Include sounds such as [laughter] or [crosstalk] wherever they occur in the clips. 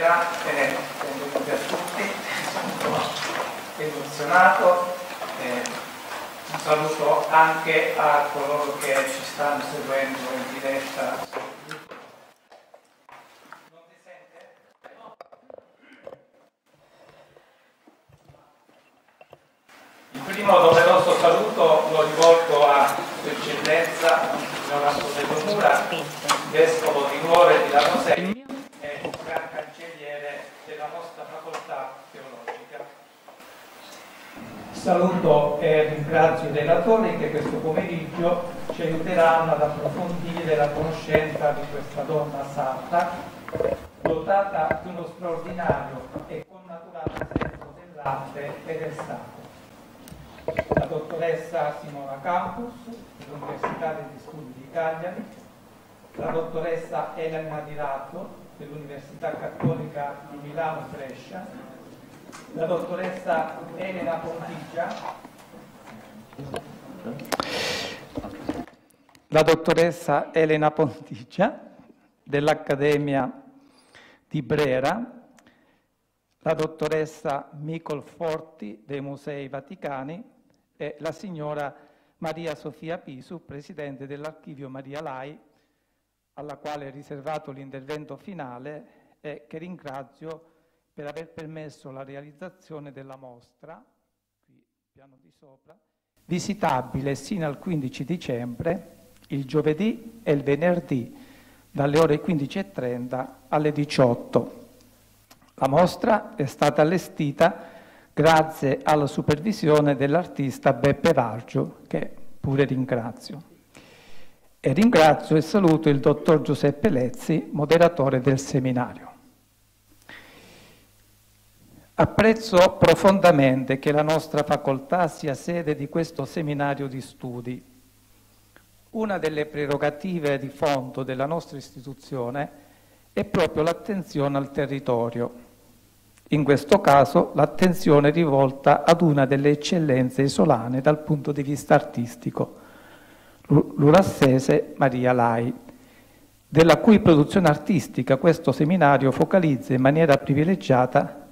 eh, benvenuti a tutti, sono emozionato, eh, un saluto anche a coloro che ci stanno seguendo in diretta. Non si sente? Il primo doveroso saluto lo rivolgo a Sua Eccellenza, signor Antonello Mura, Vescovo di Nuore di Lanosegno e il Gran Cancelliere della nostra facoltà teologica. Saluto e ringrazio i relatori che questo pomeriggio ci aiuteranno ad approfondire la conoscenza di questa donna sarda, dotata di uno straordinario e connaturato senso dell'arte e del sacro la dottoressa Simona Campus dell'Università degli Studi di Cagliari, la dottoressa Elena Dirato dell'Università Cattolica di Milano Brescia, la dottoressa Elena Pontigia, la dottoressa Elena Pontigia dell'Accademia di Brera, la dottoressa Micol Forti dei Musei Vaticani. E la signora Maria Sofia Pisu, presidente dell'Archivio Maria Lai, alla quale è riservato l'intervento finale e che ringrazio per aver permesso la realizzazione della mostra, qui piano di sopra, visitabile sino al 15 dicembre, il giovedì e il venerdì, dalle ore 15.30 alle 18. La mostra è stata allestita grazie alla supervisione dell'artista Beppe Vargio, che pure ringrazio. E ringrazio e saluto il dottor Giuseppe Lezzi, moderatore del seminario. Apprezzo profondamente che la nostra facoltà sia sede di questo seminario di studi. Una delle prerogative di fondo della nostra istituzione è proprio l'attenzione al territorio in questo caso l'attenzione rivolta ad una delle eccellenze isolane dal punto di vista artistico, l'urassese Maria Lai, della cui produzione artistica questo seminario focalizza in maniera privilegiata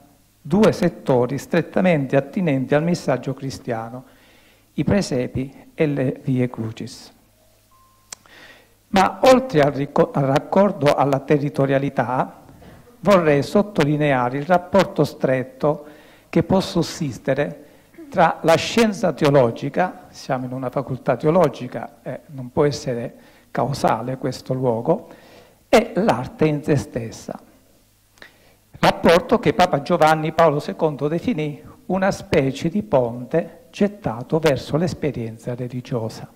due settori strettamente attinenti al messaggio cristiano, i presepi e le vie crucis. Ma oltre al, raccordo alla territorialità, vorrei sottolineare il rapporto stretto che può sussistere tra la scienza teologica, siamo in una facoltà teologica, eh, non può essere causale questo luogo, e l'arte in se stessa. Rapporto che Papa Giovanni Paolo II definì una specie di ponte gettato verso l'esperienza religiosa.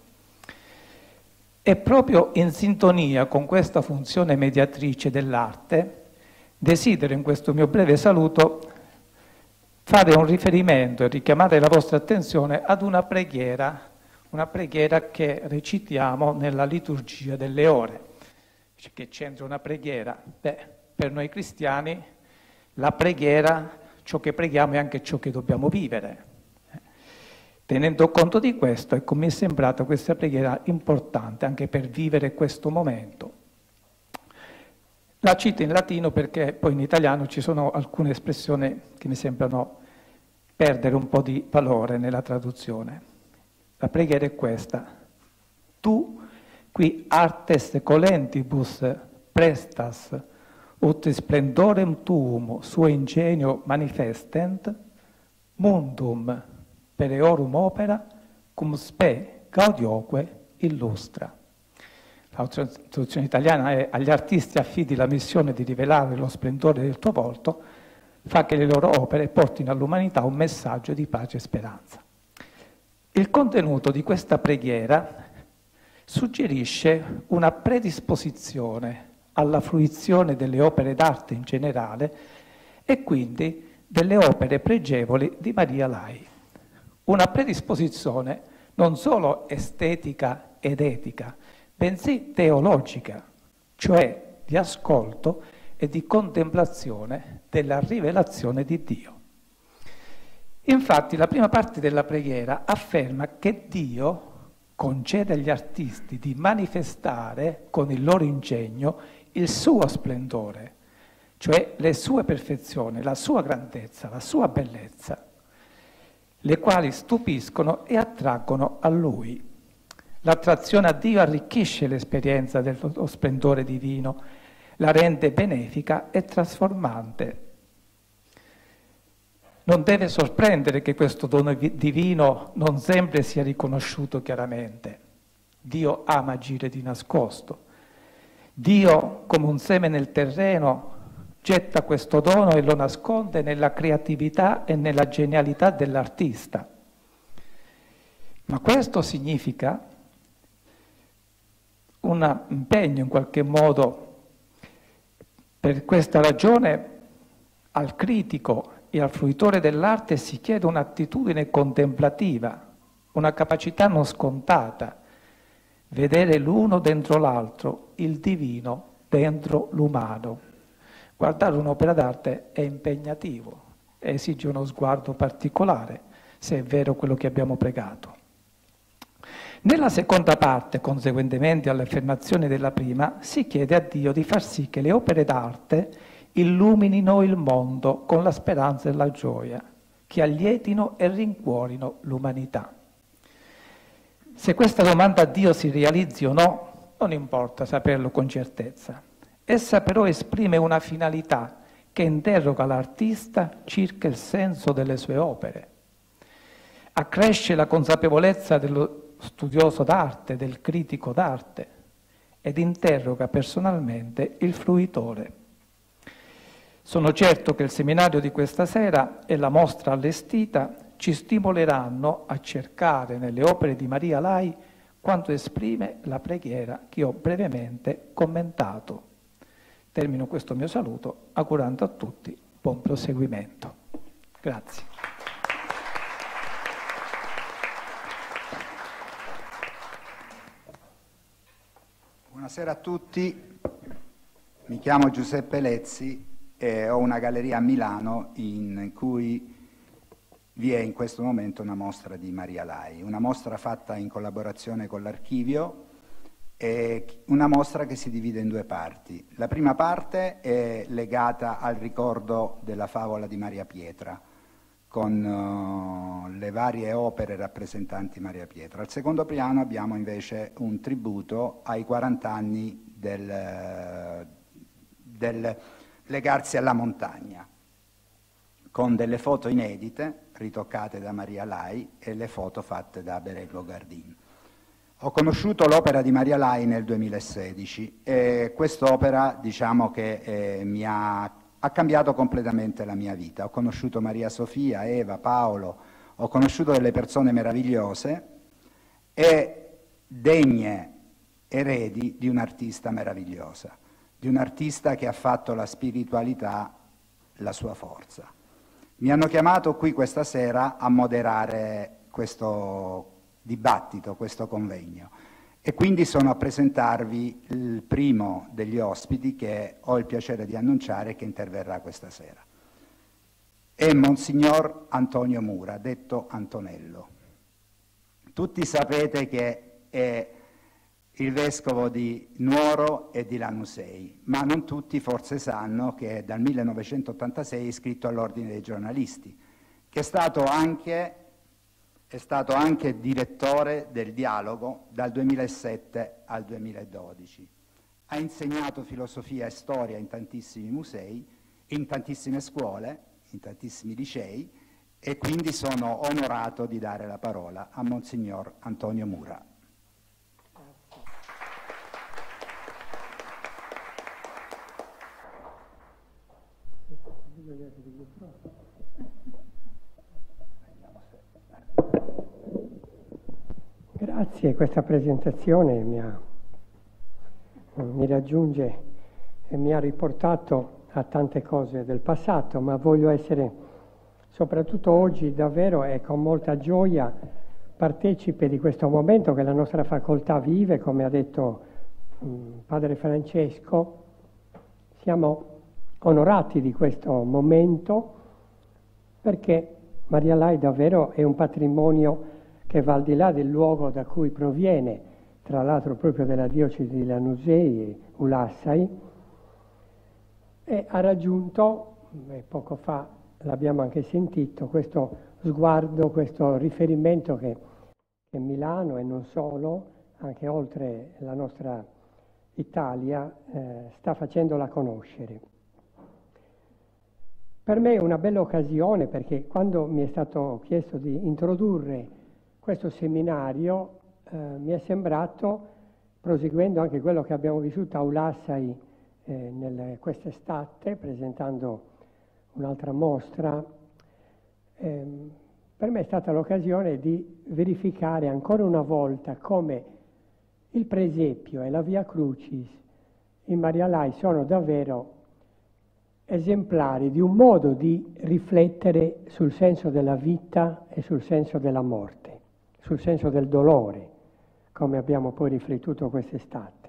E proprio in sintonia con questa funzione mediatrice dell'arte, Desidero in questo mio breve saluto fare un riferimento e richiamare la vostra attenzione ad una preghiera, una preghiera che recitiamo nella liturgia delle ore. Che c'entra una preghiera? Beh, per noi cristiani la preghiera, ciò che preghiamo è anche ciò che dobbiamo vivere. Tenendo conto di questo, ecco, mi è sembrata questa preghiera importante anche per vivere questo momento. La cito in latino perché poi in italiano ci sono alcune espressioni che mi sembrano perdere un po' di valore nella traduzione. La preghiera è questa. Tu qui artes colentibus prestas ut splendorem tuum suo ingenio manifestent mundum per eorum opera cum spe gaudioque illustra. La traduzione italiana è agli artisti affidi la missione di rivelare lo splendore del tuo volto, fa che le loro opere portino all'umanità un messaggio di pace e speranza. Il contenuto di questa preghiera suggerisce una predisposizione alla fruizione delle opere d'arte in generale e quindi delle opere pregevoli di Maria Lai. Una predisposizione non solo estetica ed etica, bensì teologica, cioè di ascolto e di contemplazione della rivelazione di Dio. Infatti la prima parte della preghiera afferma che Dio concede agli artisti di manifestare con il loro ingegno il suo splendore, cioè le sue perfezioni, la sua grandezza, la sua bellezza, le quali stupiscono e attraggono a Lui. L'attrazione a Dio arricchisce l'esperienza dello splendore divino, la rende benefica e trasformante. Non deve sorprendere che questo dono divino non sempre sia riconosciuto chiaramente. Dio ama agire di nascosto. Dio, come un seme nel terreno, getta questo dono e lo nasconde nella creatività e nella genialità dell'artista. Ma questo significa un impegno in qualche modo. Per questa ragione al critico e al fruitore dell'arte si chiede un'attitudine contemplativa, una capacità non scontata, vedere l'uno dentro l'altro, il divino dentro l'umano. Guardare un'opera d'arte è impegnativo, esige uno sguardo particolare, se è vero quello che abbiamo pregato. Nella seconda parte, conseguentemente alle affermazioni della prima, si chiede a Dio di far sì che le opere d'arte illuminino il mondo con la speranza e la gioia, che allietino e rincuorino l'umanità. Se questa domanda a Dio si realizzi o no, non importa saperlo con certezza. Essa però esprime una finalità che interroga l'artista circa il senso delle sue opere. Accresce la consapevolezza dello studioso d'arte, del critico d'arte ed interroga personalmente il fruitore. Sono certo che il seminario di questa sera e la mostra allestita ci stimoleranno a cercare nelle opere di Maria Lai quanto esprime la preghiera che ho brevemente commentato. Termino questo mio saluto augurando a tutti buon proseguimento. Grazie. Buonasera a tutti, mi chiamo Giuseppe Lezzi e ho una galleria a Milano in cui vi è in questo momento una mostra di Maria Lai, una mostra fatta in collaborazione con l'archivio una mostra che si divide in due parti. La prima parte è legata al ricordo della favola di Maria Pietra, con uh, le varie opere rappresentanti Maria Pietra. Al secondo piano abbiamo invece un tributo ai 40 anni del, del legarsi alla montagna, con delle foto inedite ritoccate da Maria Lai e le foto fatte da Berello Gardin. Ho conosciuto l'opera di Maria Lai nel 2016 e quest'opera diciamo che eh, mi ha ha cambiato completamente la mia vita. Ho conosciuto Maria Sofia, Eva, Paolo, ho conosciuto delle persone meravigliose e degne eredi di un'artista meravigliosa, di un artista che ha fatto la spiritualità la sua forza. Mi hanno chiamato qui questa sera a moderare questo dibattito, questo convegno. E quindi sono a presentarvi il primo degli ospiti che ho il piacere di annunciare che interverrà questa sera. È Monsignor Antonio Mura, detto Antonello. Tutti sapete che è il vescovo di Nuoro e di Lanusei, ma non tutti forse sanno che dal 1986 è iscritto all'Ordine dei giornalisti, che è stato anche è stato anche direttore del dialogo dal 2007 al 2012. Ha insegnato filosofia e storia in tantissimi musei, in tantissime scuole, in tantissimi licei e quindi sono onorato di dare la parola a Monsignor Antonio Mura. Grazie. Grazie, questa presentazione mi, ha, mi raggiunge e mi ha riportato a tante cose del passato, ma voglio essere soprattutto oggi davvero e con molta gioia partecipe di questo momento che la nostra facoltà vive, come ha detto mh, Padre Francesco. Siamo onorati di questo momento perché Maria Lai davvero è un patrimonio che va al di là del luogo da cui proviene, tra l'altro proprio della diocesi di Lanusei Ulassai, e ha raggiunto, poco fa l'abbiamo anche sentito, questo sguardo, questo riferimento che, che Milano e non solo, anche oltre la nostra Italia, eh, sta facendola conoscere. Per me è una bella occasione perché quando mi è stato chiesto di introdurre questo seminario eh, mi è sembrato, proseguendo anche quello che abbiamo vissuto a Ulassai eh, quest'estate, presentando un'altra mostra, ehm, per me è stata l'occasione di verificare ancora una volta come il presepio e la via crucis in Maria Lai sono davvero esemplari di un modo di riflettere sul senso della vita e sul senso della morte, sul senso del dolore, come abbiamo poi riflettuto quest'estate.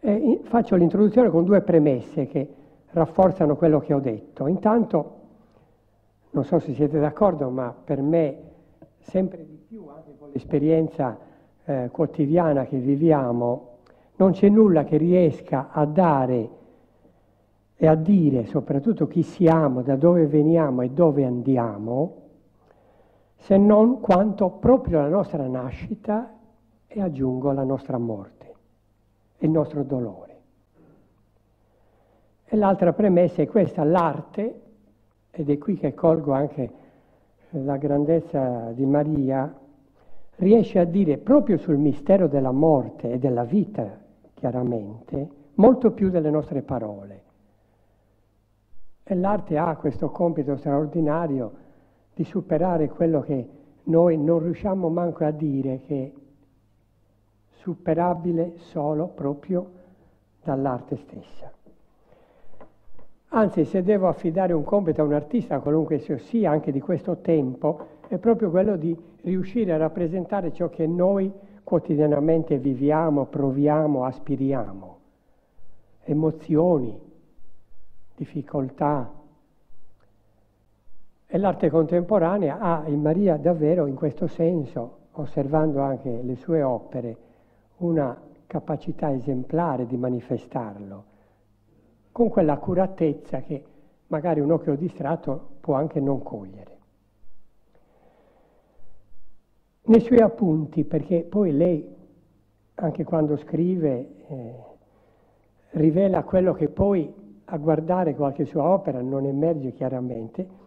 E faccio l'introduzione con due premesse che rafforzano quello che ho detto. Intanto, non so se siete d'accordo, ma per me sempre di più, anche con l'esperienza eh, quotidiana che viviamo, non c'è nulla che riesca a dare e a dire soprattutto chi siamo, da dove veniamo e dove andiamo, se non quanto proprio la nostra nascita e aggiungo la nostra morte il nostro dolore. E l'altra premessa è questa, l'arte, ed è qui che colgo anche la grandezza di Maria, riesce a dire proprio sul mistero della morte e della vita, chiaramente, molto più delle nostre parole. E l'arte ha questo compito straordinario di superare quello che noi non riusciamo manco a dire che è superabile solo proprio dall'arte stessa. Anzi, se devo affidare un compito a un artista, qualunque esso sia, anche di questo tempo, è proprio quello di riuscire a rappresentare ciò che noi quotidianamente viviamo, proviamo, aspiriamo. Emozioni, difficoltà. E l'arte contemporanea ha in Maria davvero in questo senso, osservando anche le sue opere, una capacità esemplare di manifestarlo, con quell'accuratezza che magari un occhio distratto può anche non cogliere. Nei suoi appunti, perché poi lei, anche quando scrive, eh, rivela quello che poi a guardare qualche sua opera non emerge chiaramente,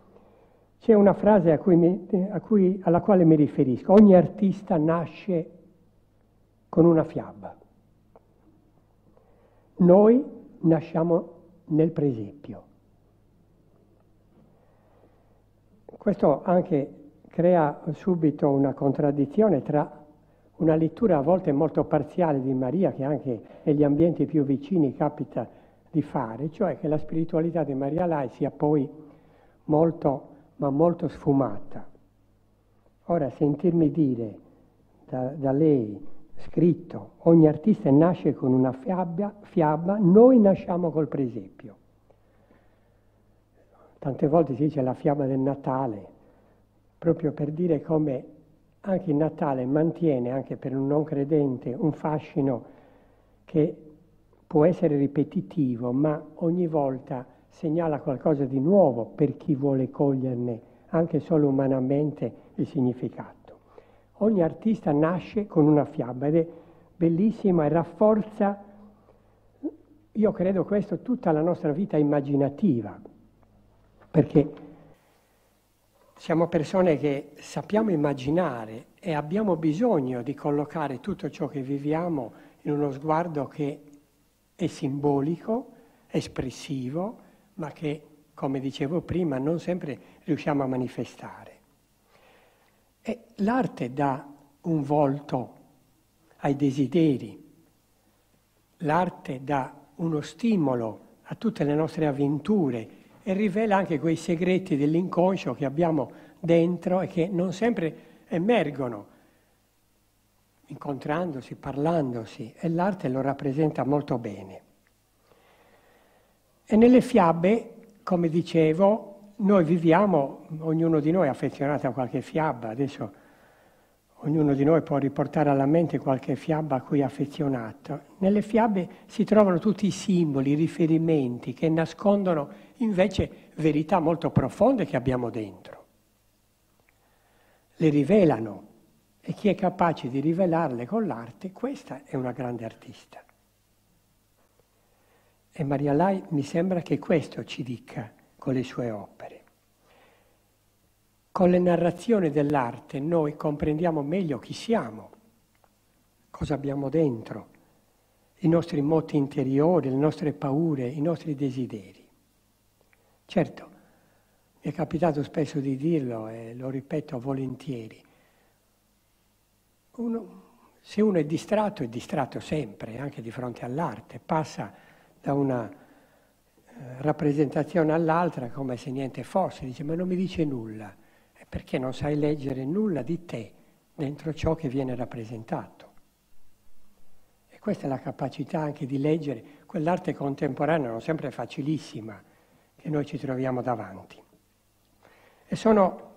c'è una frase a cui mi, a cui, alla quale mi riferisco. Ogni artista nasce con una fiaba. Noi nasciamo nel presepio. Questo anche crea subito una contraddizione tra una lettura a volte molto parziale di Maria, che anche negli ambienti più vicini capita di fare, cioè che la spiritualità di Maria Lai sia poi molto, ma molto sfumata. Ora, sentirmi dire da, da lei, scritto, ogni artista nasce con una fiaba, fiaba, noi nasciamo col presepio. Tante volte si dice la fiaba del Natale, proprio per dire come anche il Natale mantiene, anche per un non credente, un fascino che può essere ripetitivo, ma ogni volta segnala qualcosa di nuovo per chi vuole coglierne anche solo umanamente il significato. Ogni artista nasce con una fiaba ed è bellissima e rafforza, io credo questo, tutta la nostra vita immaginativa, perché siamo persone che sappiamo immaginare e abbiamo bisogno di collocare tutto ciò che viviamo in uno sguardo che è simbolico, espressivo, ma che, come dicevo prima, non sempre riusciamo a manifestare. E l'arte dà un volto ai desideri, l'arte dà uno stimolo a tutte le nostre avventure e rivela anche quei segreti dell'inconscio che abbiamo dentro e che non sempre emergono incontrandosi, parlandosi, e l'arte lo rappresenta molto bene. E nelle fiabe, come dicevo, noi viviamo, ognuno di noi è affezionato a qualche fiaba, adesso Ognuno di noi può riportare alla mente qualche fiaba a cui è affezionato. Nelle fiabe si trovano tutti i simboli, i riferimenti che nascondono invece verità molto profonde che abbiamo dentro. Le rivelano e chi è capace di rivelarle con l'arte, questa è una grande artista. E Maria Lai mi sembra che questo ci dica con le sue opere. Con le narrazioni dell'arte noi comprendiamo meglio chi siamo, cosa abbiamo dentro, i nostri moti interiori, le nostre paure, i nostri desideri. Certo, mi è capitato spesso di dirlo e lo ripeto volentieri. Uno, se uno è distratto, è distratto sempre, anche di fronte all'arte, passa da una eh, rappresentazione all'altra come se niente fosse, dice ma non mi dice nulla perché non sai leggere nulla di te dentro ciò che viene rappresentato. E questa è la capacità anche di leggere quell'arte contemporanea, non sempre facilissima, che noi ci troviamo davanti. E sono,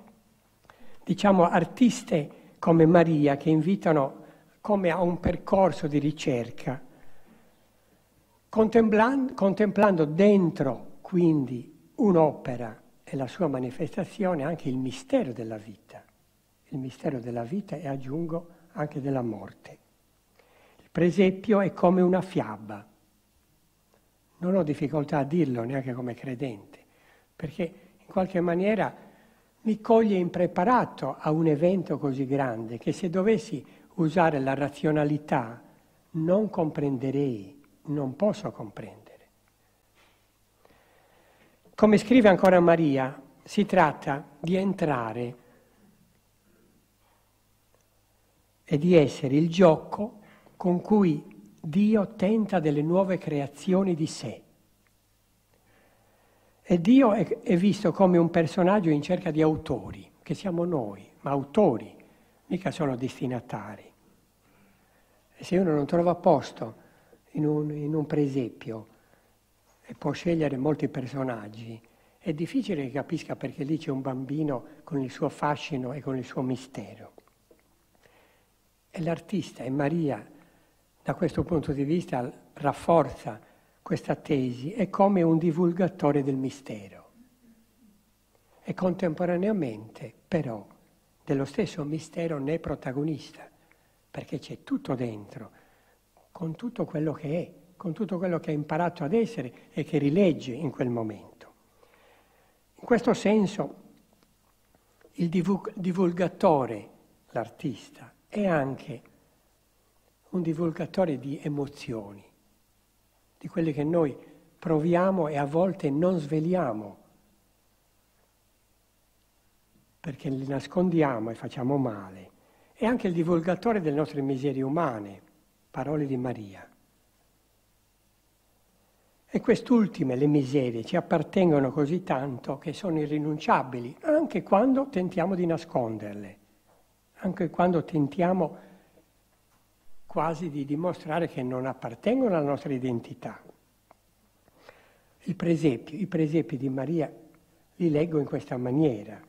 diciamo, artiste come Maria che invitano come a un percorso di ricerca, contemplando, contemplando dentro quindi un'opera e la sua manifestazione anche il mistero della vita, il mistero della vita e aggiungo anche della morte. Il presepio è come una fiaba. Non ho difficoltà a dirlo neanche come credente, perché in qualche maniera mi coglie impreparato a un evento così grande che se dovessi usare la razionalità non comprenderei, non posso comprendere. Come scrive ancora Maria, si tratta di entrare e di essere il gioco con cui Dio tenta delle nuove creazioni di sé. E Dio è, visto come un personaggio in cerca di autori, che siamo noi, ma autori, mica solo destinatari. E se uno non trova posto in un, in un presepio, e può scegliere molti personaggi, è difficile che capisca perché lì c'è un bambino con il suo fascino e con il suo mistero. E l'artista, e Maria, da questo punto di vista, rafforza questa tesi, è come un divulgatore del mistero. E contemporaneamente, però, dello stesso mistero ne è protagonista, perché c'è tutto dentro, con tutto quello che è con tutto quello che ha imparato ad essere e che rilegge in quel momento. In questo senso il divulgatore, l'artista, è anche un divulgatore di emozioni, di quelle che noi proviamo e a volte non sveliamo, perché le nascondiamo e facciamo male. È anche il divulgatore delle nostre miserie umane, parole di Maria. E quest'ultime, le miserie, ci appartengono così tanto che sono irrinunciabili, anche quando tentiamo di nasconderle, anche quando tentiamo quasi di dimostrare che non appartengono alla nostra identità. Presepio, I presepi di Maria li leggo in questa maniera,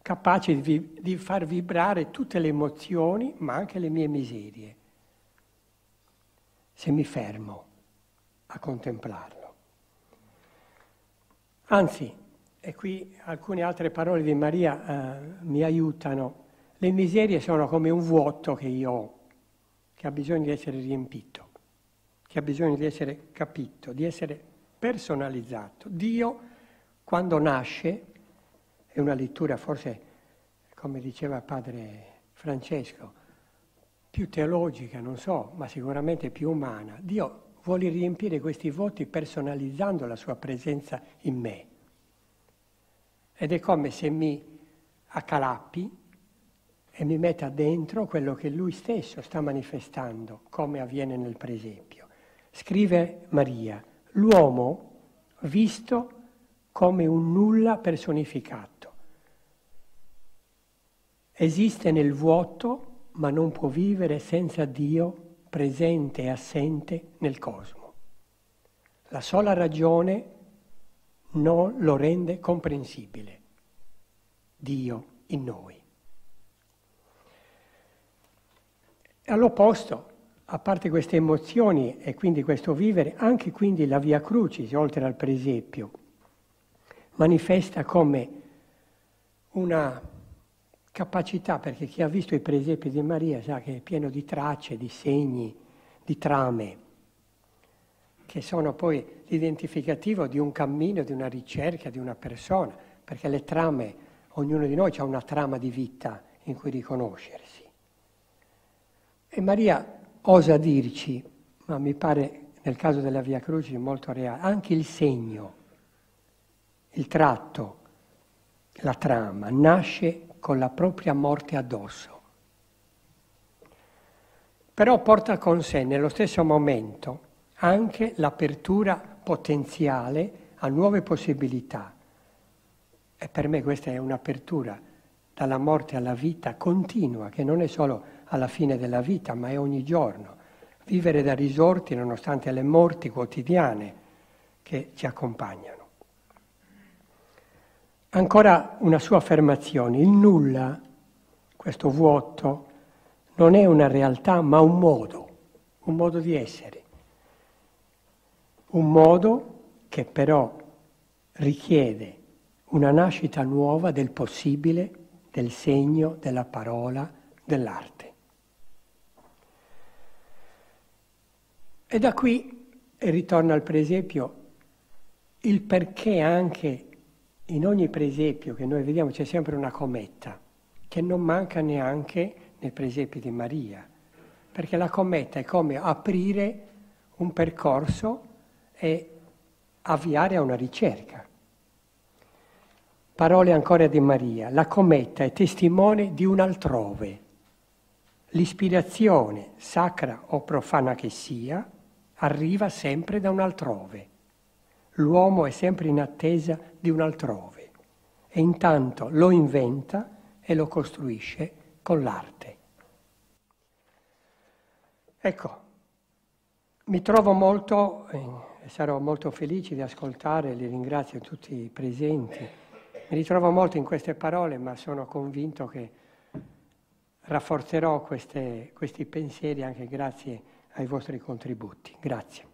capaci di, di far vibrare tutte le emozioni, ma anche le mie miserie, se mi fermo a contemplarlo. Anzi, e qui alcune altre parole di Maria eh, mi aiutano, le miserie sono come un vuoto che io ho, che ha bisogno di essere riempito, che ha bisogno di essere capito, di essere personalizzato. Dio, quando nasce, è una lettura forse, come diceva padre Francesco, più teologica, non so, ma sicuramente più umana. Dio vuole riempire questi voti personalizzando la sua presenza in me. Ed è come se mi accalappi e mi metta dentro quello che lui stesso sta manifestando, come avviene nel presepio. Scrive Maria, l'uomo visto come un nulla personificato. Esiste nel vuoto, ma non può vivere senza Dio presente e assente nel cosmo. La sola ragione non lo rende comprensibile. Dio in noi. All'opposto, a parte queste emozioni e quindi questo vivere, anche quindi la Via Crucis, oltre al presepio, manifesta come una capacità, perché chi ha visto i presepi di Maria sa che è pieno di tracce, di segni, di trame, che sono poi l'identificativo di un cammino, di una ricerca, di una persona, perché le trame, ognuno di noi ha una trama di vita in cui riconoscersi. E Maria osa dirci, ma mi pare nel caso della Via Crucis molto reale, anche il segno, il tratto, la trama nasce con la propria morte addosso. Però porta con sé nello stesso momento anche l'apertura potenziale a nuove possibilità. E per me questa è un'apertura dalla morte alla vita continua, che non è solo alla fine della vita, ma è ogni giorno. Vivere da risorti nonostante le morti quotidiane che ci accompagnano. Ancora una sua affermazione, il nulla, questo vuoto, non è una realtà ma un modo, un modo di essere. Un modo che però richiede una nascita nuova del possibile, del segno, della parola, dell'arte. E da qui ritorna al presepio il perché anche in ogni presepio che noi vediamo c'è sempre una cometta, che non manca neanche nel presepio di Maria, perché la cometta è come aprire un percorso e avviare a una ricerca. Parole ancora di Maria, la cometta è testimone di un altrove. L'ispirazione, sacra o profana che sia, arriva sempre da un altrove. L'uomo è sempre in attesa di un altrove e intanto lo inventa e lo costruisce con l'arte. Ecco, mi trovo molto, e sarò molto felice di ascoltare, li ringrazio tutti i presenti, mi ritrovo molto in queste parole, ma sono convinto che rafforzerò queste, questi pensieri anche grazie ai vostri contributi. Grazie.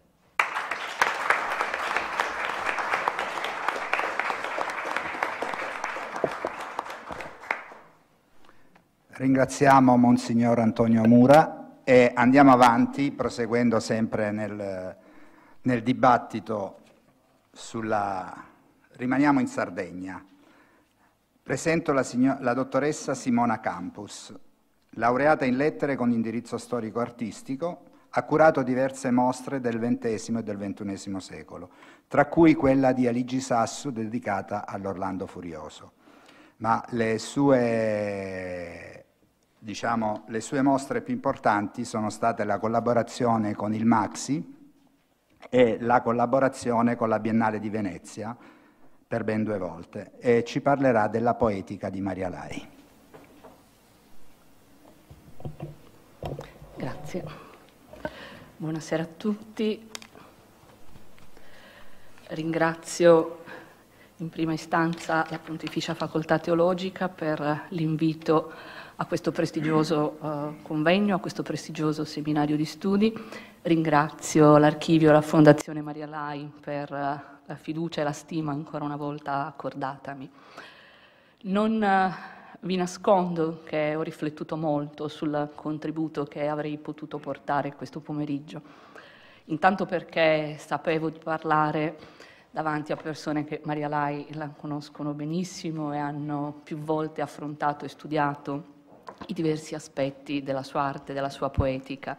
Ringraziamo Monsignor Antonio Mura e andiamo avanti proseguendo sempre nel, nel dibattito sulla... Rimaniamo in Sardegna. Presento la, signor... la dottoressa Simona Campus, laureata in lettere con indirizzo storico-artistico, ha curato diverse mostre del XX e del XXI secolo, tra cui quella di Aligi Sassu dedicata all'Orlando Furioso. Ma le sue diciamo, le sue mostre più importanti sono state la collaborazione con il Maxi e la collaborazione con la Biennale di Venezia per ben due volte e ci parlerà della poetica di Maria Lai. Grazie. Buonasera a tutti. Ringrazio in prima istanza la Pontificia Facoltà Teologica per l'invito a questo prestigioso uh, convegno, a questo prestigioso seminario di studi. Ringrazio l'Archivio e la Fondazione Maria Lai per uh, la fiducia e la stima ancora una volta accordatami. Non uh, vi nascondo che ho riflettuto molto sul contributo che avrei potuto portare questo pomeriggio. Intanto perché sapevo di parlare davanti a persone che Maria Lai la conoscono benissimo e hanno più volte affrontato e studiato i diversi aspetti della sua arte, della sua poetica.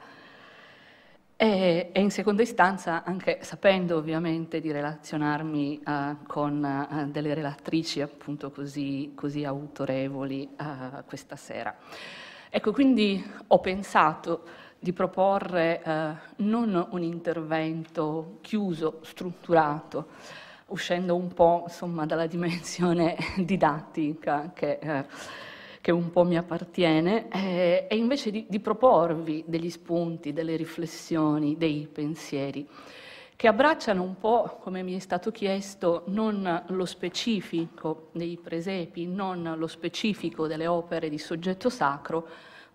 E, e in seconda istanza anche sapendo ovviamente di relazionarmi uh, con uh, delle relatrici appunto così, così autorevoli uh, questa sera. Ecco, quindi ho pensato di proporre non un intervento chiuso, strutturato, uscendo un po' insomma, dalla dimensione [laughs] didattica che che un po' mi appartiene, eh, e invece di, di proporvi degli spunti, delle riflessioni, dei pensieri che abbracciano un po', come mi è stato chiesto, non lo specifico dei presepi, non lo specifico delle opere di soggetto sacro,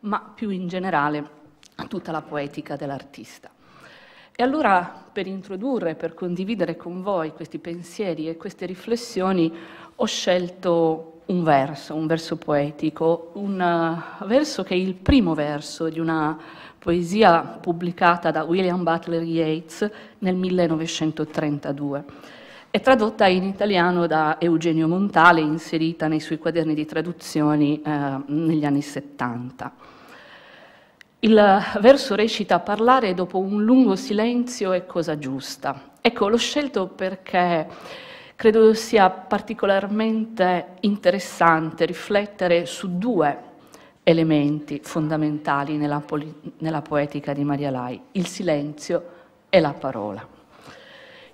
ma più in generale tutta la poetica dell'artista. E allora per introdurre, per condividere con voi questi pensieri e queste riflessioni ho scelto un verso, un verso poetico, un uh, verso che è il primo verso di una poesia pubblicata da William Butler Yeats nel 1932. È tradotta in italiano da Eugenio Montale, inserita nei suoi quaderni di traduzioni eh, negli anni 70. Il verso recita parlare dopo un lungo silenzio è cosa giusta. Ecco, l'ho scelto perché credo sia particolarmente interessante riflettere su due elementi fondamentali nella, nella poetica di Maria Lai, il silenzio e la parola.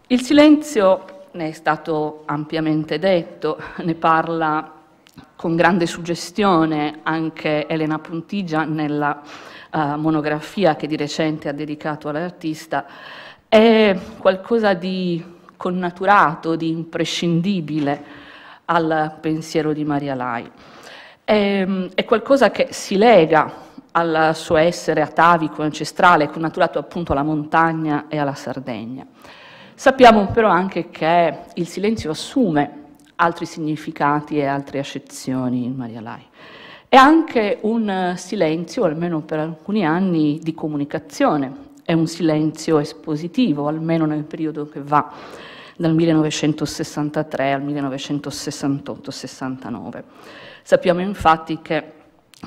Il silenzio ne è stato ampiamente detto, ne parla con grande suggestione anche Elena Puntigia nella uh, monografia che di recente ha dedicato all'artista, è qualcosa di connaturato, di imprescindibile al pensiero di Maria Lai. È, è qualcosa che si lega al suo essere atavico, ancestrale, connaturato appunto alla montagna e alla Sardegna. Sappiamo però anche che il silenzio assume altri significati e altre accezioni in Maria Lai. È anche un silenzio, almeno per alcuni anni, di comunicazione, è un silenzio espositivo, almeno nel periodo che va dal 1963 al 1968-69. Sappiamo infatti che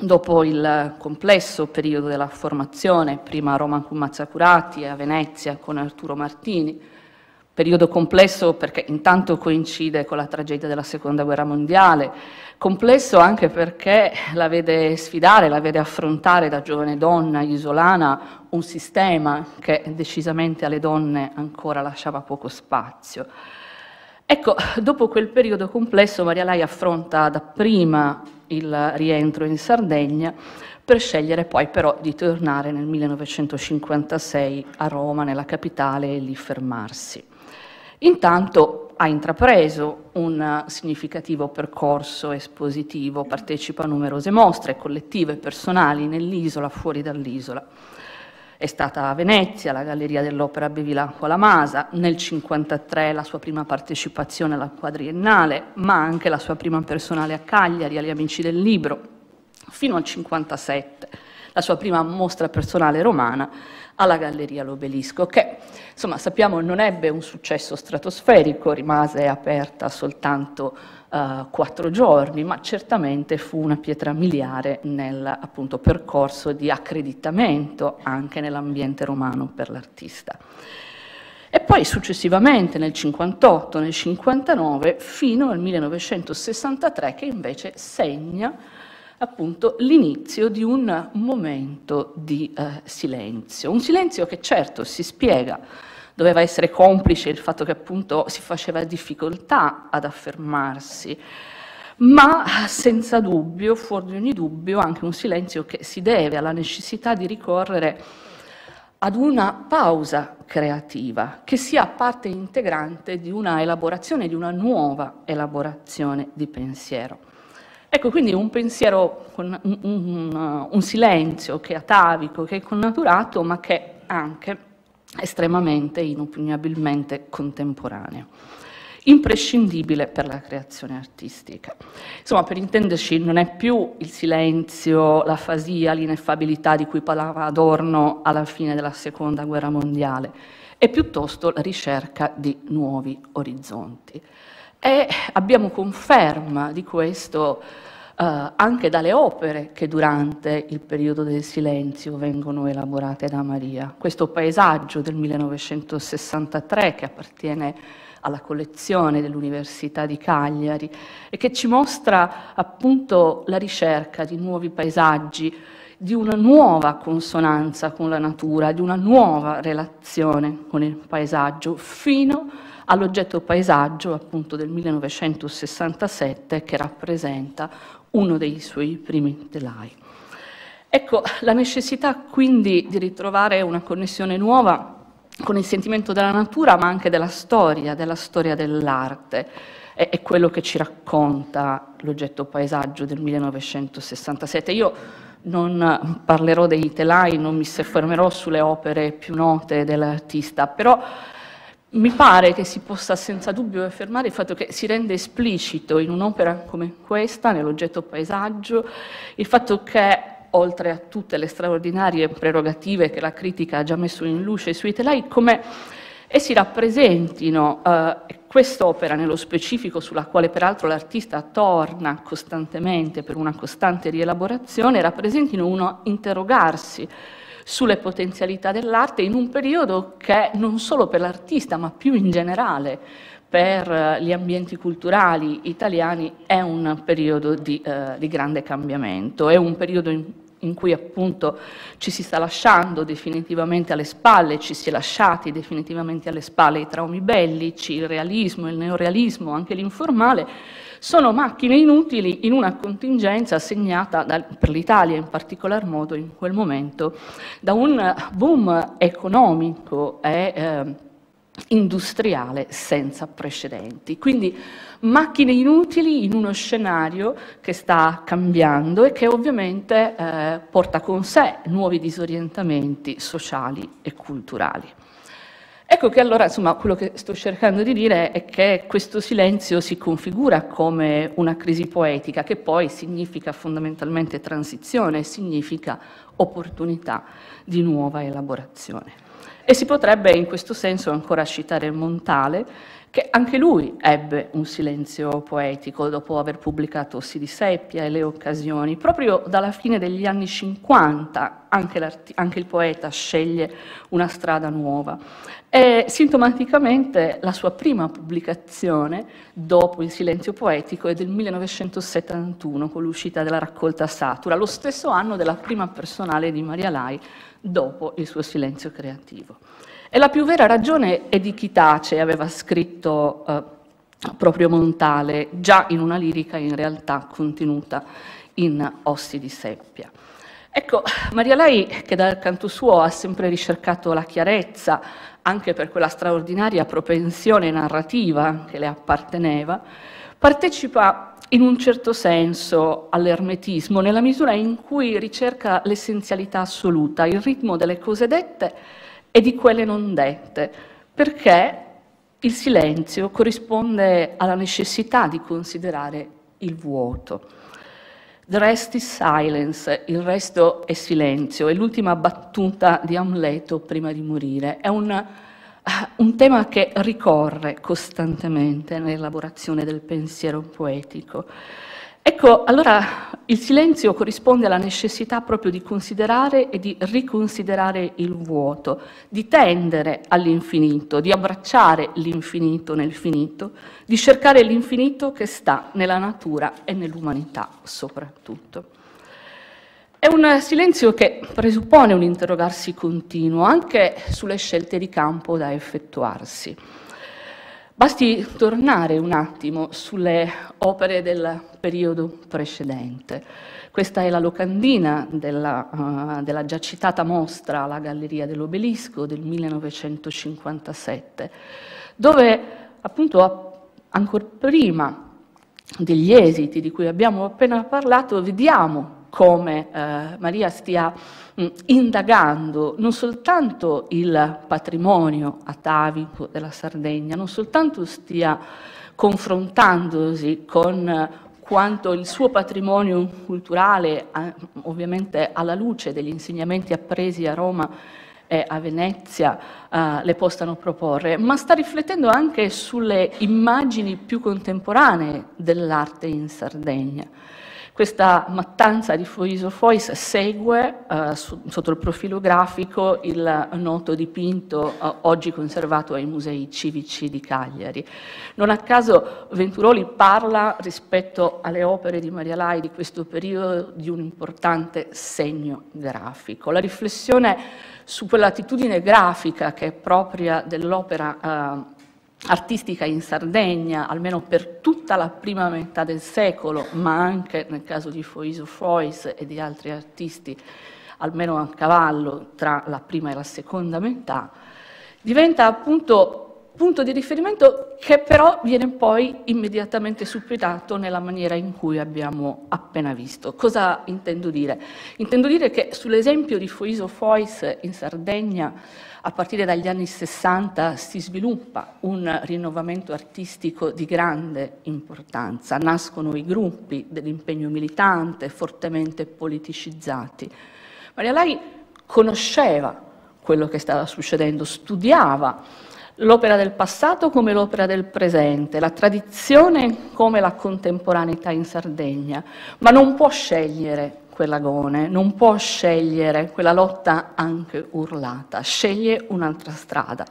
dopo il complesso periodo della formazione, prima a Roma con Mazzacurati e a Venezia con Arturo Martini, periodo complesso perché intanto coincide con la tragedia della seconda guerra mondiale, complesso anche perché la vede sfidare, la vede affrontare da giovane donna isolana un sistema che decisamente alle donne ancora lasciava poco spazio. Ecco, dopo quel periodo complesso Maria Lai affronta dapprima il rientro in Sardegna per scegliere poi però di tornare nel 1956 a Roma, nella capitale, e lì fermarsi. Intanto ha intrapreso un significativo percorso espositivo, partecipa a numerose mostre collettive e personali nell'isola, fuori dall'isola. È stata a Venezia, alla Galleria dell'Opera Bevilacqua La Masa, nel 1953 la sua prima partecipazione alla quadriennale, ma anche la sua prima personale a Cagliari, agli Amici del Libro, fino al 1957, la sua prima mostra personale romana alla Galleria L'Obelisco, che insomma sappiamo non ebbe un successo stratosferico, rimase aperta soltanto uh, quattro giorni, ma certamente fu una pietra miliare nel appunto, percorso di accreditamento anche nell'ambiente romano per l'artista. E poi successivamente nel 58, nel 59, fino al 1963, che invece segna appunto l'inizio di un momento di eh, silenzio. Un silenzio che certo si spiega, doveva essere complice il fatto che appunto si faceva difficoltà ad affermarsi, ma senza dubbio, fuori di ogni dubbio, anche un silenzio che si deve alla necessità di ricorrere ad una pausa creativa che sia parte integrante di una elaborazione, di una nuova elaborazione di pensiero. Ecco, quindi un pensiero un, un, un silenzio che è atavico, che è connaturato, ma che è anche estremamente, inopugnabilmente contemporaneo imprescindibile per la creazione artistica. Insomma, per intenderci, non è più il silenzio, la fasia, l'ineffabilità di cui parlava Adorno alla fine della Seconda Guerra Mondiale, è piuttosto la ricerca di nuovi orizzonti. E abbiamo conferma di questo eh, anche dalle opere che durante il periodo del silenzio vengono elaborate da Maria. Questo paesaggio del 1963 che appartiene alla collezione dell'Università di Cagliari e che ci mostra appunto la ricerca di nuovi paesaggi, di una nuova consonanza con la natura, di una nuova relazione con il paesaggio, fino a all'oggetto paesaggio appunto del 1967 che rappresenta uno dei suoi primi telai. Ecco, la necessità quindi di ritrovare una connessione nuova con il sentimento della natura, ma anche della storia, della storia dell'arte, è, è quello che ci racconta l'oggetto paesaggio del 1967. Io non parlerò dei telai, non mi soffermerò sulle opere più note dell'artista, però mi pare che si possa senza dubbio affermare il fatto che si rende esplicito in un'opera come questa, nell'oggetto paesaggio, il fatto che oltre a tutte le straordinarie prerogative che la critica ha già messo in luce sui telai, come essi rappresentino eh, quest'opera nello specifico, sulla quale peraltro l'artista torna costantemente per una costante rielaborazione, rappresentino uno interrogarsi sulle potenzialità dell'arte in un periodo che non solo per l'artista, ma più in generale per gli ambienti culturali italiani è un periodo di, eh, di grande cambiamento, è un periodo in in cui appunto ci si sta lasciando definitivamente alle spalle, ci si è lasciati definitivamente alle spalle i traumi bellici, il realismo, il neorealismo, anche l'informale, sono macchine inutili in una contingenza segnata da, per l'Italia in particolar modo in quel momento da un boom economico e eh, industriale senza precedenti. Quindi macchine inutili in uno scenario che sta cambiando e che ovviamente eh, porta con sé nuovi disorientamenti sociali e culturali. Ecco che allora, insomma, quello che sto cercando di dire è che questo silenzio si configura come una crisi poetica, che poi significa fondamentalmente transizione, significa opportunità di nuova elaborazione. E si potrebbe in questo senso ancora citare Montale, che anche lui ebbe un silenzio poetico dopo aver pubblicato Ossi di Seppia e Le Occasioni. Proprio dalla fine degli anni 50 anche, anche il poeta sceglie una strada nuova. E sintomaticamente la sua prima pubblicazione dopo il silenzio poetico è del 1971 con l'uscita della raccolta Satura, lo stesso anno della prima personale di Maria Lai dopo il suo silenzio creativo. E la più vera ragione è di chi tace, aveva scritto eh, proprio Montale, già in una lirica in realtà contenuta in Ossi di Seppia. Ecco, Maria Lai, che dal canto suo ha sempre ricercato la chiarezza, anche per quella straordinaria propensione narrativa che le apparteneva, partecipa in un certo senso all'ermetismo, nella misura in cui ricerca l'essenzialità assoluta, il ritmo delle cose dette e di quelle non dette, perché il silenzio corrisponde alla necessità di considerare il vuoto. The rest is silence, il resto è silenzio, è l'ultima battuta di Amleto prima di morire. È un, un tema che ricorre costantemente nell'elaborazione del pensiero poetico. Ecco, allora il silenzio corrisponde alla necessità proprio di considerare e di riconsiderare il vuoto, di tendere all'infinito, di abbracciare l'infinito nel finito, di cercare l'infinito che sta nella natura e nell'umanità soprattutto. È un silenzio che presuppone un interrogarsi continuo anche sulle scelte di campo da effettuarsi. Basti tornare un attimo sulle opere del periodo precedente. Questa è la locandina della, uh, della già citata mostra alla Galleria dell'Obelisco del 1957, dove appunto ancora prima degli esiti di cui abbiamo appena parlato, vediamo come eh, Maria stia indagando non soltanto il patrimonio atavico della Sardegna, non soltanto stia confrontandosi con quanto il suo patrimonio culturale, ovviamente alla luce degli insegnamenti appresi a Roma e a Venezia, eh, le possano proporre, ma sta riflettendo anche sulle immagini più contemporanee dell'arte in Sardegna. Questa mattanza di Foiso Fois segue eh, su, sotto il profilo grafico il noto dipinto eh, oggi conservato ai musei civici di Cagliari. Non a caso Venturoli parla rispetto alle opere di Maria Lai di questo periodo di un importante segno grafico. La riflessione su quell'attitudine grafica che è propria dell'opera eh, artistica in Sardegna, almeno per tutta la prima metà del secolo, ma anche nel caso di Foiso Fois e di altri artisti, almeno a cavallo tra la prima e la seconda metà, diventa appunto punto di riferimento che però viene poi immediatamente superato nella maniera in cui abbiamo appena visto. Cosa intendo dire? Intendo dire che sull'esempio di Foiso Fois in Sardegna a partire dagli anni 60 si sviluppa un rinnovamento artistico di grande importanza, nascono i gruppi dell'impegno militante fortemente politicizzati. Maria Lai conosceva quello che stava succedendo, studiava l'opera del passato come l'opera del presente, la tradizione come la contemporaneità in Sardegna, ma non può scegliere quell'agone, non può scegliere quella lotta anche urlata, sceglie un'altra strada,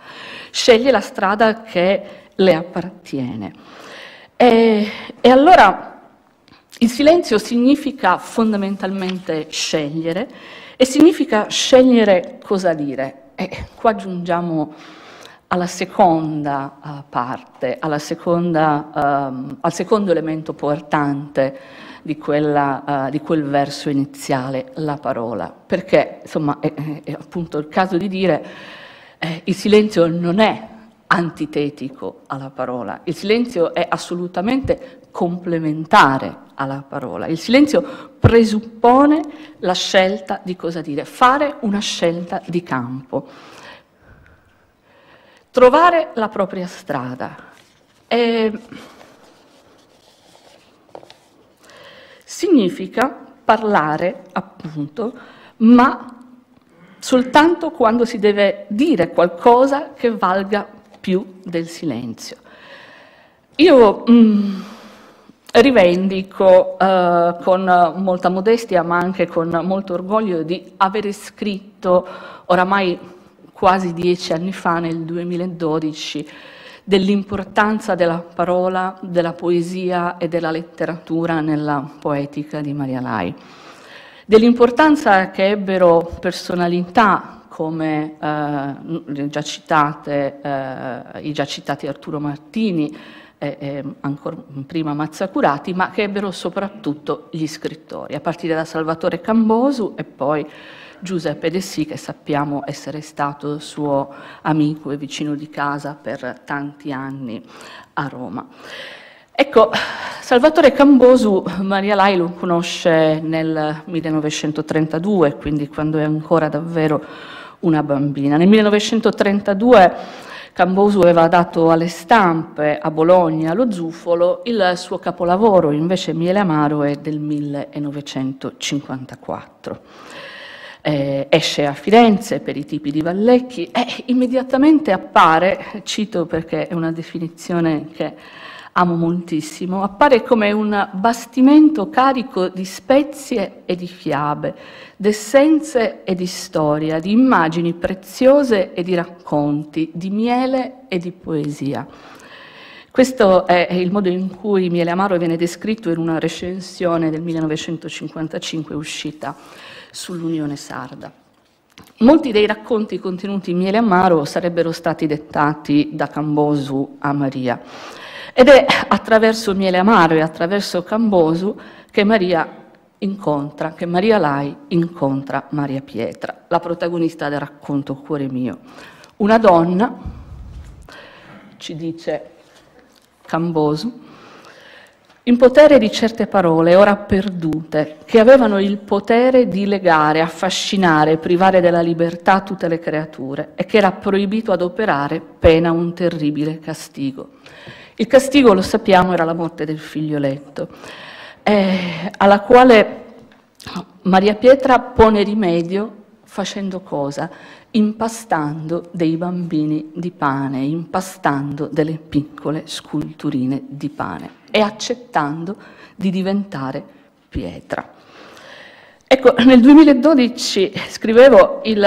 sceglie la strada che le appartiene. E, e allora il silenzio significa fondamentalmente scegliere e significa scegliere cosa dire. E qua giungiamo alla seconda uh, parte, alla seconda, um, al secondo elemento portante di, quella, uh, di, quel verso iniziale, la parola, perché insomma è, è appunto il caso di dire eh, il silenzio non è antitetico alla parola, il silenzio è assolutamente complementare alla parola. Il silenzio presuppone la scelta di cosa dire, fare una scelta di campo. Trovare la propria strada. E significa parlare, appunto, ma soltanto quando si deve dire qualcosa che valga più del silenzio. Io mh, mm, rivendico eh, con molta modestia, ma anche con molto orgoglio, di avere scritto oramai quasi dieci anni fa, nel 2012, dell'importanza della parola, della poesia e della letteratura nella poetica di Maria Lai, dell'importanza che ebbero personalità come eh, già citate, eh, i già citati Arturo Martini, e, e ancora prima Mazzacurati, ma che ebbero soprattutto gli scrittori, a partire da Salvatore Cambosu e poi Giuseppe De Sì, che sappiamo essere stato suo amico e vicino di casa per tanti anni a Roma. Ecco, Salvatore Cambosu, Maria Lai lo conosce nel 1932, quindi quando è ancora davvero una bambina. Nel 1932 Cambosu aveva dato alle stampe a Bologna lo Zufolo, il suo capolavoro invece Miele Amaro è del 1954 eh, esce a Firenze per i tipi di Vallecchi e immediatamente appare, cito perché è una definizione che amo moltissimo, appare come un bastimento carico di spezie e di fiabe, d'essenze e di storia, di immagini preziose e di racconti, di miele e di poesia. Questo è il modo in cui Miele Amaro viene descritto in una recensione del 1955 uscita sull'Unione Sarda. Molti dei racconti contenuti in Miele Amaro sarebbero stati dettati da Cambosu a Maria. Ed è attraverso Miele Amaro e attraverso Cambosu che Maria incontra, che Maria Lai incontra Maria Pietra, la protagonista del racconto Cuore mio. Una donna, ci dice Cambosu, in potere di certe parole ora perdute, che avevano il potere di legare, affascinare, privare della libertà tutte le creature e che era proibito adoperare pena un terribile castigo. Il castigo, lo sappiamo, era la morte del figlioletto, eh, alla quale Maria Pietra pone rimedio facendo cosa? Impastando dei bambini di pane, impastando delle piccole sculturine di pane e accettando di diventare pietra. Ecco, nel 2012 scrivevo il,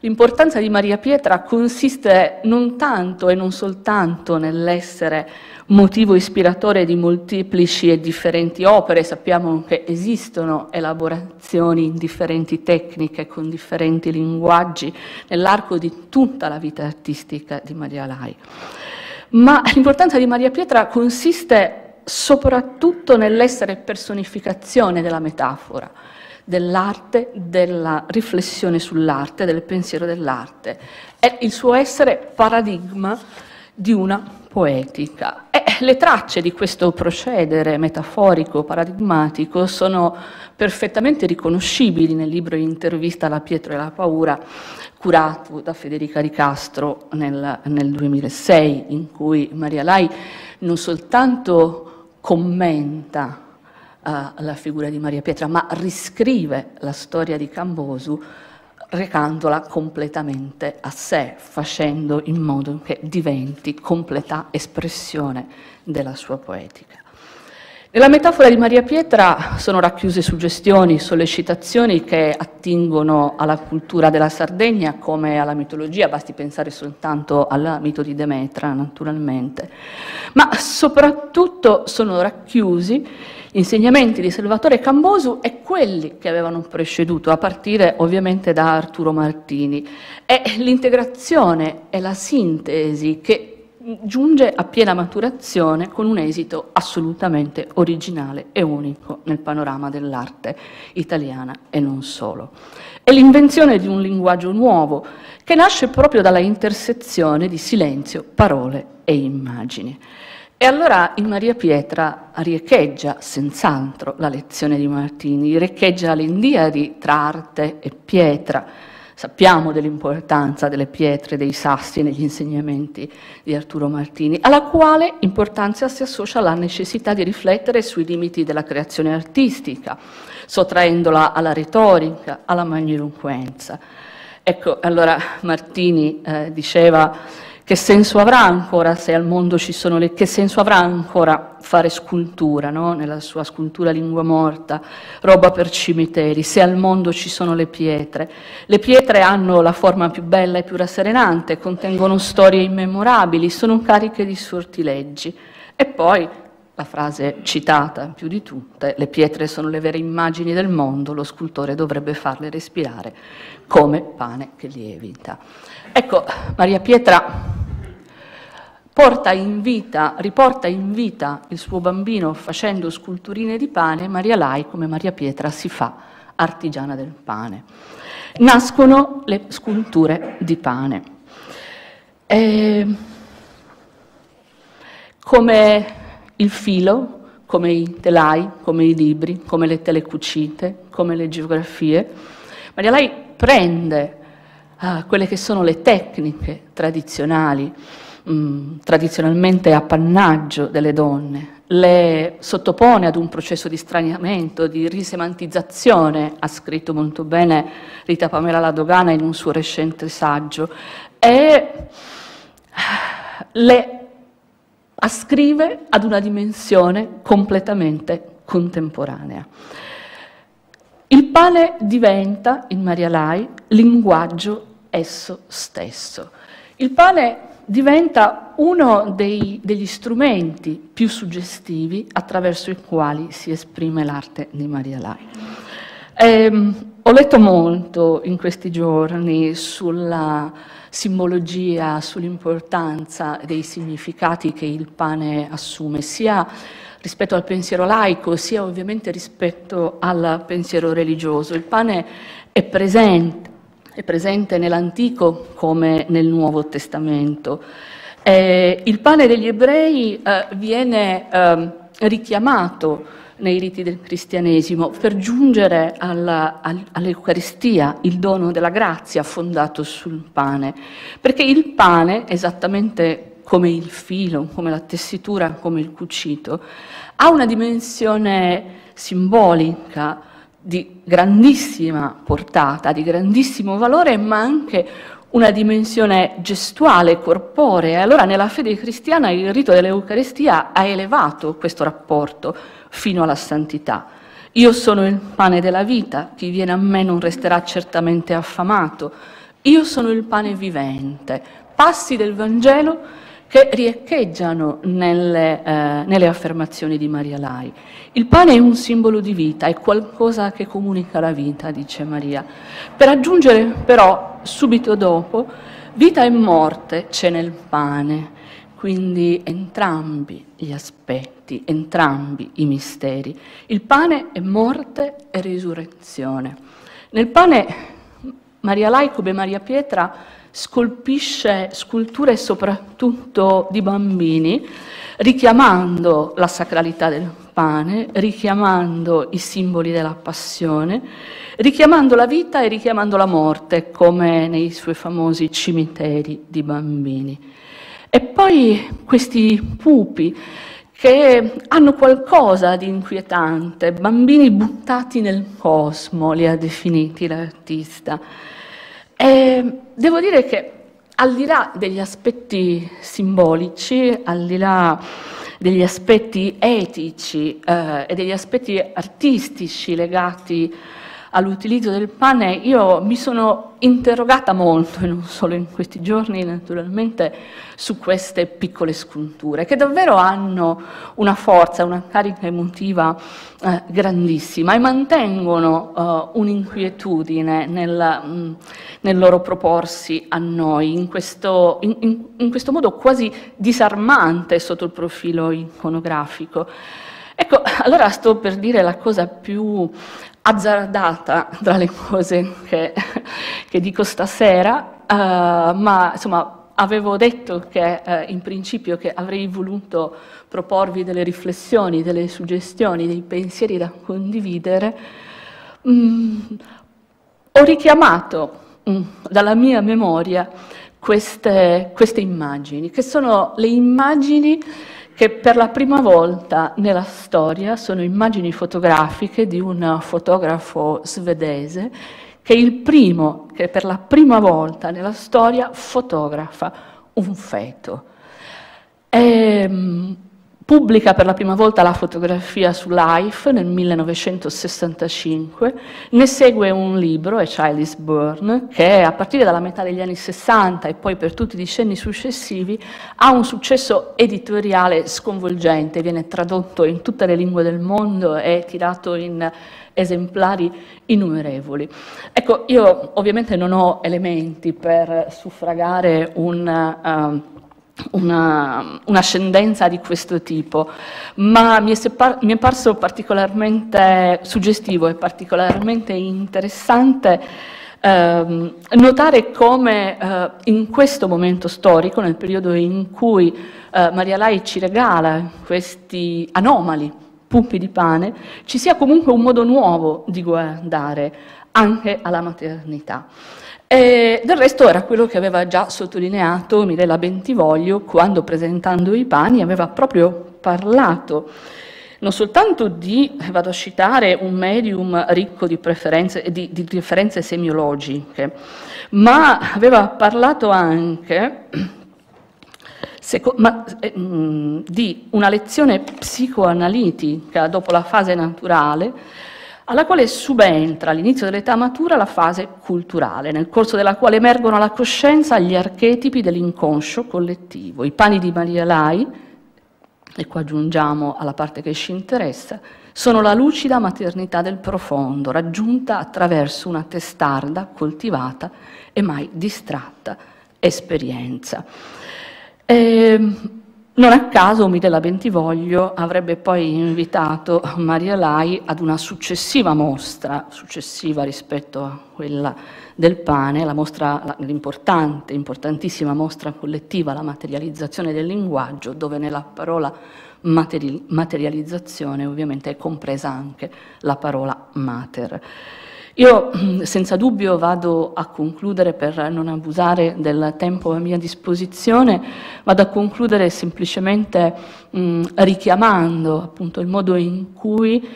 l'importanza di Maria Pietra consiste non tanto e non soltanto nell'essere motivo ispiratore di molteplici e differenti opere, sappiamo che esistono elaborazioni in differenti tecniche, con differenti linguaggi, nell'arco di tutta la vita artistica di Maria Lai. Ma l'importanza di Maria Pietra consiste soprattutto nell'essere personificazione della metafora, dell'arte, della riflessione sull'arte, del pensiero dell'arte. È il suo essere paradigma di una poetica. E le tracce di questo procedere metaforico, paradigmatico, sono perfettamente riconoscibili nel libro Intervista alla Pietro e alla Paura, curato da Federica Ricastro nel, nel 2006, in cui Maria Lai non soltanto commenta alla figura di Maria Pietra, ma riscrive la storia di Cambosu recandola completamente a sé, facendo in modo che diventi completa espressione della sua poetica. Nella metafora di Maria Pietra sono racchiuse suggestioni, sollecitazioni che attingono alla cultura della Sardegna come alla mitologia, basti pensare soltanto al mito di Demetra naturalmente, ma soprattutto sono racchiusi insegnamenti di Salvatore Cambosu e quelli che avevano preceduto, a partire ovviamente da Arturo Martini. È l'integrazione e la sintesi che giunge a piena maturazione con un esito assolutamente originale e unico nel panorama dell'arte italiana e non solo. È l'invenzione di un linguaggio nuovo che nasce proprio dalla intersezione di silenzio, parole e immagini. E allora in Maria Pietra riecheggia senz'altro la lezione di Martini, riecheggia l'indiadi tra arte e pietra. Sappiamo dell'importanza delle pietre dei sassi negli insegnamenti di Arturo Martini, alla quale importanza si associa la necessità di riflettere sui limiti della creazione artistica, sottraendola alla retorica, alla magniloquenza. Ecco, allora Martini eh, diceva che senso avrà ancora se al mondo ci sono le... che senso avrà ancora fare scultura, no? nella sua scultura lingua morta, roba per cimiteri, se al mondo ci sono le pietre. Le pietre hanno la forma più bella e più rasserenante, contengono storie immemorabili, sono cariche di sortileggi. E poi la frase citata più di tutte, le pietre sono le vere immagini del mondo, lo scultore dovrebbe farle respirare come pane che lievita. Ecco, Maria Pietra porta in vita, riporta in vita il suo bambino facendo sculturine di pane, Maria Lai, come Maria Pietra, si fa artigiana del pane. Nascono le sculture di pane. E come il filo, come i telai, come i libri, come le telecucite, come le geografie, Maria Lai prende uh, quelle che sono le tecniche tradizionali mh, tradizionalmente appannaggio delle donne, le sottopone ad un processo di straniamento, di risemantizzazione, ha scritto molto bene Rita Pamela Ladogana in un suo recente saggio, e le ascrive ad una dimensione completamente contemporanea. Il pane diventa, in Maria Lai, linguaggio esso stesso. Il pane diventa uno dei, degli strumenti più suggestivi attraverso i quali si esprime l'arte di Maria Lai. Eh, ho letto molto in questi giorni sulla simbologia, sull'importanza dei significati che il pane assume, sia rispetto al pensiero laico, sia ovviamente rispetto al pensiero religioso. Il pane è presente è presente nell'Antico come nel Nuovo Testamento. Eh, il pane degli ebrei eh, viene eh, richiamato nei riti del cristianesimo per giungere all'Eucaristia, il dono della grazia fondato sul pane, perché il pane, esattamente come il filo, come la tessitura, come il cucito, ha una dimensione simbolica, di grandissima portata, di grandissimo valore, ma anche una dimensione gestuale, corporea. Allora nella fede cristiana il rito dell'Eucaristia ha elevato questo rapporto fino alla santità. Io sono il pane della vita, chi viene a me non resterà certamente affamato. Io sono il pane vivente. Passi del Vangelo che riecheggiano nelle, eh, nelle affermazioni di Maria Lai. Il pane è un simbolo di vita, è qualcosa che comunica la vita, dice Maria. Per aggiungere però, subito dopo, vita e morte c'è nel pane. quindi entrambi gli aspetti, entrambi i misteri. Il pane è morte e risurrezione. Nel pane Maria Lai, come Maria Pietra, scolpisce sculture soprattutto di bambini, richiamando la sacralità del pane, richiamando i simboli della passione, richiamando la vita e richiamando la morte, come nei suoi famosi cimiteri di bambini. E poi questi pupi che hanno qualcosa di inquietante, bambini buttati nel cosmo, li ha definiti l'artista. E devo dire che al di là degli aspetti simbolici, al di là degli aspetti etici eh, e degli aspetti artistici legati all'utilizzo del pane, io mi sono interrogata molto, e non solo in questi giorni naturalmente, su queste piccole sculture, che davvero hanno una forza, una carica emotiva eh, grandissima e mantengono eh, un'inquietudine nel, nel, loro proporsi a noi, in questo, in, in, in questo modo quasi disarmante sotto il profilo iconografico. Ecco, allora sto per dire la cosa più azzardata tra le cose che, [laughs] che dico stasera, uh, ma insomma avevo detto che uh, in principio che avrei voluto proporvi delle riflessioni, delle suggestioni, dei pensieri da condividere. Mm, ho richiamato mm, dalla mia memoria queste, queste immagini, che sono le immagini che per la prima volta nella storia sono immagini fotografiche di un fotografo svedese che è il primo che per la prima volta nella storia fotografa un feto. E, ehm, pubblica per la prima volta la fotografia su Life nel 1965, ne segue un libro, A Child is Born, che a partire dalla metà degli anni 60 e poi per tutti i decenni successivi ha un successo editoriale sconvolgente, viene tradotto in tutte le lingue del mondo e tirato in esemplari innumerevoli. Ecco, io ovviamente non ho elementi per suffragare un... Uh, una, un'ascendenza di questo tipo, ma mi è, separ- mi è, parso particolarmente suggestivo e particolarmente interessante ehm, notare come eh, in questo momento storico, nel periodo in cui eh, Maria Lai ci regala questi anomali pupi di pane, ci sia comunque un modo nuovo di guardare anche alla maternità. E del resto era quello che aveva già sottolineato Mirella Bentivoglio quando presentando i pani aveva proprio parlato. Non soltanto di, vado a citare, un medium ricco di, di, di differenze semiologiche, ma aveva parlato anche ma, eh, di una lezione psicoanalitica dopo la fase naturale alla quale subentra all'inizio dell'età matura la fase culturale, nel corso della quale emergono alla coscienza gli archetipi dell'inconscio collettivo. I pani di Maria Lai, e qua giungiamo alla parte che ci interessa, sono la lucida maternità del profondo, raggiunta attraverso una testarda, coltivata e mai distratta esperienza. E, ehm, non a caso Mirella Bentivoglio avrebbe poi invitato Maria Lai ad una successiva mostra, successiva rispetto a quella del pane, l'importante, importantissima mostra collettiva, la materializzazione del linguaggio, dove nella parola materializzazione ovviamente è compresa anche la parola mater. Io [clears throat] senza dubbio vado a concludere, per non abusare del tempo a mia disposizione, vado a concludere semplicemente mh, richiamando appunto il modo in cui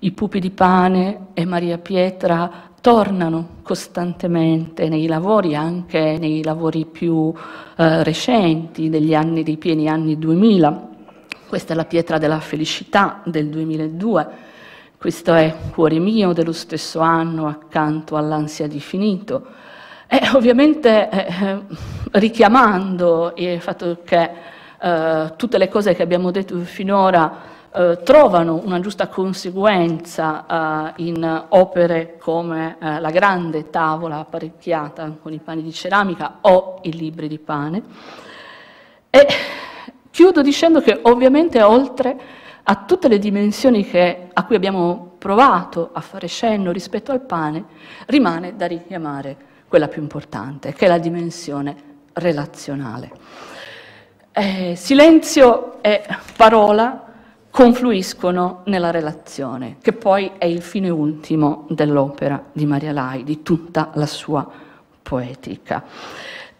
i pupi di pane e Maria Pietra tornano costantemente nei lavori, anche nei lavori più eh, recenti, degli anni, dei pieni anni 2000. Questa è la pietra della felicità del 2002 questo è Cuore mio dello stesso anno accanto all'ansia di finito. E ovviamente eh, eh, richiamando il fatto che eh, tutte le cose che abbiamo detto finora eh, trovano una giusta conseguenza eh, in opere come eh, la grande tavola apparecchiata con i pani di ceramica o i libri di pane. E Chiudo dicendo che ovviamente oltre a tutte le dimensioni che, a cui abbiamo provato a fare cenno rispetto al pane, rimane da richiamare quella più importante, che è la dimensione relazionale. Eh, silenzio e parola confluiscono nella relazione, che poi è il fine ultimo dell'opera di Maria Lai, di tutta la sua poetica.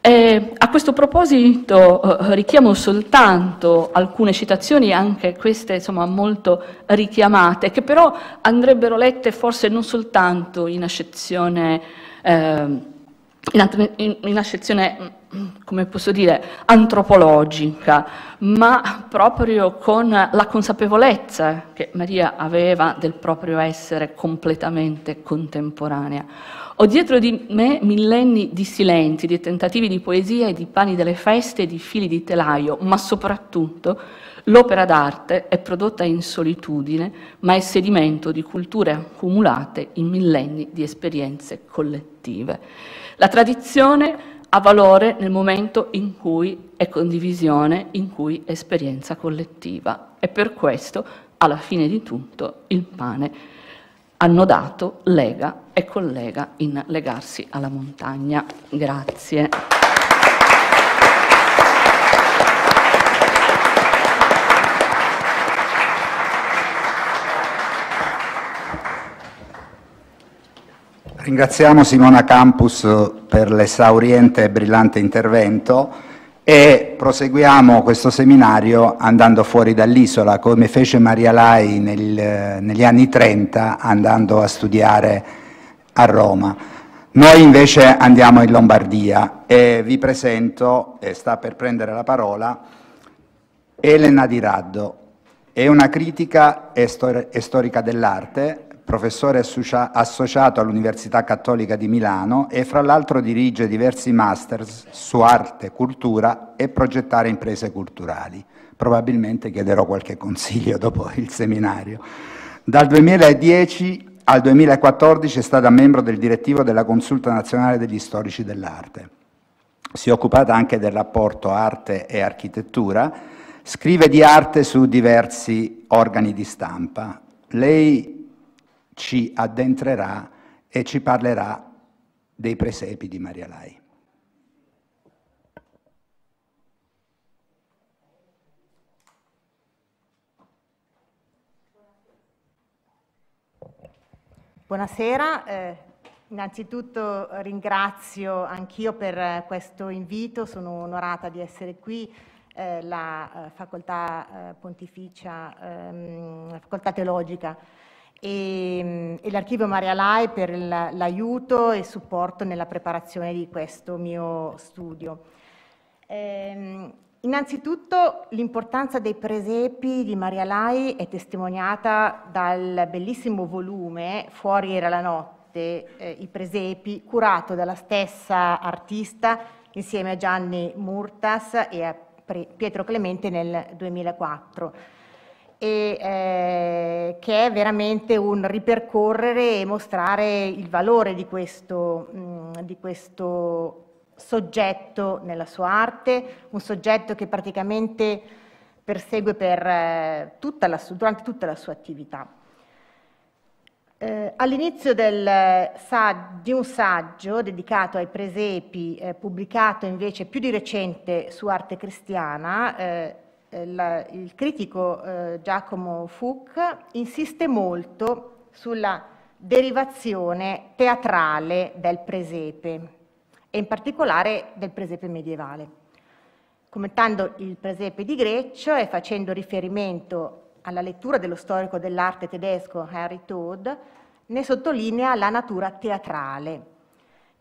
E a questo proposito eh, richiamo soltanto alcune citazioni, anche queste insomma, molto richiamate, che però andrebbero lette forse non soltanto in accezione, eh, in, in, in accezione come posso dire, antropologica, ma proprio con la consapevolezza che Maria aveva del proprio essere completamente contemporanea. Ho dietro di me millenni di silenzi, di tentativi di poesia e di pani delle feste e di fili di telaio, ma soprattutto l'opera d'arte è prodotta in solitudine, ma è sedimento di culture accumulate in millenni di esperienze collettive. La tradizione ha valore nel momento in cui è condivisione, in cui è esperienza collettiva. E per questo, alla fine di tutto, il pane annodato lega e collega in legarsi alla montagna. Grazie. Ringraziamo Simona Campus per l'esauriente e brillante intervento e proseguiamo questo seminario andando fuori dall'isola, come fece Maria Lai nel, negli anni 30 andando a studiare a Roma. Noi invece andiamo in Lombardia e vi presento, e sta per prendere la parola, Elena Di Raddo. È una critica e, stor- e storica dell'arte, professore associato all'Università Cattolica di Milano e fra l'altro dirige diversi masters su arte, cultura e progettare imprese culturali. Probabilmente chiederò qualche consiglio dopo il seminario. Dal 2010 al 2014 è stata membro del direttivo della Consulta Nazionale degli Storici dell'Arte. Si è occupata anche del rapporto arte e architettura, scrive di arte su diversi organi di stampa. Lei ci addentrerà e ci parlerà dei presepi di Maria Lai. Buonasera, eh, innanzitutto ringrazio anch'io per questo invito, sono onorata di essere qui. Eh, la eh, facoltà eh, pontificia, ehm, facoltà teologica e, e l'archivio Maria Lai per l'aiuto e supporto nella preparazione di questo mio studio. Eh, innanzitutto l'importanza dei presepi di Maria Lai è testimoniata dal bellissimo volume Fuori era la notte, eh, i presepi, curato dalla stessa artista insieme a Gianni Murtas e a Pietro Clemente nel 2004 e eh, che è veramente un ripercorrere e mostrare il valore di questo, mh, mm, di questo soggetto nella sua arte, un soggetto che praticamente persegue per, eh, tutta la, durante tutta la sua attività. Eh, all'inizio di un saggio dedicato ai presepi, eh, pubblicato invece più di recente su arte cristiana, eh, eh, la, il critico eh, Giacomo Fuch insiste molto sulla derivazione teatrale del presepe e in particolare del presepe medievale. Commentando il presepe di Greccio e facendo riferimento alla lettura dello storico dell'arte tedesco Harry Todd, ne sottolinea la natura teatrale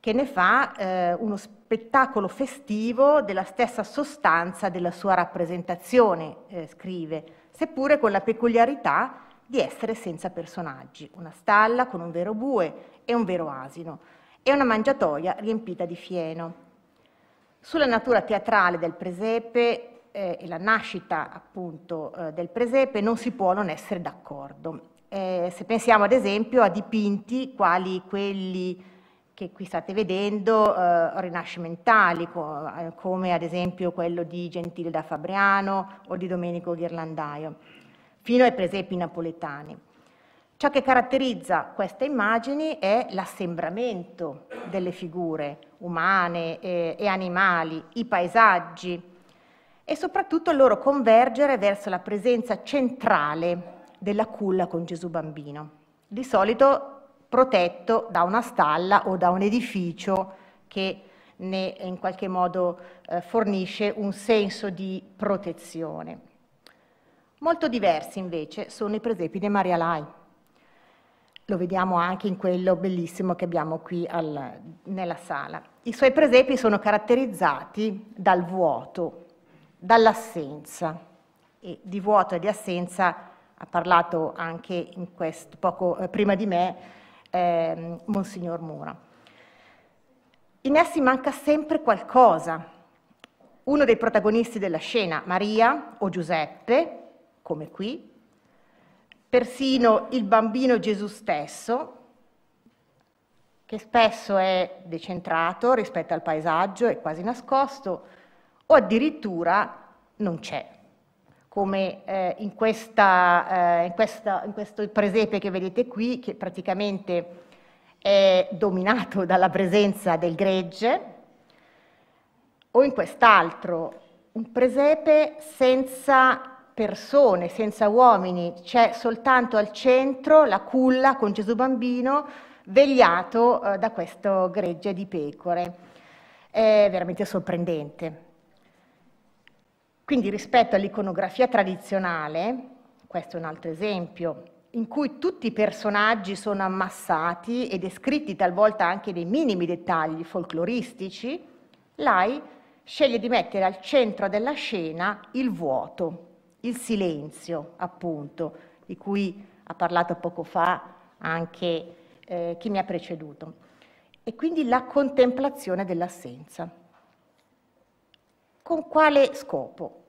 che ne fa eh, uno spettacolo festivo della stessa sostanza della sua rappresentazione, eh, scrive, seppure con la peculiarità di essere senza personaggi, una stalla con un vero bue e un vero asino e una mangiatoia riempita di fieno. Sulla natura teatrale del presepe eh, e la nascita appunto eh, del presepe non si può non essere d'accordo. Eh, se pensiamo ad esempio a dipinti quali quelli che qui state vedendo, eh, rinascimentali, co eh, come ad esempio quello di Gentile da Fabriano o di Domenico Ghirlandaio, fino ai presepi napoletani. Ciò che caratterizza queste immagini è l'assembramento delle figure umane e, e animali, i paesaggi e soprattutto il loro convergere verso la presenza centrale della culla con Gesù bambino, di solito protetto da una stalla o da un edificio che ne in qualche modo eh, fornisce un senso di protezione. Molto diversi invece sono i presepi di Maria Lai. Lo vediamo anche in quello bellissimo che abbiamo qui al, nella sala. I suoi presepi sono caratterizzati dal vuoto, dall'assenza. E di vuoto e di assenza ha parlato anche questo, poco eh, prima di me eh, Monsignor Mura. In essi manca sempre qualcosa. Uno dei protagonisti della scena, Maria o Giuseppe, come qui, persino il bambino Gesù stesso, che spesso è decentrato rispetto al paesaggio, è quasi nascosto, o addirittura non c'è, come eh, in, questa, eh, in, questa, in questo presepe che vedete qui, che praticamente è dominato dalla presenza del gregge, o in quest'altro, un presepe senza persone, senza uomini, c'è soltanto al centro la culla con Gesù bambino vegliato eh, da questo gregge di pecore. È veramente sorprendente. Quindi rispetto all'iconografia tradizionale, questo è un altro esempio, in cui tutti i personaggi sono ammassati e descritti talvolta anche nei minimi dettagli folcloristici, Lai sceglie di mettere al centro della scena il vuoto, il silenzio, appunto, di cui ha parlato poco fa anche eh, chi mi ha preceduto, e quindi la contemplazione dell'assenza. Con quale scopo?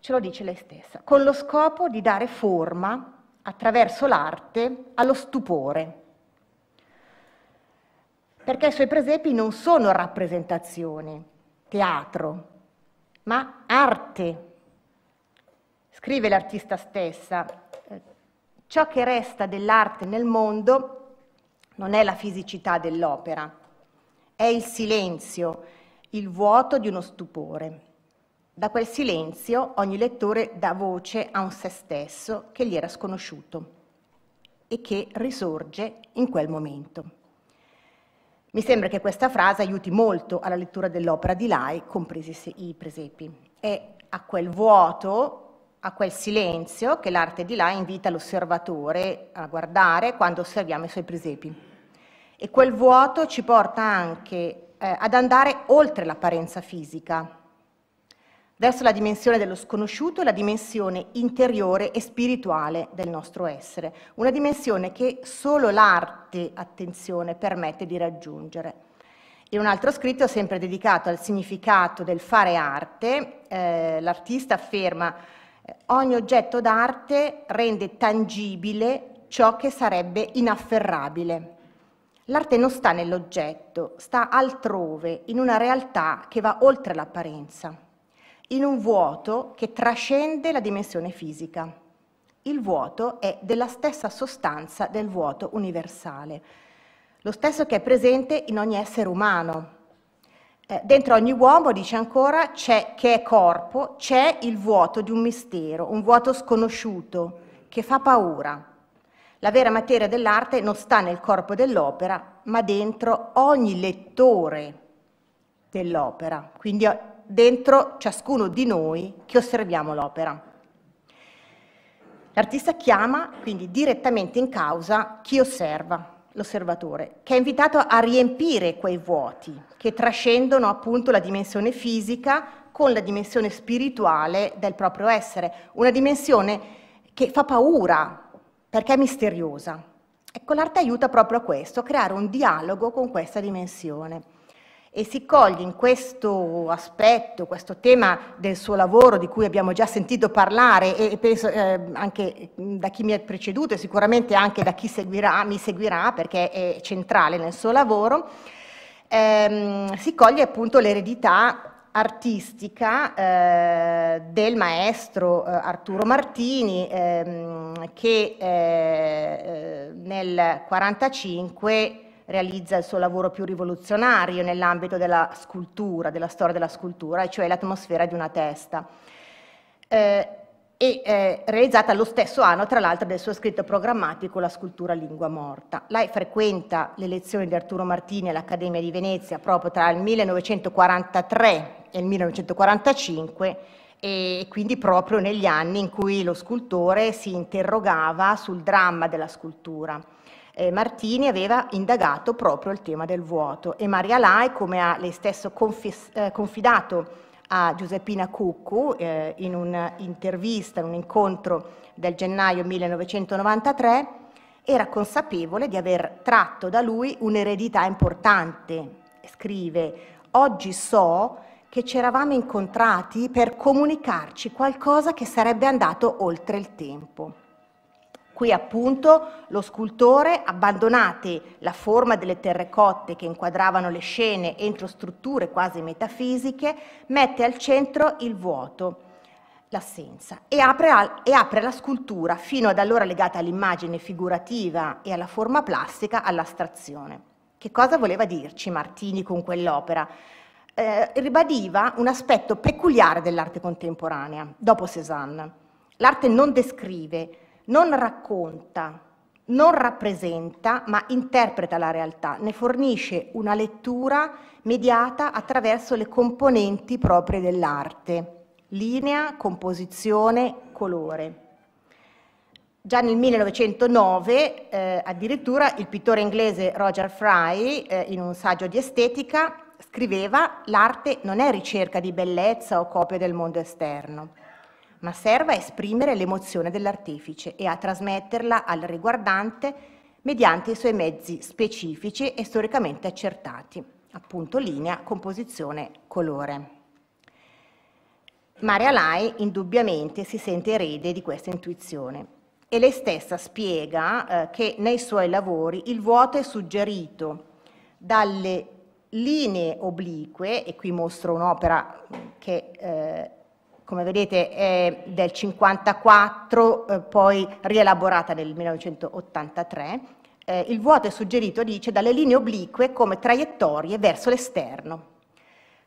Ce lo dice lei stessa, con lo scopo di dare forma attraverso l'arte allo stupore. Perché i suoi presepi non sono rappresentazioni, teatro, ma arte Scrive l'artista stessa, eh, ciò che resta dell'arte nel mondo non è la fisicità dell'opera, è il silenzio, il vuoto di uno stupore. Da quel silenzio ogni lettore dà voce a un se stesso che gli era sconosciuto e che risorge in quel momento. Mi sembra che questa frase aiuti molto alla lettura dell'opera di Lai, compresi i presepi. È a quel vuoto a quel silenzio che l'arte di là invita l'osservatore a guardare quando osserviamo i suoi presepi. E quel vuoto ci porta anche eh, ad andare oltre l'apparenza fisica, verso la dimensione dello sconosciuto e la dimensione interiore e spirituale del nostro essere, una dimensione che solo l'arte, attenzione, permette di raggiungere. In un altro scritto, sempre dedicato al significato del fare arte, eh, l'artista afferma Ogni oggetto d'arte rende tangibile ciò che sarebbe inafferrabile. L'arte non sta nell'oggetto, sta altrove, in una realtà che va oltre l'apparenza, in un vuoto che trascende la dimensione fisica. Il vuoto è della stessa sostanza del vuoto universale, lo stesso che è presente in ogni essere umano, eh, dentro ogni uomo, dice ancora, c'è, che è corpo, c'è il vuoto di un mistero, un vuoto sconosciuto, che fa paura. La vera materia dell'arte non sta nel corpo dell'opera, ma dentro ogni lettore dell'opera, quindi dentro ciascuno di noi che osserviamo l'opera. L'artista chiama quindi direttamente in causa chi osserva l'osservatore, che è invitato a riempire quei vuoti che trascendono appunto la dimensione fisica con la dimensione spirituale del proprio essere, una dimensione che fa paura perché è misteriosa. Ecco, l'arte aiuta proprio a questo, a creare un dialogo con questa dimensione e si coglie in questo aspetto, questo tema del suo lavoro di cui abbiamo già sentito parlare e penso eh, anche da chi mi ha preceduto e sicuramente anche da chi seguirà, mi seguirà perché è centrale nel suo lavoro, ehm, si coglie appunto l'eredità artistica eh, del maestro eh, Arturo Martini ehm, che eh, eh nel 1945 realizza il suo lavoro più rivoluzionario nell'ambito della scultura, della storia della scultura, cioè l'atmosfera di una testa. Eh, e eh, realizzata lo stesso anno, tra l'altro, del suo scritto programmatico La scultura lingua morta. Lei frequenta le lezioni di Arturo Martini all'Accademia di Venezia proprio tra il 1943 e il 1945 e quindi proprio negli anni in cui lo scultore si interrogava sul dramma della scultura. Eh, Martini aveva indagato proprio il tema del vuoto e Maria Lai, come ha lei stesso eh, confidato a Giuseppina Cuccu eh, in un'intervista, in un incontro del gennaio 1993, era consapevole di aver tratto da lui un'eredità importante. Scrive, oggi so che ci eravamo incontrati per comunicarci qualcosa che sarebbe andato oltre il tempo. Qui appunto lo scultore, abbandonate la forma delle terrecotte che inquadravano le scene entro strutture quasi metafisiche, mette al centro il vuoto, l'assenza, e apre, e apre la scultura, fino ad allora legata all'immagine figurativa e alla forma plastica, all'astrazione. Che cosa voleva dirci Martini con quell'opera? Eh, ribadiva un aspetto peculiare dell'arte contemporanea, dopo Cézanne. L'arte non descrive, non racconta, non rappresenta, ma interpreta la realtà, ne fornisce una lettura mediata attraverso le componenti proprie dell'arte, linea, composizione, colore. Già nel 1909 eh, addirittura il pittore inglese Roger Fry, eh, in un saggio di estetica, scriveva l'arte non è ricerca di bellezza o copia del mondo esterno, ma serve a esprimere l'emozione dell'artefice e a trasmetterla al riguardante mediante i suoi mezzi specifici e storicamente accertati, appunto linea, composizione, colore. Maria Lai indubbiamente si sente erede di questa intuizione e lei stessa spiega eh, che nei suoi lavori il vuoto è suggerito dalle linee oblique, e qui mostro un'opera che eh, come vedete è del 54, eh, poi rielaborata nel 1983. Eh, il vuoto è suggerito, dice, dalle linee oblique come traiettorie verso l'esterno,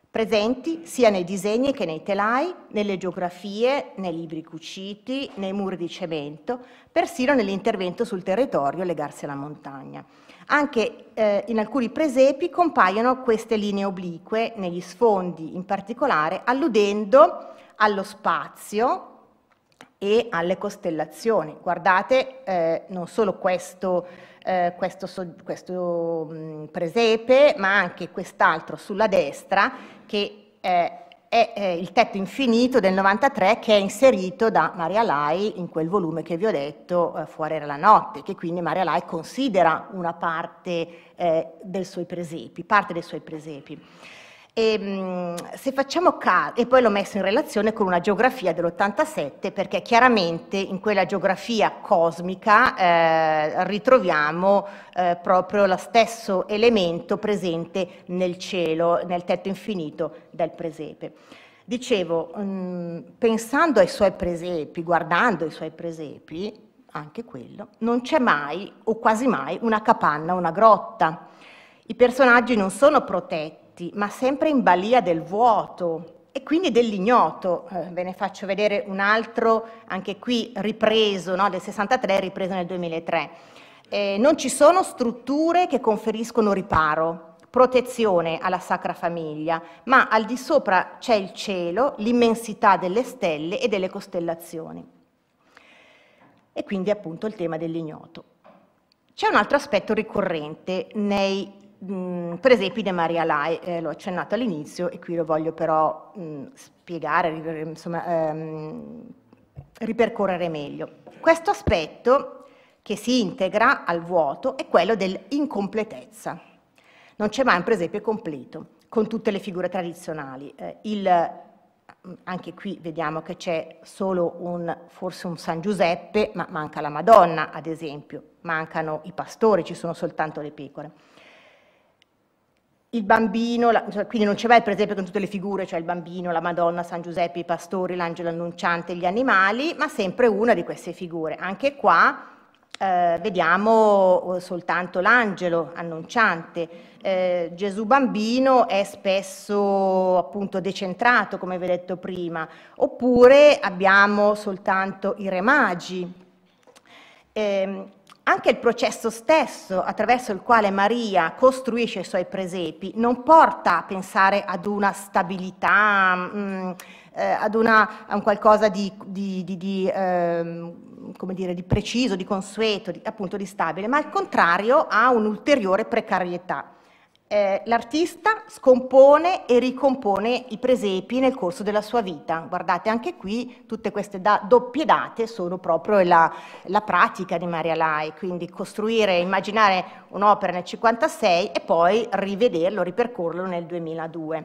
presenti sia nei disegni che nei telai, nelle geografie, nei libri cuciti, nei muri di cemento, persino nell'intervento sul territorio legarsi alla montagna. Anche eh, in alcuni presepi compaiono queste linee oblique negli sfondi in particolare, alludendo allo spazio e alle costellazioni. Guardate non solo questo, eh, questo, questo mh, presepe, ma anche quest'altro sulla destra che eh, è eh, il tetto infinito del 93 che è inserito da Maria Lai in quel volume che vi ho detto, eh, Fuori era la notte, che quindi Maria Lai considera una parte eh, dei suoi presepi, parte dei suoi presepi. E, ehm, se facciamo caso, e poi l'ho messo in relazione con una geografia dell'87 perché chiaramente in quella geografia cosmica eh, ritroviamo eh, proprio lo stesso elemento presente nel cielo, nel tetto infinito del presepe. Dicevo, mh, mm, pensando ai suoi presepi, guardando i suoi presepi, anche quello, non c'è mai o quasi mai una capanna, una grotta. I personaggi non sono protetti avanti, ma sempre in balia del vuoto e quindi dell'ignoto. Eh, ve ne faccio vedere un altro, anche qui ripreso, no, del 63, ripreso nel 2003. Eh, non ci sono strutture che conferiscono riparo, protezione alla Sacra Famiglia, ma al di sopra c'è il cielo, l'immensità delle stelle e delle costellazioni. E quindi appunto il tema dell'ignoto. C'è un altro aspetto ricorrente nei mh, presepi di Maria Lai, eh, l'ho accennato all'inizio e qui lo voglio però mh, spiegare, insomma, ehm, ripercorrere meglio. Questo aspetto che si integra al vuoto è quello dell'incompletezza. Non c'è mai un presepio completo, con tutte le figure tradizionali. Eh, il, anche qui vediamo che c'è solo un, forse un San Giuseppe, ma manca la Madonna, ad esempio, mancano i pastori, ci sono soltanto le pecore. Il bambino, la, cioè, quindi non c'è il presepe con tutte le figure, cioè il bambino, la Madonna, San Giuseppe, i pastori, l'angelo annunciante, gli animali, ma sempre una di queste figure. Anche qua eh, vediamo soltanto l'angelo annunciante. Eh, Gesù bambino è spesso appunto decentrato, come vi ho detto prima, oppure abbiamo soltanto i re magi. Eh, anche il processo stesso attraverso il quale Maria costruisce i suoi presepi non porta a pensare ad una stabilità, mh, mm, eh, ad una, a un qualcosa di, di, di, di eh, come dire, di preciso, di consueto, di, appunto di stabile, ma al contrario ha un'ulteriore precarietà. Eh, l'artista scompone e ricompone i presepi nel corso della sua vita. Guardate, anche qui tutte queste da, doppie date sono proprio la, la, pratica di Maria Lai, quindi costruire, immaginare un'opera nel 1956 e poi rivederlo, ripercorrerlo nel 2002.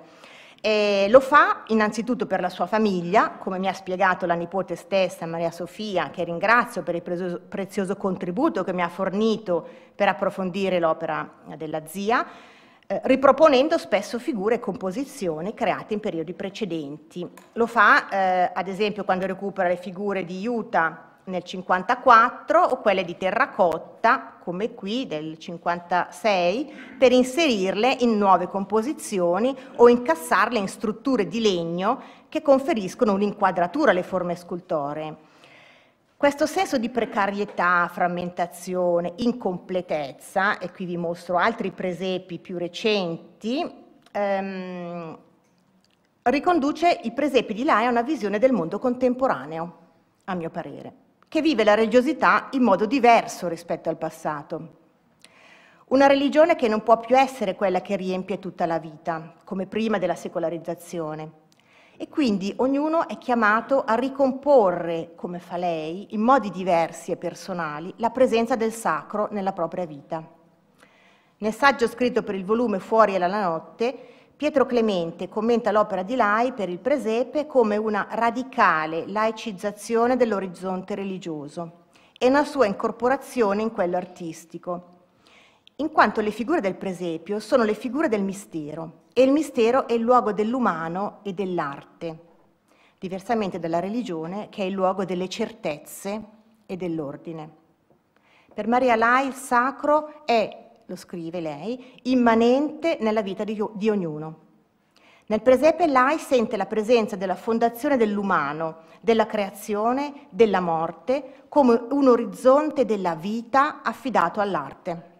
E lo fa innanzitutto per la sua famiglia, come mi ha spiegato la nipote stessa, Maria Sofia, che ringrazio per il prezioso, prezioso contributo che mi ha fornito per approfondire l'opera della zia, eh, riproponendo spesso figure e composizioni create in periodi precedenti. Lo fa, eh, ad esempio, quando recupera le figure di Utah nel 54 o quelle di terracotta, come qui del 56, per inserirle in nuove composizioni o incassarle in strutture di legno che conferiscono un'inquadratura alle forme scultoree. Questo senso di precarietà, frammentazione, incompletezza, e qui vi mostro altri presepi più recenti, ehm, riconduce i presepi di Lai a una visione del mondo contemporaneo, a mio parere che vive la religiosità in modo diverso rispetto al passato. Una religione che non può più essere quella che riempie tutta la vita, come prima della secolarizzazione. E quindi ognuno è chiamato a ricomporre, come fa lei, in modi diversi e personali, la presenza del sacro nella propria vita. Nel saggio scritto per il volume Fuori alla notte, Pietro Clemente commenta l'opera di Lai per il presepe come una radicale laicizzazione dell'orizzonte religioso e una sua incorporazione in quello artistico, in quanto le figure del presepio sono le figure del mistero e il mistero è il luogo dell'umano e dell'arte, diversamente dalla religione che è il luogo delle certezze e dell'ordine. Per Maria Lai il sacro è lo scrive lei, immanente nella vita di, di ognuno. Nel presepe Lai sente la presenza della fondazione dell'umano, della creazione, della morte, come un orizzonte della vita affidato all'arte.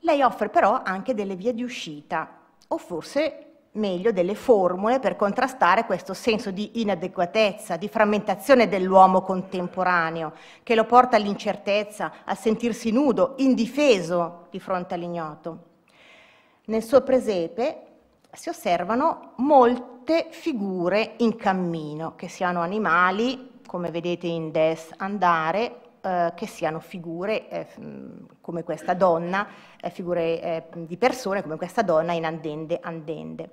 Lei offre però anche delle vie di uscita, o forse meglio delle formule per contrastare questo senso di inadeguatezza, di frammentazione dell'uomo contemporaneo, che lo porta all'incertezza, a sentirsi nudo, indifeso di fronte all'ignoto. Nel suo presepe si osservano molte figure in cammino, che siano animali, come vedete in Des andare, eh, che siano figure eh, come questa donna, eh, figure eh, di persone come questa donna in andende andende.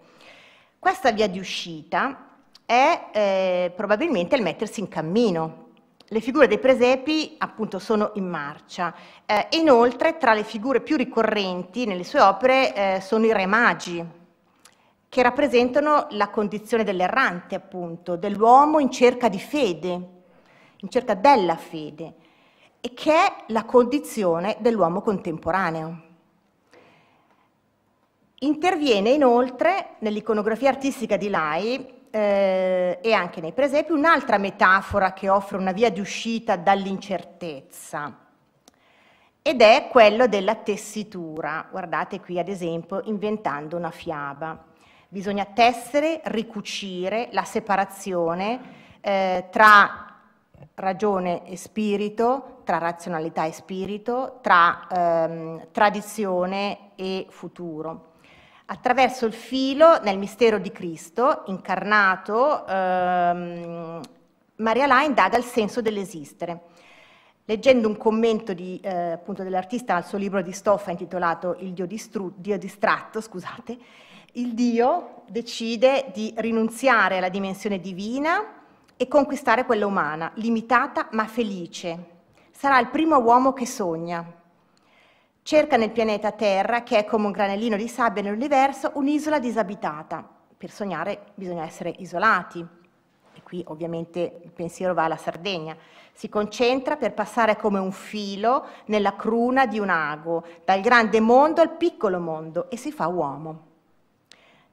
Questa via di uscita è eh, probabilmente il mettersi in cammino. Le figure dei presepi appunto sono in marcia. Eh, inoltre tra le figure più ricorrenti nelle sue opere sono i re magi, che rappresentano la condizione dell'errante, appunto, dell'uomo in cerca di fede, in cerca della fede e che è la condizione dell'uomo contemporaneo. Interviene inoltre nell'iconografia artistica di Lai eh, e anche nei presepi un'altra metafora che offre una via di uscita dall'incertezza ed è quello della tessitura. Guardate qui ad esempio inventando una fiaba. Bisogna tessere, ricucire la separazione eh, tra ragione e spirito, tra razionalità e spirito, tra ehm, tradizione e futuro. Attraverso il filo nel mistero di Cristo, incarnato, ehm, Maria La indaga il senso dell'esistere. Leggendo un commento di, eh, dell'artista al suo libro di stoffa intitolato Il Dio, distru- Dio distratto, scusate, il Dio decide di rinunziare alla dimensione divina e conquistare quella umana, limitata ma felice. Sarà il primo uomo che sogna. cerca nel pianeta Terra, che è come un granellino di sabbia nell'universo, un'isola disabitata. Per sognare bisogna essere isolati. E qui ovviamente il pensiero va alla Sardegna. Si concentra per passare come un filo nella cruna di un ago, dal grande mondo al piccolo mondo, e si fa uomo.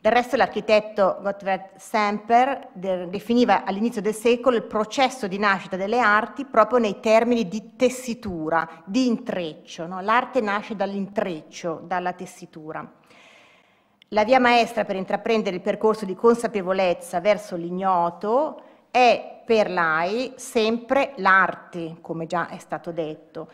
Del resto l'architetto Gottfried Semper definiva all'inizio del secolo il processo di nascita delle arti proprio nei termini di tessitura, di intreccio. No? L'arte nasce dall'intreccio, dalla tessitura. La via maestra per intraprendere il percorso di consapevolezza verso l'ignoto è per l'AI sempre l'arte, come già è stato detto,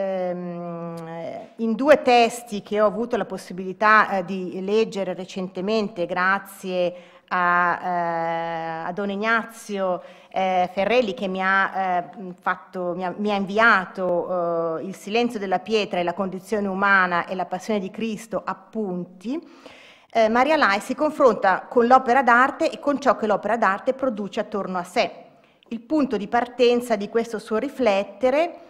in due testi che ho avuto la possibilità eh, di leggere recentemente grazie a, eh, a Don Ignazio eh, Ferrelli che mi ha, eh, fatto, mi ha, mi ha inviato eh, Il silenzio della pietra e la condizione umana e la passione di Cristo appunti, eh, Maria Lai si confronta con l'opera d'arte e con ciò che l'opera d'arte produce attorno a sé. Il punto di partenza di questo suo riflettere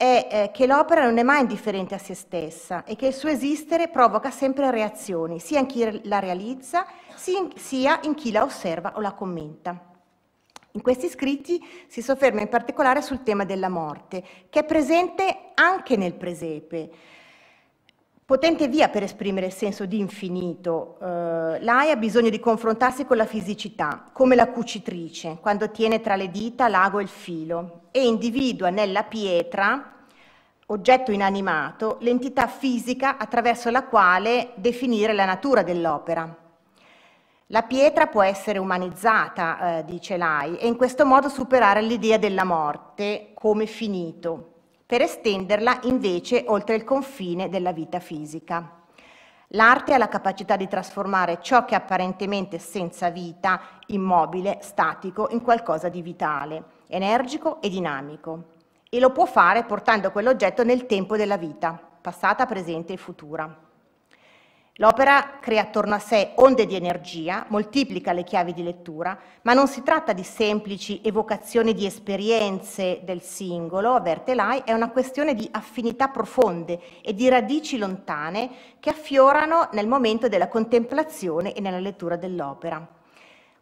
è eh, che l'opera non è mai indifferente a se stessa e che il suo esistere provoca sempre reazioni, sia in chi la realizza, sia in chi la osserva o la commenta. In questi scritti si sofferma in particolare sul tema della morte, che è presente anche nel presepe, Potente via per esprimere il senso di infinito, eh, l'AI ha bisogno di confrontarsi con la fisicità, come la cucitrice, quando tiene tra le dita l'ago e il filo, e individua nella pietra, oggetto inanimato, l'entità fisica attraverso la quale definire la natura dell'opera. La pietra può essere umanizzata, eh, dice l'AI, e in questo modo superare l'idea della morte come finito per estenderla invece oltre il confine della vita fisica. L'arte ha la capacità di trasformare ciò che è apparentemente senza vita, immobile, statico, in qualcosa di vitale, energico e dinamico. E lo può fare portando quell'oggetto nel tempo della vita, passata, presente e futura. L'opera crea attorno a sé onde di energia, moltiplica le chiavi di lettura, ma non si tratta di semplici evocazioni di esperienze del singolo, avverte Lai, è una questione di affinità profonde e di radici lontane che affiorano nel momento della contemplazione e nella lettura dell'opera.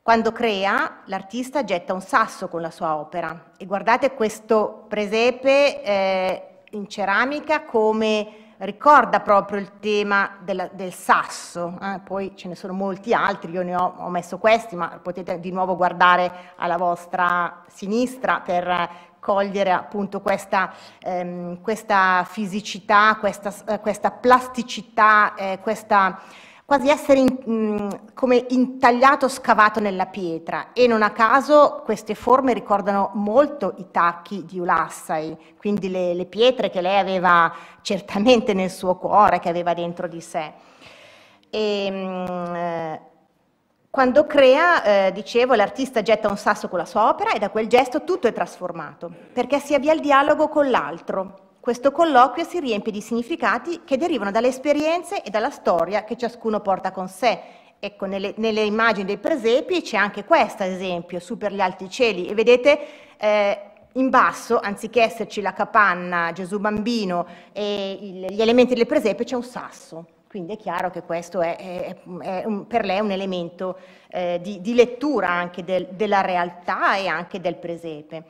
Quando crea, l'artista getta un sasso con la sua opera e guardate questo presepe eh, in ceramica come ricorda proprio il tema del, del sasso, eh? poi ce ne sono molti altri, io ne ho, ho, messo questi, ma potete di nuovo guardare alla vostra sinistra per cogliere appunto questa, ehm, questa fisicità, questa, eh, questa plasticità, eh, questa quasi essere in, mm, come intagliato, scavato nella pietra e non a caso queste forme ricordano molto i tacchi di Ulassai, quindi le, le pietre che lei aveva certamente nel suo cuore, che aveva dentro di sé. E, mm, quando crea, eh, dicevo, l'artista getta un sasso con la sua opera e da quel gesto tutto è trasformato, perché si avvia il dialogo con l'altro, questo colloquio si riempie di significati che derivano dalle esperienze e dalla storia che ciascuno porta con sé. Ecco, nelle, nelle immagini dei presepi c'è anche questa, ad esempio, su per gli alti cieli, e vedete eh, in basso, anziché esserci la capanna, Gesù bambino e il, gli elementi del presepe, c'è un sasso. Quindi è chiaro che questo è, è, è un, per lei un elemento eh, di, di, lettura anche del, della realtà e anche del presepe.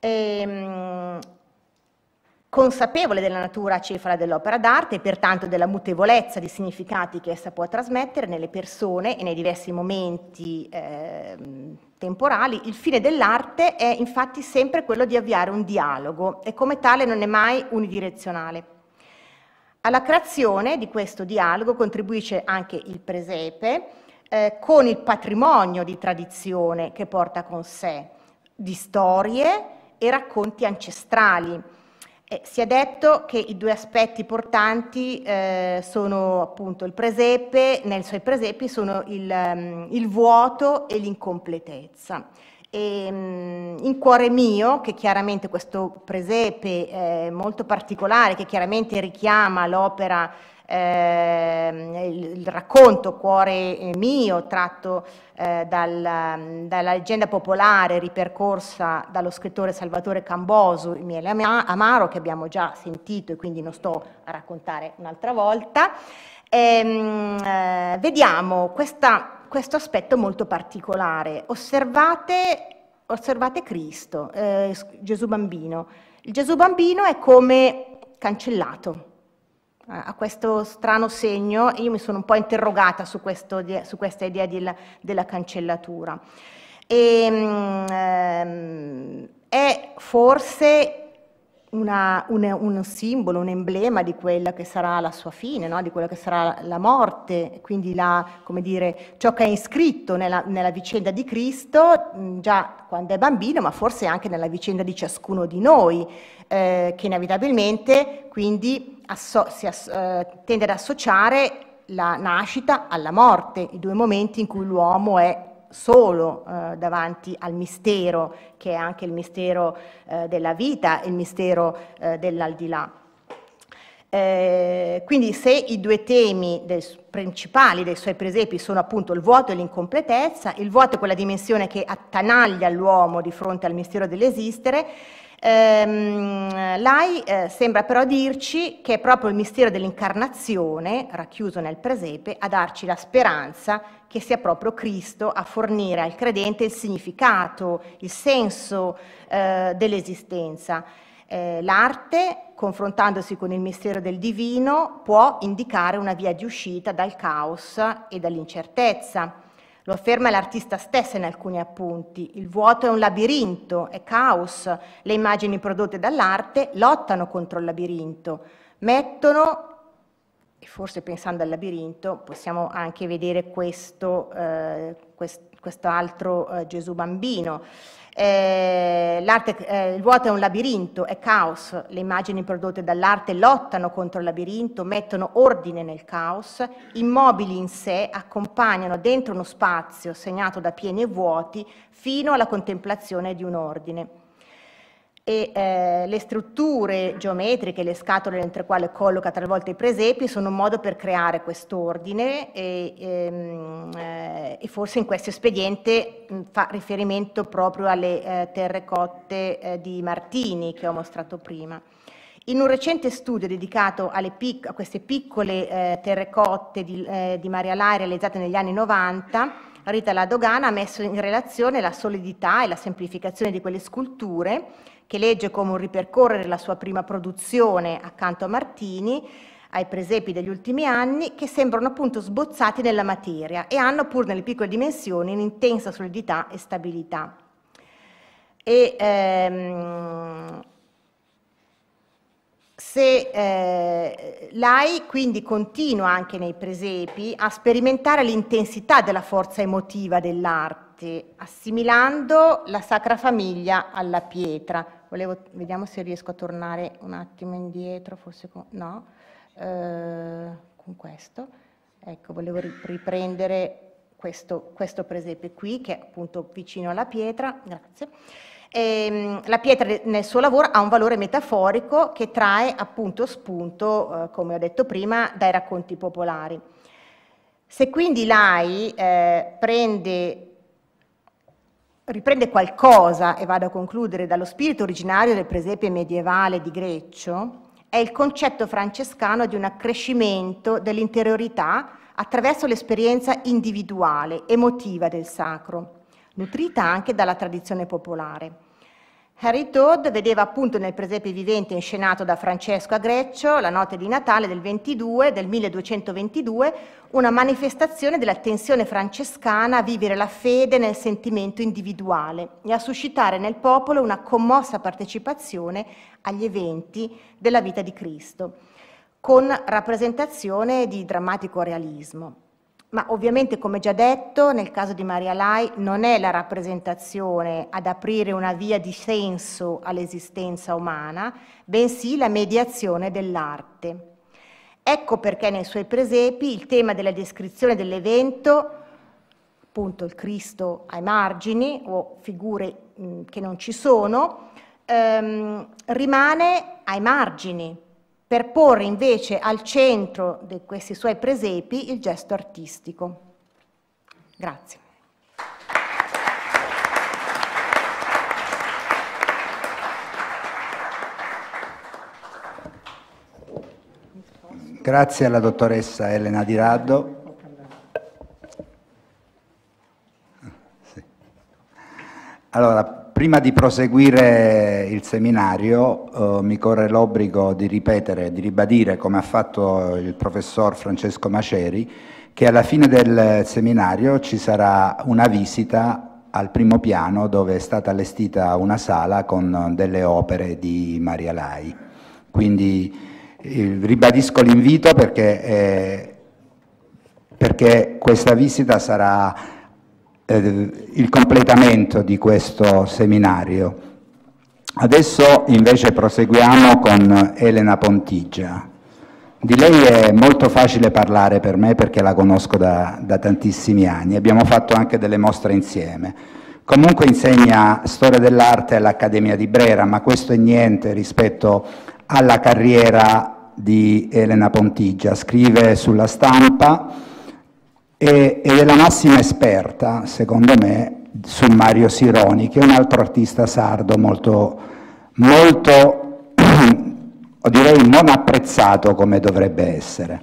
Ehm, consapevole della natura cefala dell'opera d'arte e pertanto della mutevolezza di significati che essa può trasmettere nelle persone e nei diversi momenti eh, temporali, il fine dell'arte è infatti sempre quello di avviare un dialogo e come tale non è mai unidirezionale. Alla creazione di questo dialogo contribuisce anche il presepe eh, con il patrimonio di tradizione che porta con sé, di storie e racconti ancestrali, eh, si è detto che i due aspetti portanti eh, sono appunto il presepe, nei suoi presepi sono il, um, il vuoto e l'incompletezza. E, mm, in cuore mio, che chiaramente questo presepe è molto particolare, che chiaramente richiama l'opera eh, il, racconto Cuore mio, tratto eh, dal, dalla leggenda popolare ripercorsa dallo scrittore Salvatore Camboso, il miele amaro, che abbiamo già sentito e quindi non sto a raccontare un'altra volta. Ehm, eh, vediamo questa, questo aspetto molto particolare. Osservate, osservate Cristo, eh, Gesù bambino. Il Gesù bambino è come cancellato a questo strano segno, io mi sono un po' interrogata su, questo, su questa idea di, della cancellatura. E, ehm, è forse una, un, un, simbolo, un emblema di quella che sarà la sua fine, no? di quella che sarà la morte, quindi la, dire, ciò che è iscritto nella, nella, vicenda di Cristo, già quando è bambino, ma forse anche nella vicenda di ciascuno di noi, eh, che inevitabilmente quindi asso- si ass- eh, tende ad associare la nascita alla morte, i due momenti in cui l'uomo è solo eh, davanti al mistero, che è anche il mistero eh, della vita, il mistero eh, dell'aldilà. Eh, quindi se i due temi del, principali dei suoi presepi sono appunto il vuoto e l'incompletezza, il vuoto è quella dimensione che attanaglia l'uomo di fronte al mistero dell'esistere, Ehm, Lai eh, sembra però dirci che è proprio il mistero dell'incarnazione, racchiuso nel presepe, a darci la speranza che sia proprio Cristo a fornire al credente il significato, il senso eh, dell'esistenza. Eh, l'arte, confrontandosi con il mistero del divino, può indicare una via di uscita dal caos e dall'incertezza. Lo afferma l'artista stessa in alcuni appunti. Il vuoto è un labirinto, è caos. Le immagini prodotte dall'arte lottano contro il labirinto, mettono, e forse pensando al labirinto, possiamo anche vedere questo, eh, quest, altro eh, Gesù bambino. Eh, eh, il vuoto è un labirinto, è caos, le immagini prodotte dall'arte lottano contro il labirinto, mettono ordine nel caos, immobili in sé, accompagnano dentro uno spazio segnato da pieni e vuoti fino alla contemplazione di un ordine e eh, le strutture geometriche, le scatole entro le quali colloca talvolta i presepi sono un modo per creare quest'ordine e, ehm, eh, e, forse in questo espediente fa riferimento proprio alle eh, terrecotte eh, di Martini che ho mostrato prima. In un recente studio dedicato pic- a queste piccole eh, terrecotte di, eh, di Maria Lai realizzate negli anni 90, Rita Ladogana ha messo in relazione la solidità e la semplificazione di quelle sculture che legge come un ripercorrere la sua prima produzione accanto a Martini, ai presepi degli ultimi anni, che sembrano appunto sbozzati nella materia e hanno, pur nelle piccole dimensioni, un'intensa solidità e stabilità. E, ehm, se eh, l'AI quindi continua anche nei presepi a sperimentare l'intensità della forza emotiva dell'arte, assimilando la Sacra Famiglia alla pietra, Volevo, vediamo se riesco a tornare un attimo indietro, forse con, no, eh, con questo. Ecco, volevo riprendere questo, questo presepe qui, che è appunto vicino alla pietra, grazie. E, ehm, la pietra nel suo lavoro ha un valore metaforico che trae appunto spunto, eh, come ho detto prima, dai racconti popolari. Se quindi l'AI eh, prende riprende qualcosa, e vado a concludere, dallo spirito originario del presepe medievale di Greccio, è il concetto francescano di un accrescimento dell'interiorità attraverso l'esperienza individuale, emotiva del sacro, nutrita anche dalla tradizione popolare. Harry Todd vedeva appunto nel presepe vivente inscenato da Francesco Agreccio, la notte di Natale del 22, del 1222, una manifestazione della tensione francescana a vivere la fede nel sentimento individuale e a suscitare nel popolo una commossa partecipazione agli eventi della vita di Cristo, con rappresentazione di drammatico realismo. Ma ovviamente, come già detto, nel caso di Maria Lai non è la rappresentazione ad aprire una via di senso all'esistenza umana, bensì la mediazione dell'arte. Ecco perché nei suoi presepi il tema della descrizione dell'evento appunto il Cristo ai margini o figure mh, che non ci sono, ehm, rimane ai margini per porre invece al centro di questi suoi presepi il gesto artistico. Grazie. Grazie alla dottoressa Elena Di Raddo. Allora, prima di proseguire il seminario eh, mi corre l'obbligo di ripetere, di ribadire, come ha fatto il professor Francesco Maceri, che alla fine del seminario ci sarà una visita al primo piano dove è stata allestita una sala con delle opere di Maria Lai. Quindi eh, ribadisco l'invito perché, eh, perché questa visita sarà eh, il completamento di questo seminario. Adesso invece proseguiamo con Elena Pontigia. Di lei è molto facile parlare per me perché la conosco da, da tantissimi anni, abbiamo fatto anche delle mostre insieme. Comunque insegna storia dell'arte all'Accademia di Brera, ma questo è niente rispetto alla carriera di Elena Pontigia. Scrive sulla stampa, e, ed è la massima esperta, secondo me, su Mario Sironi, che è un altro artista sardo molto, molto [clears throat] direi non apprezzato come dovrebbe essere.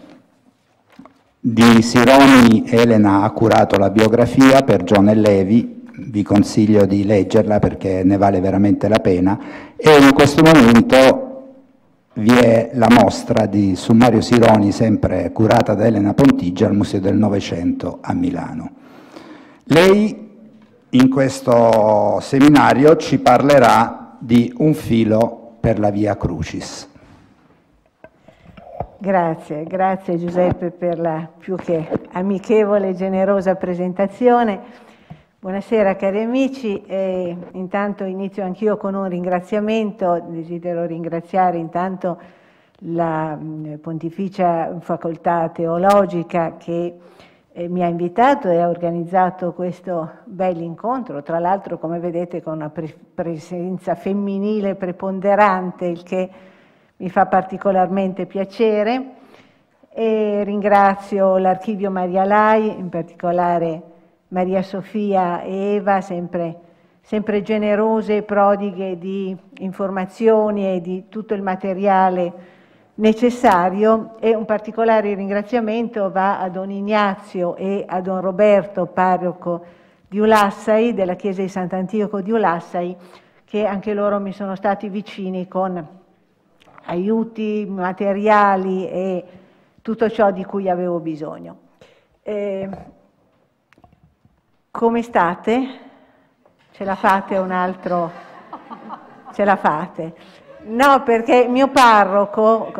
Di Sironi Elena ha curato la biografia per John e Levi, vi consiglio di leggerla perché ne vale veramente la pena, e in questo momento vi è la mostra di Summario Sironi, sempre curata da Elena Pontigia al Museo del Novecento a Milano. Lei in questo seminario ci parlerà di un filo per la Via Crucis. Grazie, grazie Giuseppe per la più che amichevole e generosa presentazione. Buonasera cari amici, eh, intanto inizio anch'io con un ringraziamento, desidero ringraziare intanto la mm, Pontificia Facoltà Teologica che eh, mi ha invitato e ha organizzato questo bel incontro, tra l'altro come vedete con una pre presenza femminile preponderante, il che mi fa particolarmente piacere. E ringrazio l'Archivio Maria Lai, in particolare Maria Sofia e Eva, sempre, sempre generose e prodighe di informazioni e di tutto il materiale necessario e un particolare ringraziamento va a Don Ignazio e a Don Roberto, parroco di Ulassai, della chiesa di Sant'Antioco di Ulassai, che anche loro mi sono stati vicini con aiuti materiali e tutto ciò di cui avevo bisogno. Eh, come state? Ce la fate un altro? Ce la fate? No, perché il mio parroco,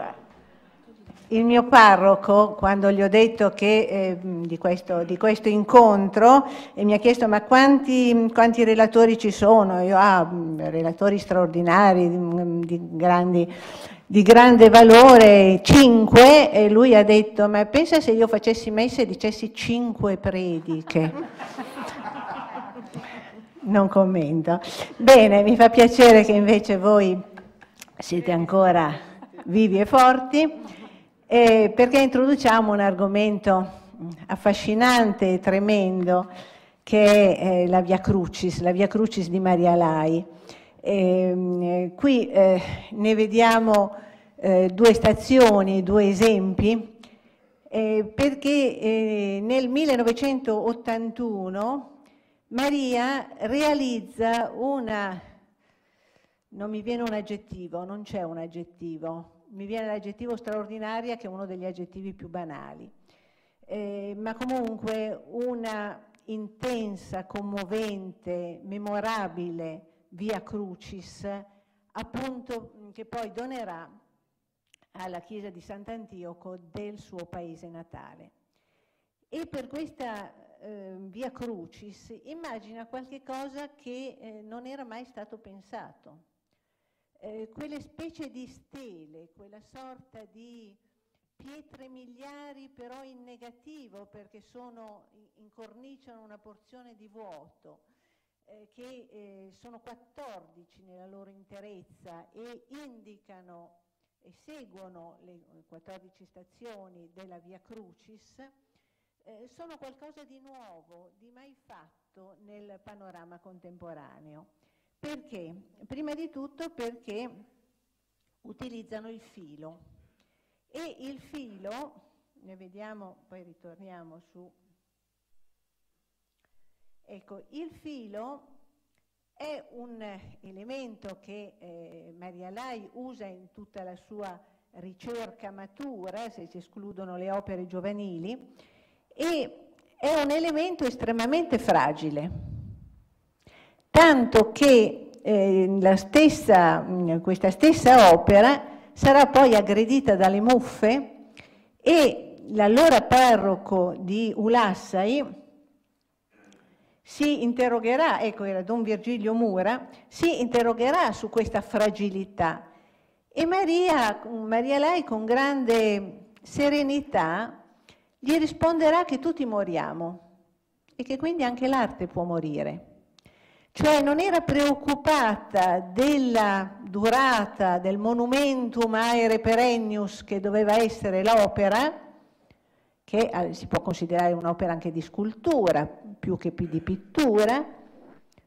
il mio parroco, quando gli ho detto che, eh, di, questo, di, questo, incontro, mi ha chiesto ma quanti, quanti relatori ci sono? Io, ah, relatori straordinari, di, di, grandi, di grande valore, cinque, e lui ha detto ma pensa se io facessi messa e dicessi cinque prediche non commento. Bene, mi fa piacere che invece voi siete ancora vivi e forti, eh, perché introduciamo un argomento affascinante e tremendo che è eh, la Via Crucis, la Via Crucis di Maria Lai. Eh, qui eh, ne vediamo eh, due stazioni, due esempi, eh, perché nel 1981 Maria realizza una, non mi viene un aggettivo, non c'è un aggettivo, mi viene l'aggettivo straordinaria che è uno degli aggettivi più banali, eh, ma comunque una intensa, commovente, memorabile via crucis, appunto che poi donerà alla chiesa di Sant'Antioco del suo paese natale. E per questa eh, via Crucis immagina qualche cosa che eh, non era mai stato pensato. Eh, quelle specie di stele, quella sorta di pietre miliari però in negativo perché sono, incorniciano una porzione di vuoto, eh, che eh, sono 14 nella loro interezza e indicano e seguono le 14 stazioni della Via Crucis, eh, sono qualcosa di nuovo, di mai fatto nel panorama contemporaneo. Perché? Prima di tutto perché utilizzano il filo e il filo, ne vediamo, poi ritorniamo su, ecco, il filo è un elemento che eh, Maria Lai usa in tutta la sua ricerca matura, se si escludono le opere giovanili, e è un elemento estremamente fragile, tanto che eh, stessa, questa stessa opera sarà poi aggredita dalle muffe e l'allora parroco di Ulassai si interrogherà, ecco era Don Virgilio Mura, si interrogherà su questa fragilità. E Maria, Maria lei con grande serenità gli risponderà che tutti moriamo e che quindi anche l'arte può morire. Cioè non era preoccupata della durata del monumentum aere perennius che doveva essere l'opera, che eh, si può considerare un'opera anche di scultura più che di pittura,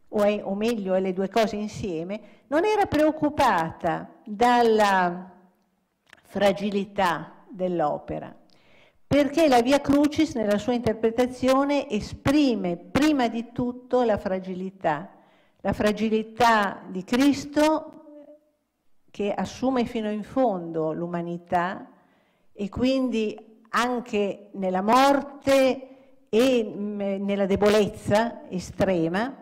o, è, o meglio è le due cose insieme, non era preoccupata dalla fragilità dell'opera, perché la Via Crucis nella sua interpretazione esprime prima di tutto la fragilità, la fragilità di Cristo che assume fino in fondo l'umanità e quindi anche nella morte e mm, nella debolezza estrema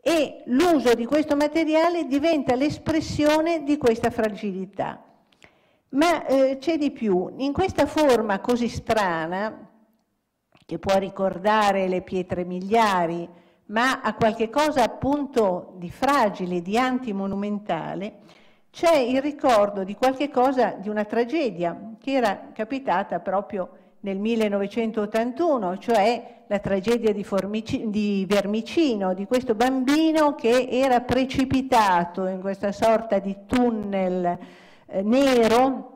e l'uso di questo materiale diventa l'espressione di questa fragilità. Ma eh, c'è di più, in questa forma così strana, che può ricordare le pietre miliari, ma ha qualche cosa appunto di fragile, di antimonumentale, c'è il ricordo di qualche cosa, di una tragedia che era capitata proprio nel 1981, cioè la tragedia di, Formici, di Vermicino, di questo bambino che era precipitato in questa sorta di tunnel eh, nero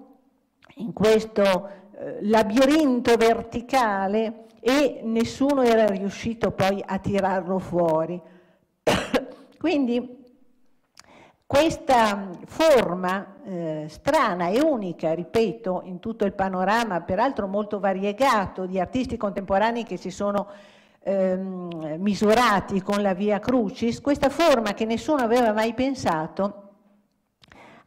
in questo eh, labirinto verticale e nessuno era riuscito poi a tirarlo fuori. [coughs] Quindi questa forma eh, strana e unica, ripeto, in tutto il panorama, peraltro molto variegato, di artisti contemporanei che si sono ehm, misurati con la Via Crucis, questa forma che nessuno aveva mai pensato,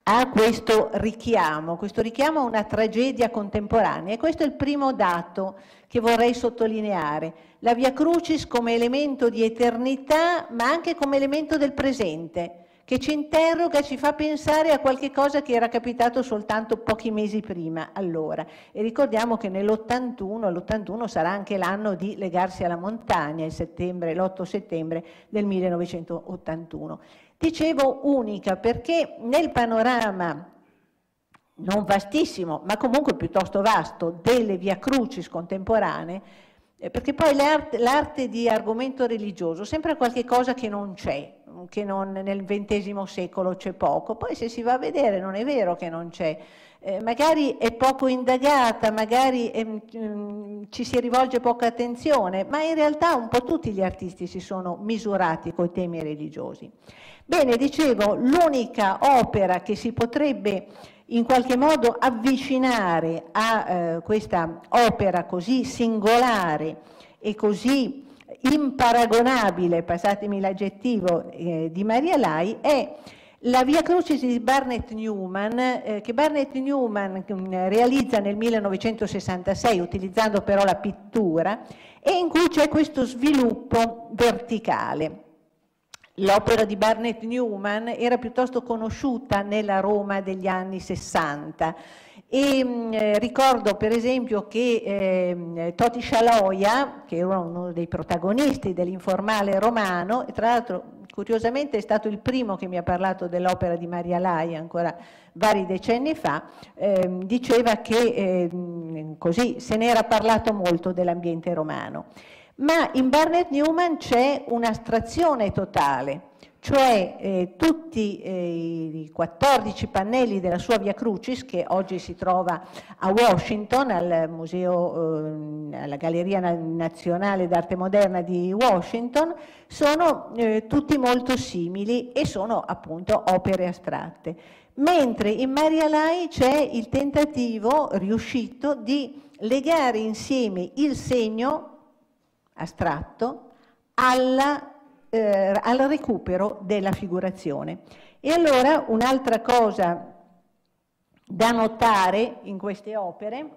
ha questo richiamo, questo richiamo a una tragedia contemporanea e questo è il primo dato che vorrei sottolineare. La Via Crucis come elemento di eternità ma anche come elemento del presente che ci interroga, ci fa pensare a qualche cosa che era capitato soltanto pochi mesi prima allora. E ricordiamo che nell'81, l'81 sarà anche l'anno di legarsi alla montagna, il settembre, l'8 settembre del 1981. Dicevo unica perché nel panorama non vastissimo, ma comunque piuttosto vasto, delle via crucis contemporanee, eh, perché poi l'arte, di argomento religioso sempre qualche cosa che non c'è, che non, nel XX secolo c'è poco, poi se si va a vedere non è vero che non c'è, eh, magari è poco indagata, magari eh, ci si rivolge poca attenzione, ma in realtà un po' tutti gli artisti si sono misurati con i temi religiosi. Bene, dicevo, l'unica opera che si potrebbe in qualche modo avvicinare a eh, questa opera così singolare e così imparagonabile, passatemi l'aggettivo, eh, di Maria Lai è la Via Crucis di Barnett Newman, eh, che Barnett Newman mm, realizza nel 1966, utilizzando però la pittura, e in cui c'è questo sviluppo verticale. L'opera di Barnett Newman era piuttosto conosciuta nella Roma degli anni 60 e mh, eh, ricordo per esempio che eh, Toti Scialoia, che era uno dei protagonisti dell'informale romano, e tra l'altro curiosamente è stato il primo che mi ha parlato dell'opera di Maria Lai ancora vari decenni fa, eh, diceva che eh, così se n'era parlato molto dell'ambiente romano. Ma in Barnett Newman c'è un'astrazione totale, cioè eh, tutti eh, i 14 pannelli della sua Via Crucis, che oggi si trova a Washington, al museo, eh, alla Galleria Nazionale d'Arte Moderna di Washington, sono eh, tutti molto simili e sono appunto opere astratte. Mentre in Maria Lai c'è il tentativo riuscito di legare insieme il segno astratto alla eh, al recupero della figurazione. E allora un'altra cosa da notare in queste opere,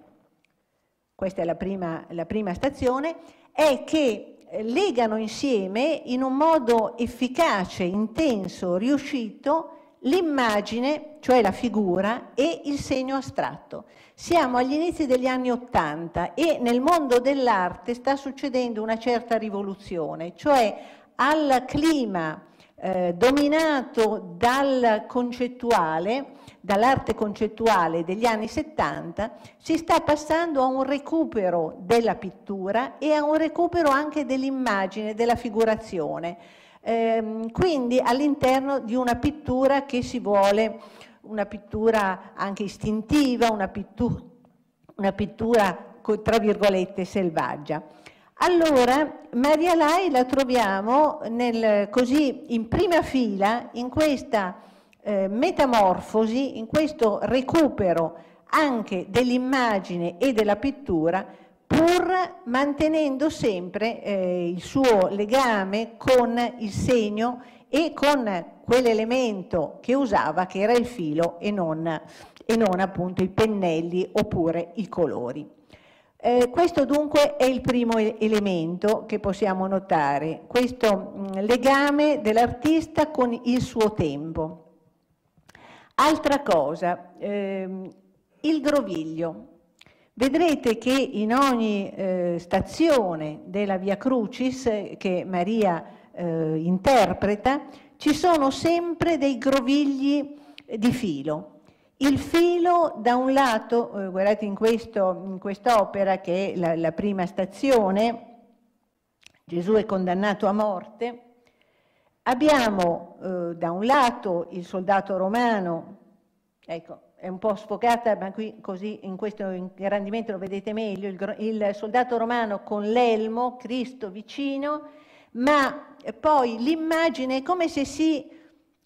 questa è la prima, la prima stazione, è che legano insieme in un modo efficace, intenso, riuscito l'immagine, cioè la figura, e il segno astratto. Siamo agli inizi degli anni Ottanta e nel mondo dell'arte sta succedendo una certa rivoluzione, cioè al clima eh, dominato dal concettuale, dall'arte concettuale degli anni 70, si sta passando a un recupero della pittura e a un recupero anche dell'immagine, della figurazione. Eh, quindi all'interno di una pittura che si vuole, una pittura anche istintiva, una pittura, una pittura tra virgolette selvaggia. Allora, Maria Lai la troviamo nel, così in prima fila in questa eh, metamorfosi, in questo recupero anche dell'immagine e della pittura, pur mantenendo sempre eh, il suo legame con il segno e con quell'elemento che usava, che era il filo e non, e non appunto i pennelli oppure i colori. Eh, questo dunque è il primo elemento che possiamo notare, questo mh, mm, legame dell'artista con il suo tempo. Altra cosa, ehm, il groviglio. Vedrete che in ogni eh, stazione della Via Crucis eh, che Maria eh, interpreta ci sono sempre dei grovigli di filo. Il filo da un lato, eh, guardate in, questo, in quest'opera che è la, la prima stazione, Gesù è condannato a morte, abbiamo eh, da un lato il soldato romano, ecco, è un po' sfocata, ma qui così in questo ingrandimento lo vedete meglio, il, il soldato romano con l'elmo, Cristo vicino, ma poi l'immagine è come se si,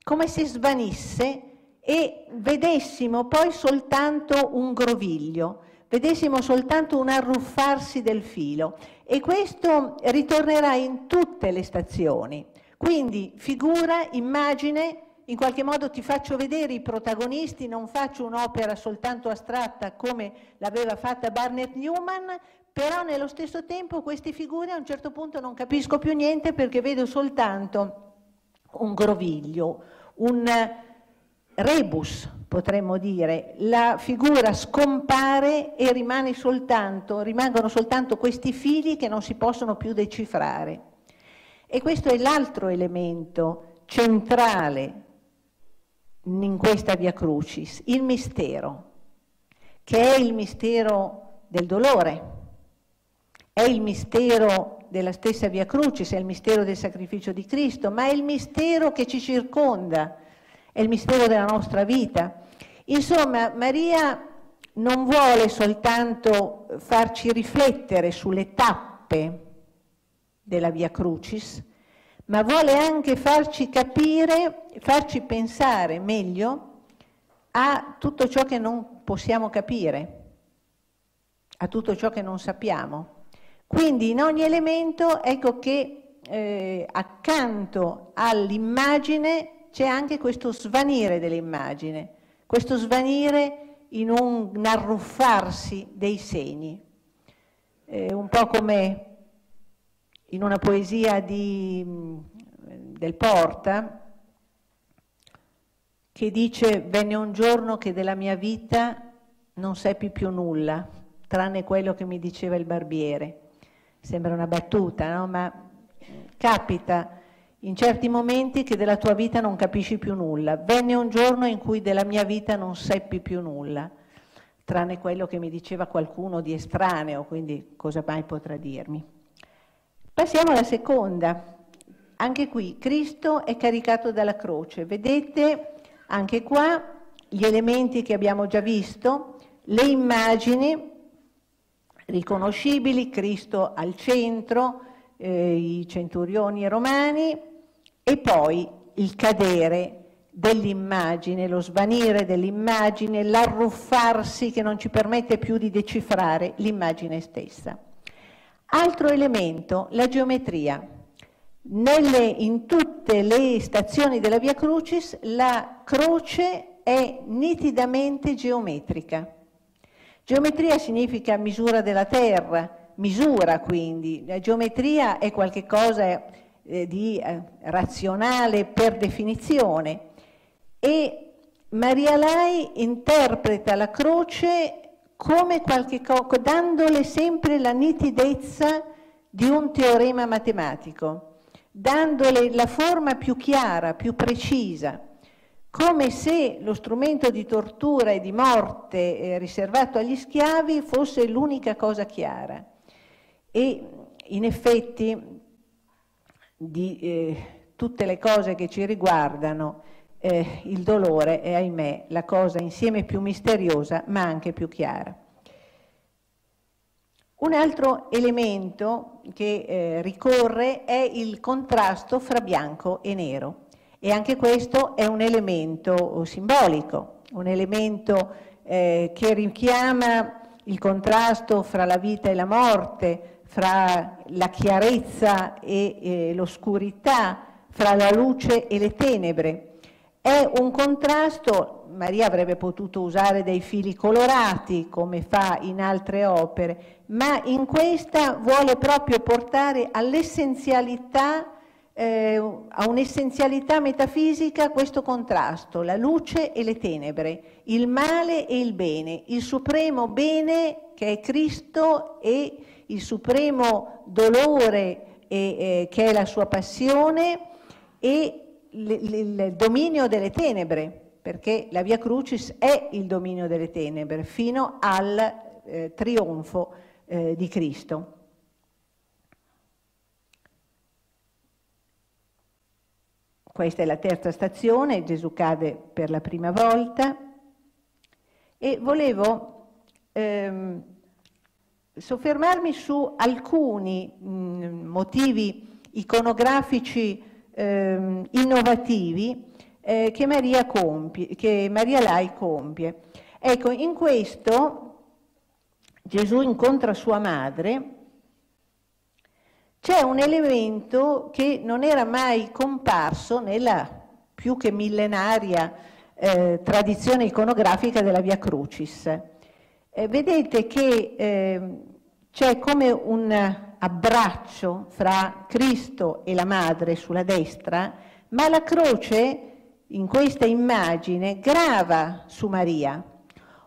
come se svanisse e vedessimo poi soltanto un groviglio, vedessimo soltanto un arruffarsi del filo e questo ritornerà in tutte le stazioni. Quindi figura, immagine, in qualche modo ti faccio vedere i protagonisti, non faccio un'opera soltanto astratta come l'aveva fatta Barnett Newman, però nello stesso tempo queste figure a un certo punto non capisco più niente perché vedo soltanto un groviglio, un rebus, potremmo dire, la figura scompare e rimane soltanto, rimangono soltanto questi fili che non si possono più decifrare. E questo è l'altro elemento centrale in questa Via Crucis, il mistero, che è il mistero del dolore, è il mistero della stessa Via Crucis, è il mistero del sacrificio di Cristo, ma è il mistero che ci circonda, è il mistero della nostra vita. Insomma, Maria non vuole soltanto farci riflettere sulle tappe della Via Crucis, ma vuole anche farci capire, farci pensare meglio a tutto ciò che non possiamo capire, a tutto ciò che non sappiamo. Quindi in ogni elemento ecco che eh, accanto all'immagine c'è anche questo svanire dell'immagine, questo svanire in un arruffarsi dei segni, eh, un po' come in una poesia di, del Porta che dice venne un giorno che della mia vita non seppi più nulla, tranne quello che mi diceva il barbiere. Sembra una battuta, no? ma capita in certi momenti che della tua vita non capisci più nulla. Venne un giorno in cui della mia vita non seppi più nulla, tranne quello che mi diceva qualcuno di estraneo, quindi cosa mai potrà dirmi. Passiamo alla seconda. Anche qui Cristo è caricato dalla croce. Vedete anche qua gli elementi che abbiamo già visto, le immagini riconoscibili, Cristo al centro, eh, i centurioni romani, e poi il cadere dell'immagine, lo svanire dell'immagine, l'arruffarsi che non ci permette più di decifrare l'immagine stessa. Altro elemento, la geometria. Nelle, in tutte le stazioni della Via Crucis la croce è nitidamente geometrica. Geometria significa misura della terra, misura quindi. La geometria è qualcosa eh, di eh, razionale per definizione e Maria Lai interpreta la croce come qualche cosa, dandole sempre la nitidezza di un teorema matematico, dandole la forma più chiara, più precisa, come se lo strumento di tortura e di morte eh, riservato agli schiavi fosse l'unica cosa chiara. E in effetti di eh, tutte le cose che ci riguardano, eh, il dolore è, ahimè, la cosa insieme più misteriosa ma anche più chiara. Un altro elemento che eh, ricorre è il contrasto fra bianco e nero e anche questo è un elemento simbolico, un elemento eh, che richiama il contrasto fra la vita e la morte, fra la chiarezza e eh, l'oscurità, fra la luce e le tenebre. È un contrasto, Maria avrebbe potuto usare dei fili colorati come fa in altre opere, ma in questa vuole proprio portare all'essenzialità, eh, a un'essenzialità metafisica questo contrasto, la luce e le tenebre, il male e il bene, il supremo bene che è Cristo e il supremo dolore e, eh, che è la sua passione e il dominio delle tenebre, perché la Via Crucis è il dominio delle tenebre fino al eh, trionfo eh, di Cristo. Questa è la terza stazione, Gesù cade per la prima volta e volevo ehm, soffermarmi su alcuni mh, mm, motivi iconografici eh, innovativi eh, che, Maria compie, che Maria Lai compie. Ecco, in questo Gesù incontra sua madre, c'è un elemento che non era mai comparso nella più che millenaria eh, tradizione iconografica della Via Crucis. Eh, vedete che eh, c'è come un abbraccio fra Cristo e la madre sulla destra, ma la croce in questa immagine grava su Maria.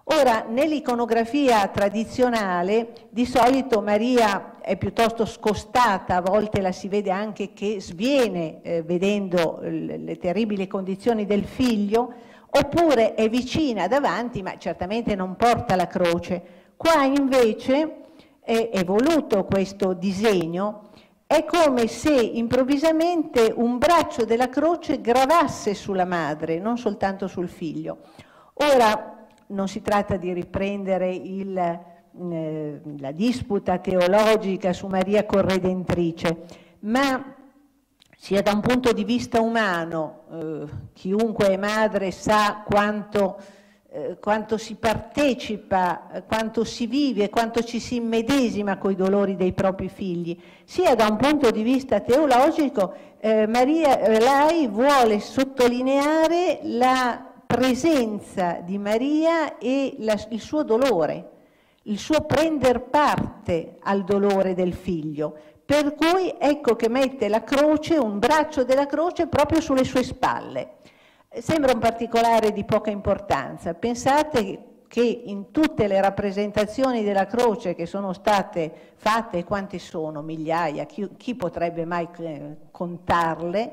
Ora, nell'iconografia tradizionale di solito Maria è piuttosto scostata, a volte la si vede anche che sviene eh, vedendo le terribili condizioni del figlio, oppure è vicina davanti, ma certamente non porta la croce. Qua invece è, è voluto questo disegno, è come se improvvisamente un braccio della croce gravasse sulla madre, non soltanto sul figlio. Ora non si tratta di riprendere il, eh, la disputa teologica su Maria Corredentrice, ma sia da un punto di vista umano, eh, chiunque è madre sa quanto eh, quanto si partecipa, eh, quanto si vive, quanto ci si immedesima coi dolori dei propri figli, sia da un punto di vista teologico, eh, Maria Lai vuole sottolineare la presenza di Maria e la, il suo dolore, il suo prender parte al dolore del figlio. Per cui ecco che mette la croce, un braccio della croce proprio sulle sue spalle. Sembra un particolare di poca importanza. Pensate che in tutte le rappresentazioni della croce che sono state fatte, quante sono? Migliaia, chi, chi potrebbe mai eh, contarle?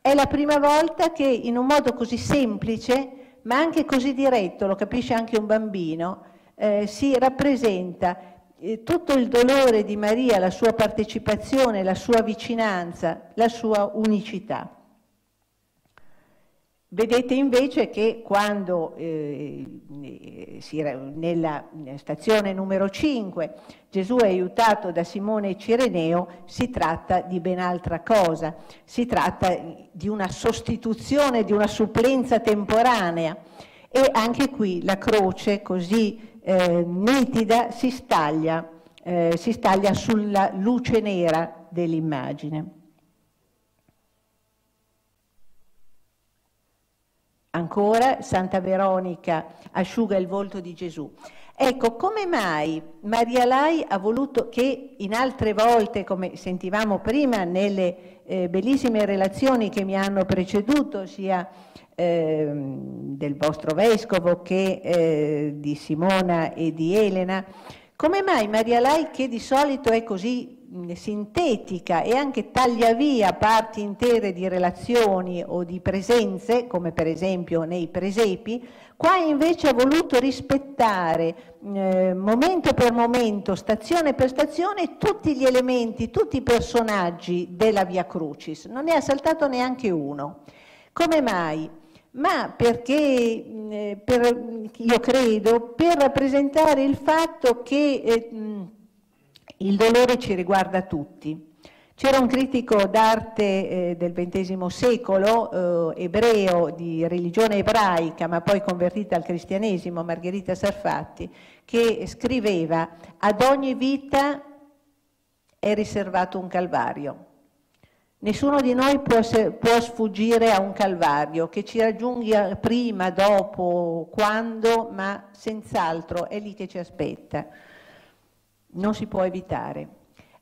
È la prima volta che in un modo così semplice, ma anche così diretto, lo capisce anche un bambino, eh, si rappresenta eh, tutto il dolore di Maria, la sua partecipazione, la sua vicinanza, la sua unicità. Vedete invece che quando eh, nella stazione numero 5 Gesù è aiutato da Simone Cireneo, si tratta di ben altra cosa, si tratta di una sostituzione, di una supplenza temporanea e anche qui la croce così eh, nitida si staglia, eh, si staglia sulla luce nera dell'immagine. Ancora Santa Veronica asciuga il volto di Gesù. Ecco, come mai Maria Lai ha voluto che in altre volte, come sentivamo prima nelle eh, bellissime relazioni che mi hanno preceduto, sia eh, del vostro vescovo che eh, di Simona e di Elena, come mai Maria Lai, che di solito è così sintetica e anche taglia via parti intere di relazioni o di presenze, come per esempio nei presepi, qua invece ha voluto rispettare eh, momento per momento, stazione per stazione, tutti gli elementi, tutti i personaggi della Via Crucis. Non ne ha saltato neanche uno. Come mai? Ma perché, per, io credo, per rappresentare il fatto che eh, il dolore ci riguarda tutti. C'era un critico d'arte eh, del XX secolo, eh, ebreo, di religione ebraica, ma poi convertita al cristianesimo, Margherita Sarfatti, che scriveva ad ogni vita è riservato un calvario. Nessuno di noi può, può, sfuggire a un calvario che ci raggiunga prima, dopo, quando, ma senz'altro è lì che ci aspetta non si può evitare.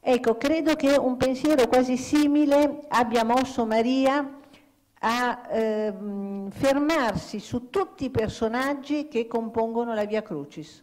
Ecco, credo che un pensiero quasi simile abbia mosso Maria a eh, fermarsi su tutti i personaggi che compongono la Via Crucis,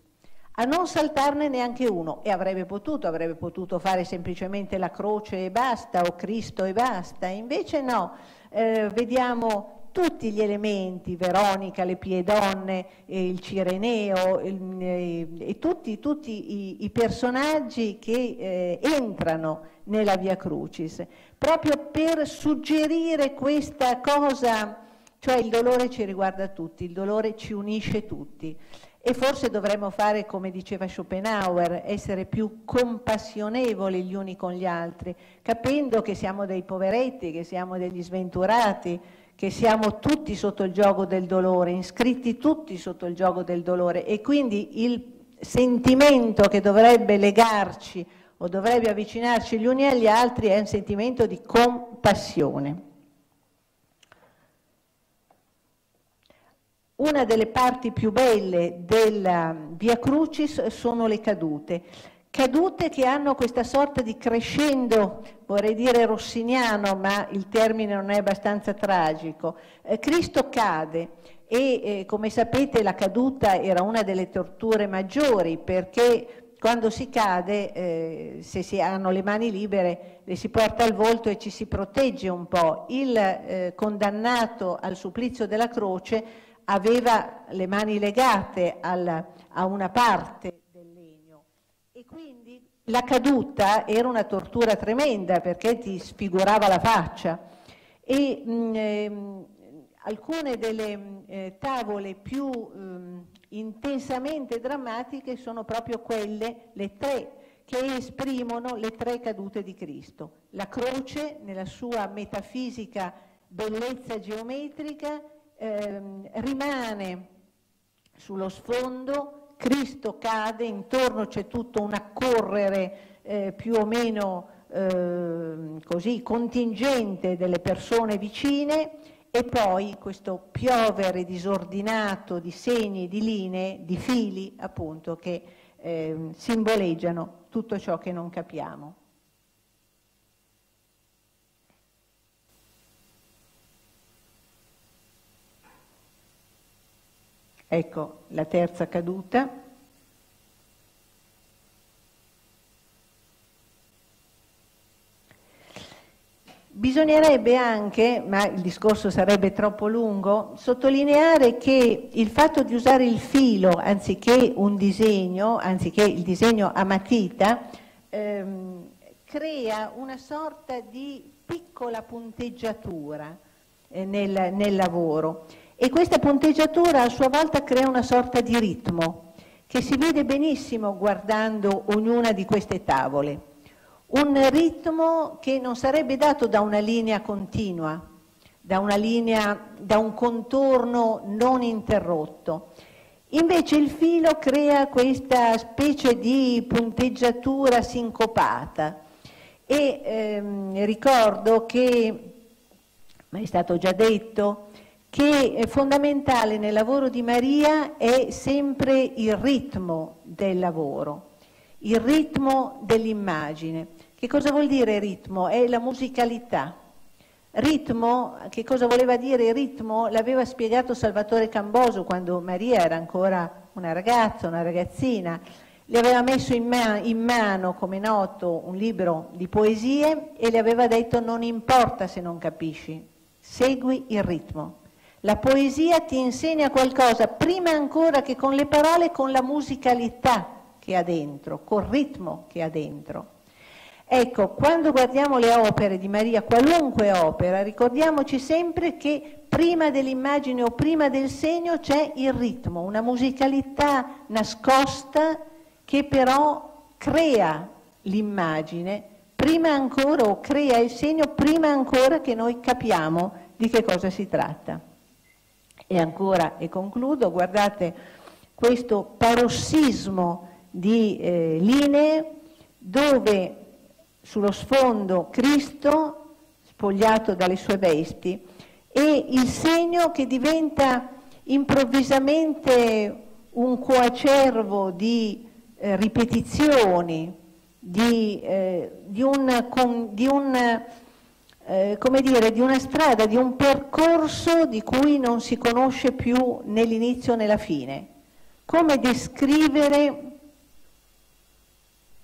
a non saltarne neanche uno, e avrebbe potuto, avrebbe potuto fare semplicemente la croce e basta, o Cristo e basta, invece no, eh, vediamo tutti gli elementi, Veronica, le Piedonne, il Cireneo e, e tutti, tutti i, i, personaggi che eh, entrano nella Via Crucis, proprio per suggerire questa cosa, cioè il dolore ci riguarda tutti, il dolore ci unisce tutti. E forse dovremmo fare, come diceva Schopenhauer, essere più compassionevoli gli uni con gli altri, capendo che siamo dei poveretti, che siamo degli sventurati, che siamo tutti sotto il gioco del dolore, iscritti tutti sotto il gioco del dolore e quindi il sentimento che dovrebbe legarci o dovrebbe avvicinarci gli uni agli altri è un sentimento di compassione. Una delle parti più belle della Via Crucis sono le cadute cadute che hanno questa sorta di crescendo, vorrei dire rossiniano, ma il termine non è abbastanza tragico. Eh, Cristo cade e eh, come sapete la caduta era una delle torture maggiori perché quando si cade, eh, se si hanno le mani libere, le si porta al volto e ci si protegge un po'. Il eh, condannato al supplizio della croce aveva le mani legate al, a una parte la caduta era una tortura tremenda perché ti sfigurava la faccia e mh, eh, alcune delle mh, eh, tavole più mh, intensamente drammatiche sono proprio quelle, le tre, che esprimono le tre cadute di Cristo. La croce nella sua metafisica bellezza geometrica ehm, rimane sullo sfondo Cristo cade, intorno c'è tutto un accorrere eh, più o meno eh, così contingente delle persone vicine e poi questo piovere disordinato di segni, di linee, di fili appunto che eh, simboleggiano tutto ciò che non capiamo. Ecco la terza caduta. Bisognerebbe anche, ma il discorso sarebbe troppo lungo, sottolineare che il fatto di usare il filo anziché un disegno, anziché il disegno a matita, ehm, crea una sorta di piccola punteggiatura eh, nel, nel lavoro e questa punteggiatura a sua volta crea una sorta di ritmo che si vede benissimo guardando ognuna di queste tavole un ritmo che non sarebbe dato da una linea continua, da una linea, da un contorno non interrotto. Invece il filo crea questa specie di punteggiatura sincopata e ehm, ricordo che, ma è stato già detto, che è fondamentale nel lavoro di Maria è sempre il ritmo del lavoro, il ritmo dell'immagine. Che cosa vuol dire ritmo? È la musicalità. Ritmo, che cosa voleva dire ritmo? L'aveva spiegato Salvatore Camboso quando Maria era ancora una ragazza, una ragazzina. Le aveva messo in, ma- in mano, come noto, un libro di poesie e le aveva detto non importa se non capisci, segui il ritmo. La poesia ti insegna qualcosa prima ancora che con le parole, con la musicalità che ha dentro, col ritmo che ha dentro. Ecco, quando guardiamo le opere di Maria, qualunque opera, ricordiamoci sempre che prima dell'immagine o prima del segno c'è il ritmo, una musicalità nascosta che però crea l'immagine prima ancora o crea il segno prima ancora che noi capiamo di che cosa si tratta. E ancora, e concludo, guardate questo parossismo di eh, linee dove sullo sfondo Cristo spogliato dalle sue vesti e il segno che diventa improvvisamente un coacervo di eh, ripetizioni, di, eh, di, un, con, di, un, eh, dire, di una strada, di un percorso di cui non si conosce più né l'inizio né la fine. Come descrivere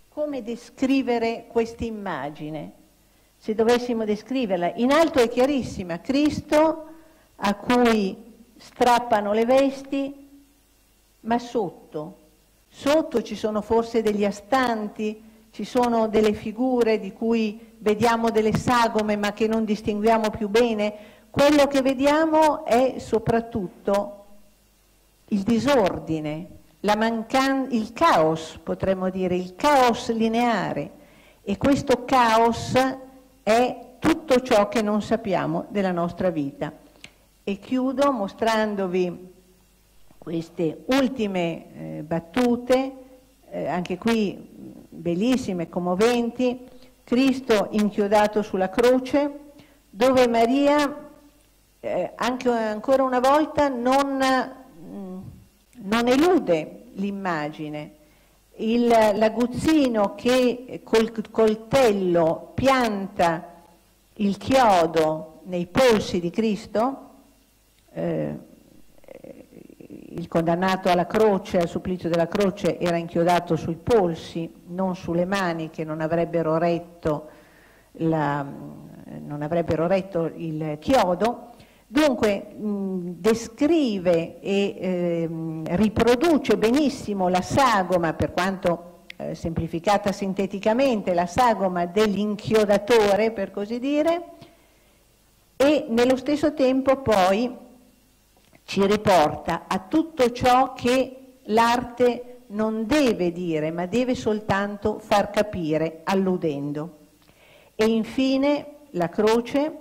come descrivere questa immagine? Se dovessimo descriverla, in alto è chiarissima, Cristo a cui strappano le vesti, ma sotto, sotto ci sono forse degli astanti, ci sono delle figure di cui vediamo delle sagome ma che non distinguiamo più bene, quello che vediamo è soprattutto il disordine, il caos, potremmo dire, il caos lineare. E questo caos è tutto ciò che non sappiamo della nostra vita. E chiudo mostrandovi queste ultime eh, battute, eh, anche qui bellissime, commoventi, Cristo inchiodato sulla croce, dove Maria eh, anche ancora una volta non, mm, non elude l'immagine. L'aguzzino che col coltello pianta il chiodo nei polsi di Cristo, eh, il condannato alla croce, al supplizio della croce, era inchiodato sui polsi, non sulle mani che non avrebbero retto, la, non avrebbero retto il chiodo, Dunque mh, descrive e eh, riproduce benissimo la sagoma, per quanto eh, semplificata sinteticamente, la sagoma dell'inchiodatore, per così dire, e nello stesso tempo poi ci riporta a tutto ciò che l'arte non deve dire, ma deve soltanto far capire alludendo. E infine la croce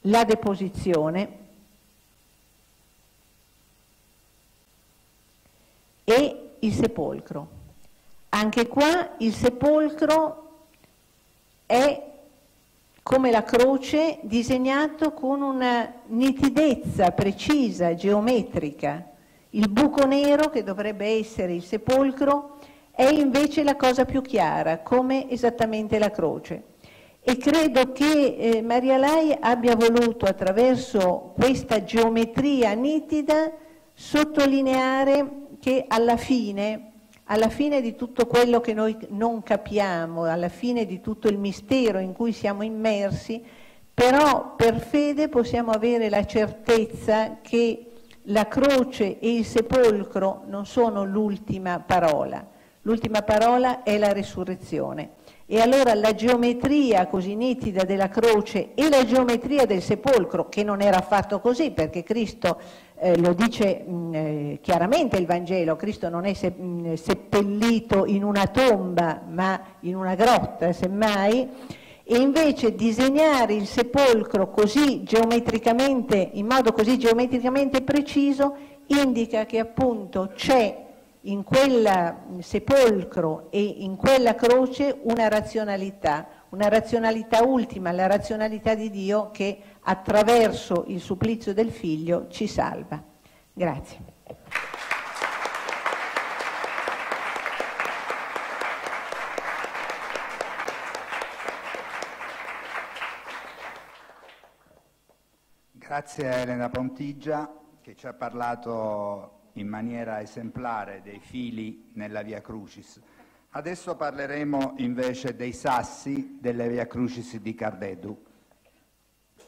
la deposizione e il sepolcro. Anche qua il sepolcro è come la croce disegnato con una nitidezza precisa, geometrica. Il buco nero che dovrebbe essere il sepolcro è invece la cosa più chiara, come esattamente la croce e credo che eh, Maria Lai abbia voluto attraverso questa geometria nitida sottolineare che alla fine, alla fine di tutto quello che noi non capiamo, alla fine di tutto il mistero in cui siamo immersi, però per fede possiamo avere la certezza che la croce e il sepolcro non sono l'ultima parola, l'ultima parola è la risurrezione. E allora la geometria così nitida della croce e la geometria del sepolcro, che non era affatto così, perché Cristo eh, lo dice mh, eh, chiaramente il Vangelo, Cristo non è se, mh, seppellito in una tomba, ma in una grotta, semmai, e invece disegnare il sepolcro così geometricamente, in modo così geometricamente preciso, indica che appunto c'è in quel sepolcro e in quella croce una razionalità, una razionalità ultima, la razionalità di Dio che attraverso il supplizio del figlio ci salva. Grazie. Grazie a Elena Pontigia che ci ha parlato in maniera esemplare dei fili nella Via Crucis. Adesso parleremo invece dei sassi della Via Crucis di Cardedu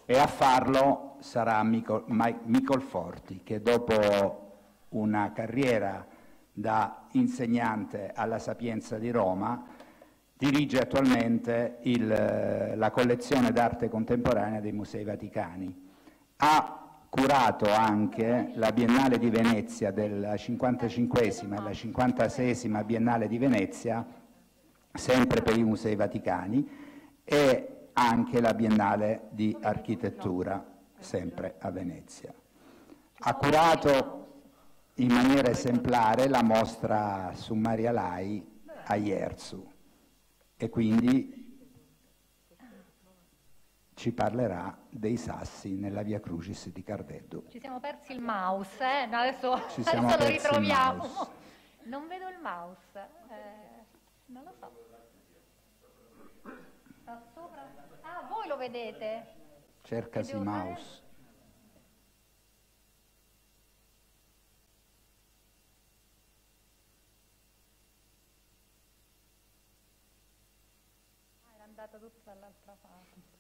e a farlo sarà Micol Forti che dopo una carriera da insegnante alla Sapienza di Roma dirige attualmente il, la collezione d'arte contemporanea dei Musei Vaticani. Ha curato anche la Biennale di Venezia della 55esima e la 56esima Biennale di Venezia, sempre per i Musei Vaticani, e anche la Biennale di Architettura, sempre a Venezia. Ha curato in maniera esemplare la mostra su Maria Lai a Ierzu e quindi ci parlerà dei sassi nella Via Crucis di Cardeddu. Ci siamo persi il mouse, eh? no, adesso, [laughs] adesso lo ritroviamo. [laughs] Non vedo il mouse, eh, non lo so. Sta sopra? Ah, voi lo vedete? Cercasi il mouse. Ah, era andata tutta dall'altra parte.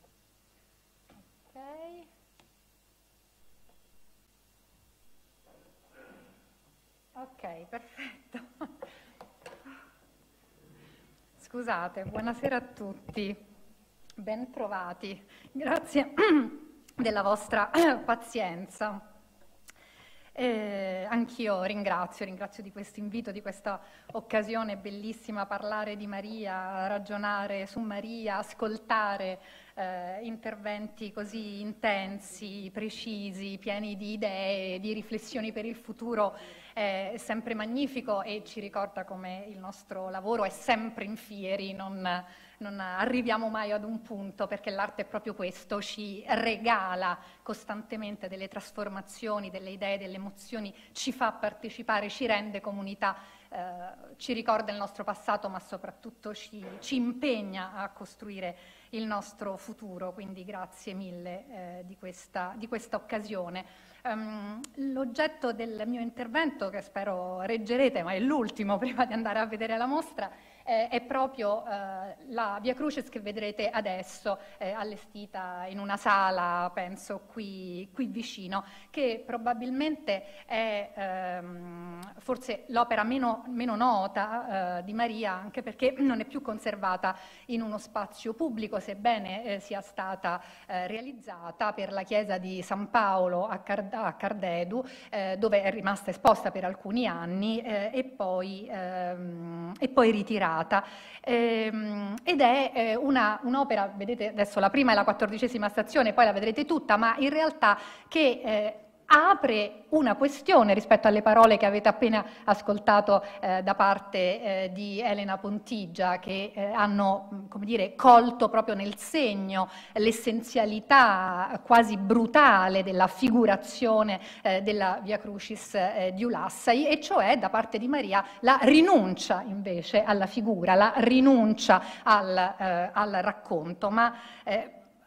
Ok, perfetto. Scusate, buonasera a tutti, ben trovati, grazie [clears throat] della vostra pazienza. Eh, anch'io ringrazio, ringrazio di questo invito, di questa occasione bellissima, parlare di Maria, ragionare su Maria, ascoltare eh, interventi così intensi, precisi, pieni di idee, di riflessioni per il futuro è sempre magnifico e ci ricorda come il nostro lavoro è sempre in fieri, non, non arriviamo mai ad un punto perché l'arte è proprio questo, ci regala costantemente delle trasformazioni, delle idee, delle emozioni, ci fa partecipare, ci rende comunità, eh, ci ricorda il nostro passato ma soprattutto ci, ci impegna a costruire il nostro futuro, quindi grazie mille eh, di, questa, di questa occasione. Um, l'oggetto del mio intervento, che spero reggerete, ma è l'ultimo [laughs] prima di andare a vedere la mostra, eh, è proprio eh, la Via Crucis che vedrete adesso, eh, allestita in una sala, penso, qui, qui vicino, che probabilmente è ehm, forse l'opera meno, meno nota eh, di Maria, anche perché non è più conservata in uno spazio pubblico, sebbene eh, sia stata eh, realizzata per la chiesa di San Paolo a, Card- a Cardedu, dove è rimasta esposta per alcuni anni e poi, ehm, e poi ritirata pubblicata ehm, ed è eh, una, un'opera, vedete adesso la prima è la quattordicesima stazione, poi la vedrete tutta, ma in realtà che eh, apre una questione rispetto alle parole che avete appena ascoltato eh, da parte eh, di Elena Pontigia, che eh, hanno come dire, colto proprio nel segno l'essenzialità quasi brutale della figurazione eh, della Via Crucis eh, di Ulassai, e cioè da parte di Maria la rinuncia invece alla figura, la rinuncia al, eh, al racconto. Ma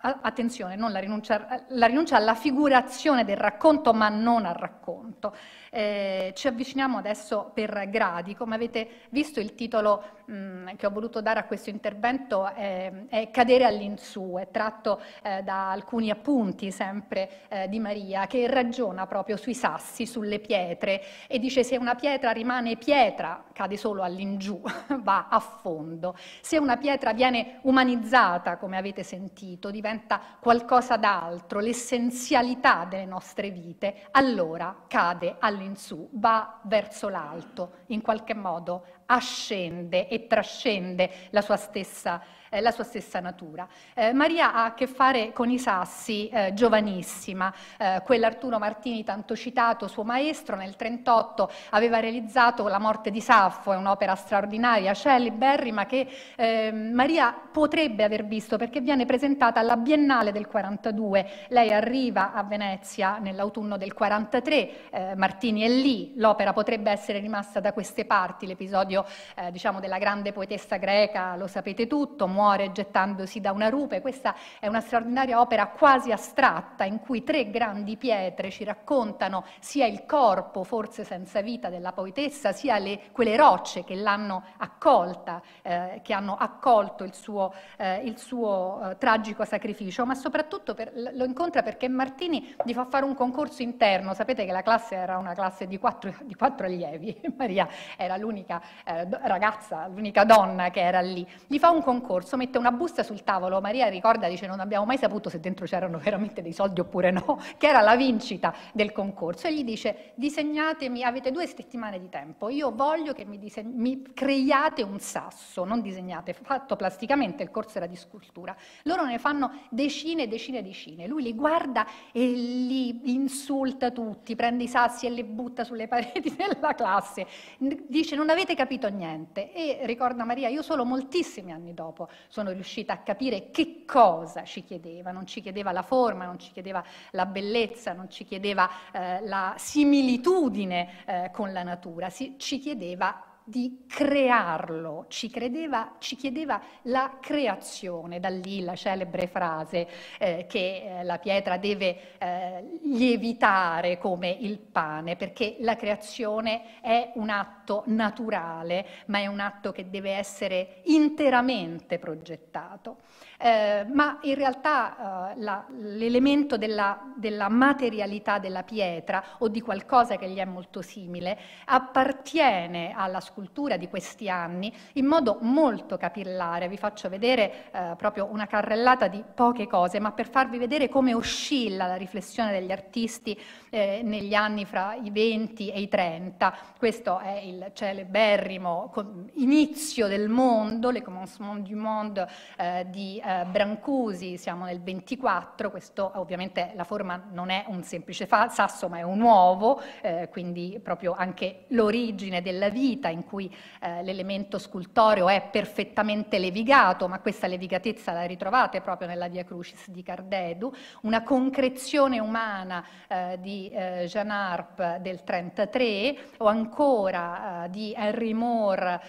attenzione, non la rinuncia, la rinuncia alla figurazione del racconto, ma non al racconto. Eh, ci avviciniamo adesso per gradi, come avete visto il titolo mh, mm, che ho voluto dare a questo intervento è, è Cadere all'insù, è tratto eh, da alcuni appunti sempre eh, di Maria che ragiona proprio sui sassi, sulle pietre e dice se una pietra rimane pietra cade solo all'ingiù, [laughs] va a fondo, se una pietra viene umanizzata come avete sentito diventa qualcosa d'altro, l'essenzialità delle nostre vite, allora cade all'insù all'insù, va verso l'alto, in qualche modo ascende e trascende la sua stessa eh, la sua stessa natura. Eh, Maria ha a che fare con i sassi eh, giovanissima, eh, quell'Arturo Martini tanto citato, suo maestro, nel 1938 aveva realizzato La morte di Saffo, è un'opera straordinaria, celeberrima, che eh, Maria potrebbe aver visto perché viene presentata alla Biennale del 42. Lei arriva a Venezia nell'autunno del 43, eh, Martini è lì, l'opera potrebbe essere rimasta da queste parti, l'episodio diciamo della grande poetessa greca, lo sapete tutto, muore gettandosi da una rupe. Questa è una straordinaria opera quasi astratta in cui tre grandi pietre ci raccontano sia il corpo, forse senza vita, della poetessa, sia le, quelle rocce che l'hanno accolta, eh, che hanno accolto il suo, eh, il suo eh, tragico sacrificio, ma soprattutto per, lo incontra perché Martini gli fa fare un concorso interno. Sapete che la classe era una classe di quattro, di quattro allievi, [laughs] Maria era l'unica eh, ragazza, l'unica donna che era lì. Gli fa un concorso concorso, mette una busta sul tavolo, Maria ricorda, dice non abbiamo mai saputo se dentro c'erano veramente dei soldi oppure no, [laughs] che era la vincita del concorso. E gli dice disegnatemi, avete due settimane di tempo, io voglio che mi, diseg- mi creiate un sasso, non disegnate, fatto plasticamente, il corso era di scultura. Loro ne fanno decine e decine e decine, lui li guarda e li insulta tutti, prende i sassi e li butta sulle pareti [laughs] della classe, dice non avete capito niente e ricorda Maria, io solo moltissimi anni dopo sono riuscita a capire che cosa ci chiedeva, non ci chiedeva la forma, non ci chiedeva la bellezza, non ci chiedeva eh, la similitudine eh, con la natura, si, ci chiedeva di crearlo, ci, credeva, ci, chiedeva la creazione, da lì la celebre frase eh, che eh, la pietra deve eh, lievitare come il pane, perché la creazione è un atto naturale, ma è un atto che deve essere interamente progettato. Eh, ma in realtà eh, l'elemento della, della, materialità della pietra o di qualcosa che gli è molto simile appartiene alla scultura di questi anni in modo molto capillare. Vi faccio vedere eh, proprio una carrellata di poche cose, ma per farvi vedere come oscilla la riflessione degli artisti eh, negli anni fra i 20 e i 30. Questo è il celeberrimo inizio del mondo, le commencement du monde eh, di eh, eh, Brancusi, siamo nel 24, questo ovviamente la forma non è un semplice sasso ma è un uovo, eh, quindi proprio anche l'origine della vita in cui eh, l'elemento scultoreo è perfettamente levigato, ma questa levigatezza la ritrovate proprio nella Via Crucis di Cardedu, una concrezione umana eh, di eh, Jean Arp del 33 o ancora eh, di Henry Moore,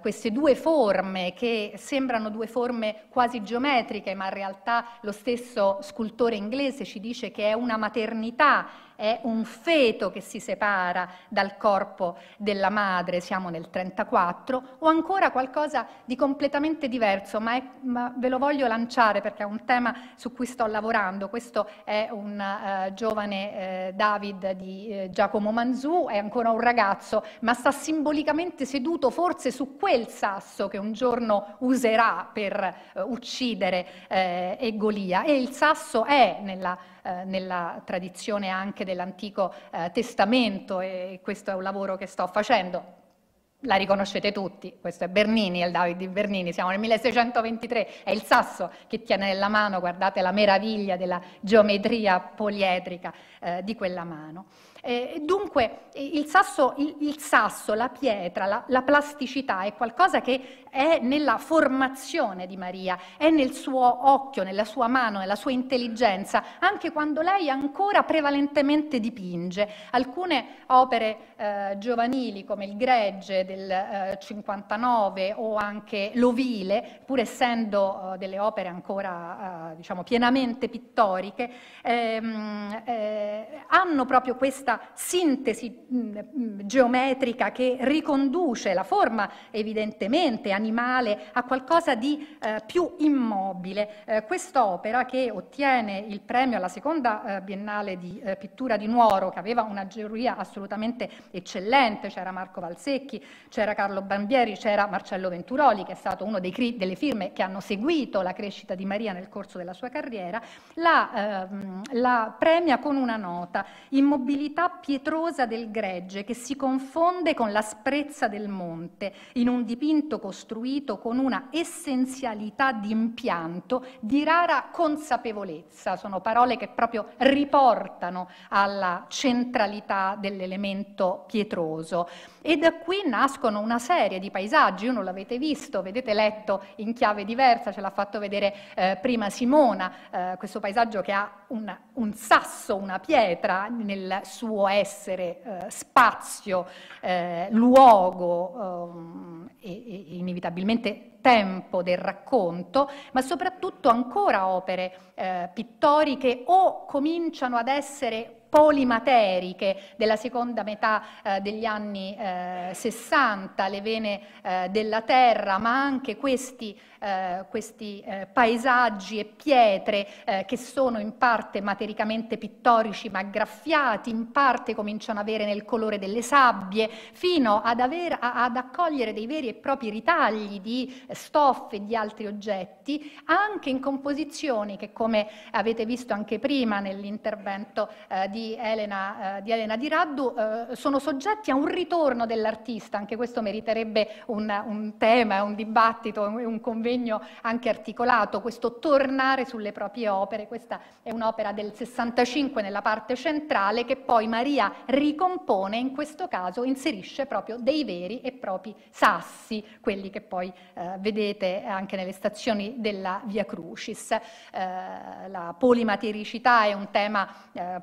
queste due forme che sembrano due forme quasi geometriche geometriche, ma in realtà lo stesso scultore inglese ci dice che è una maternità è un feto che si separa dal corpo della madre, siamo nel 34, o ancora qualcosa di completamente diverso, ma, è, ma ve lo voglio lanciare perché è un tema su cui sto lavorando. Questo è un uh, giovane uh, David di uh, Giacomo Manzù, è ancora un ragazzo, ma sta simbolicamente seduto forse su quel sasso che un giorno userà per uccidere Egolia. E il sasso è nella eh, nella tradizione anche dell'Antico eh, Testamento e questo è un lavoro che sto facendo la riconoscete tutti, questo è Bernini, il David di Bernini, siamo nel 1623, è il sasso che tiene nella mano, guardate la meraviglia della geometria poliedrica eh, di quella mano. Eh, dunque il sasso, il, il sasso, la pietra, la, la, plasticità è qualcosa che è nella formazione di Maria, è nel suo occhio, nella sua mano, nella sua intelligenza, anche quando lei ancora prevalentemente dipinge. Alcune opere eh, giovanili come il Gregge del eh, 59 o anche L'Ovile, pur essendo eh, delle opere ancora eh, diciamo, pienamente pittoriche, ehm, eh, hanno proprio questa sintesi mh, mm, mm, geometrica che riconduce la forma evidentemente animale a qualcosa di eh, più immobile. Eh, quest'opera che ottiene il premio alla seconda eh, Biennale di eh, pittura di Nuoro, che aveva una giuria assolutamente eccellente, c'era Marco Valsecchi, c'era Carlo Bambieri, c'era Marcello Venturoli, che è stato uno dei, delle firme che hanno seguito la crescita di Maria nel corso della sua carriera, la, ehm, la premia con una nota, immobilità pietrosa del gregge che si confonde con l'asprezza del monte, in un dipinto costruito con una essenzialità di impianto di rara consapevolezza. Sono parole che proprio riportano alla centralità dell'elemento pietroso. E da qui nascono una serie di paesaggi, uno l'avete visto, vedete letto in chiave diversa, ce l'ha fatto vedere eh, prima Simona, eh, questo paesaggio che ha un, un, sasso, una pietra nel suo essere eh, spazio, eh, luogo ehm, e, e inevitabilmente tempo del racconto, ma soprattutto ancora opere eh, pittoriche o cominciano ad essere polimateriche della seconda metà eh, degli anni eh, 60, le vene eh, della terra, ma anche questi eh, questi eh, paesaggi e pietre eh, che sono in parte matericamente pittorici ma graffiati, in parte cominciano ad avere nel colore delle sabbie, fino ad, aver, a, ad accogliere dei veri e propri ritagli di stoffe e di altri oggetti, anche in composizioni che come avete visto anche prima nell'intervento eh, di, Elena, eh, di Elena Di Raddu, eh, sono soggetti a un ritorno dell'artista, anche questo meriterebbe un, un tema, un dibattito, un convegno impegno anche articolato, questo tornare sulle proprie opere. Questa è un'opera del 65 nella parte centrale che poi Maria ricompone, in questo caso inserisce proprio dei veri e propri sassi, quelli che poi eh, vedete anche nelle stazioni della Via Crucis. Eh, la polimatericità è un tema eh,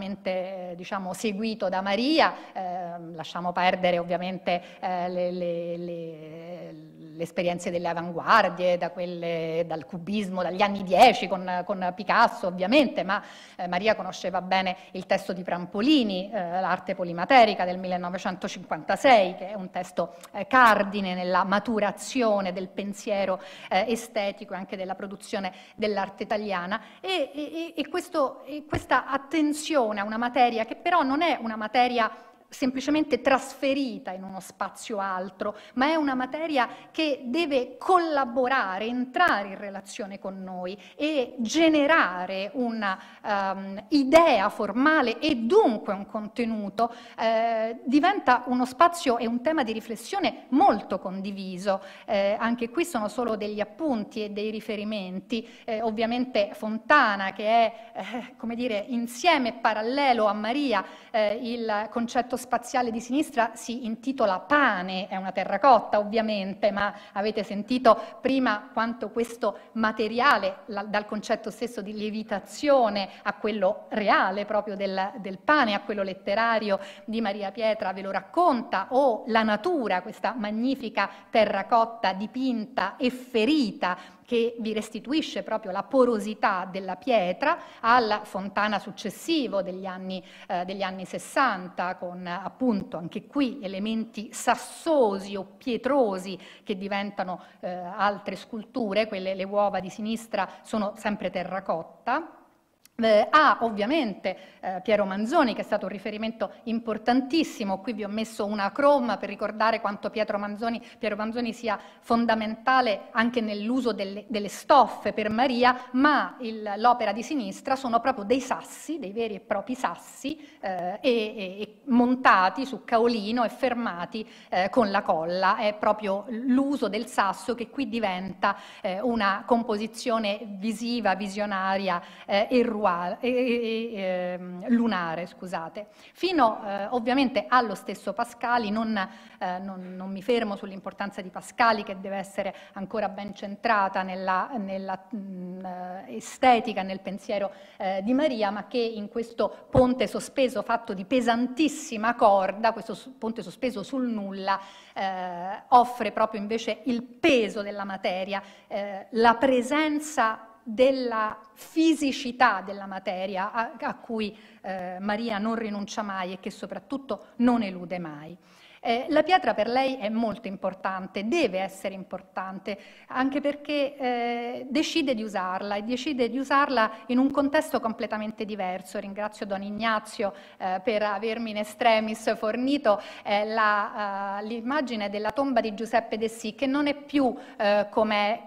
perfettamente diciamo, seguito da Maria, eh, lasciamo perdere ovviamente eh, le, le, le, le esperienze delle avanguardie, avanguardie, da quelle, dal cubismo, dagli anni 10 con, con Picasso ovviamente, ma eh, Maria conosceva bene il testo di Prampolini, eh, l'arte polimaterica del 1956, che è un testo eh, cardine nella maturazione del pensiero eh, estetico e anche della produzione dell'arte italiana. E, e, e, questo, e questa attenzione a una materia che però non è una materia semplicemente trasferita in uno spazio altro, ma è una materia che deve collaborare, entrare in relazione con noi e generare un'idea um, formale e dunque un contenuto, eh, diventa uno spazio e un tema di riflessione molto condiviso. Eh, anche qui sono solo degli appunti e dei riferimenti. Eh, ovviamente Fontana, che è, eh, come dire, insieme parallelo a Maria, eh, il concetto spaziale di sinistra si intitola Pane, è una terracotta ovviamente, ma avete sentito prima quanto questo materiale, la, dal concetto stesso di lievitazione a quello reale proprio del, del pane, a quello letterario di Maria Pietra ve lo racconta, o la natura, questa magnifica terracotta dipinta e ferita che vi restituisce proprio la porosità della pietra al Fontana successivo degli anni, eh, degli anni 60 con appunto anche qui elementi sassosi o pietrosi che diventano eh, altre sculture, quelle le uova di sinistra sono sempre terracotta eh, ha ovviamente eh, Piero Manzoni, che è stato un riferimento importantissimo, qui vi ho messo una chroma per ricordare quanto Manzoni, Piero Manzoni sia fondamentale anche nell'uso delle, delle, stoffe per Maria, ma il, l'opera di sinistra sono proprio dei sassi, dei veri e propri sassi, eh, e, e, montati su caolino e fermati eh, con la colla. È proprio l'uso del sasso che qui diventa eh, una composizione visiva, visionaria eh, e ruale uguale, e, e, ehm, lunare, scusate. Fino eh, ovviamente allo stesso Pascali, non, eh, non, non mi fermo sull'importanza di Pascali che deve essere ancora ben centrata nella, nella mh, mm, estetica, nel pensiero eh, di Maria, ma che in questo ponte sospeso fatto di pesantissima corda, questo ponte sospeso sul nulla, eh, offre proprio invece il peso della materia, eh, la presenza della fisicità della materia a, a cui eh, Maria non rinuncia mai e che soprattutto non elude mai. Eh, la pietra per lei è molto importante, deve essere importante, anche perché eh, decide di usarla e decide di usarla in un contesto completamente diverso. Ringrazio Don Ignazio eh, per avermi in estremis fornito eh, uh, l'immagine della tomba di Giuseppe De Sì, che non è più eh, come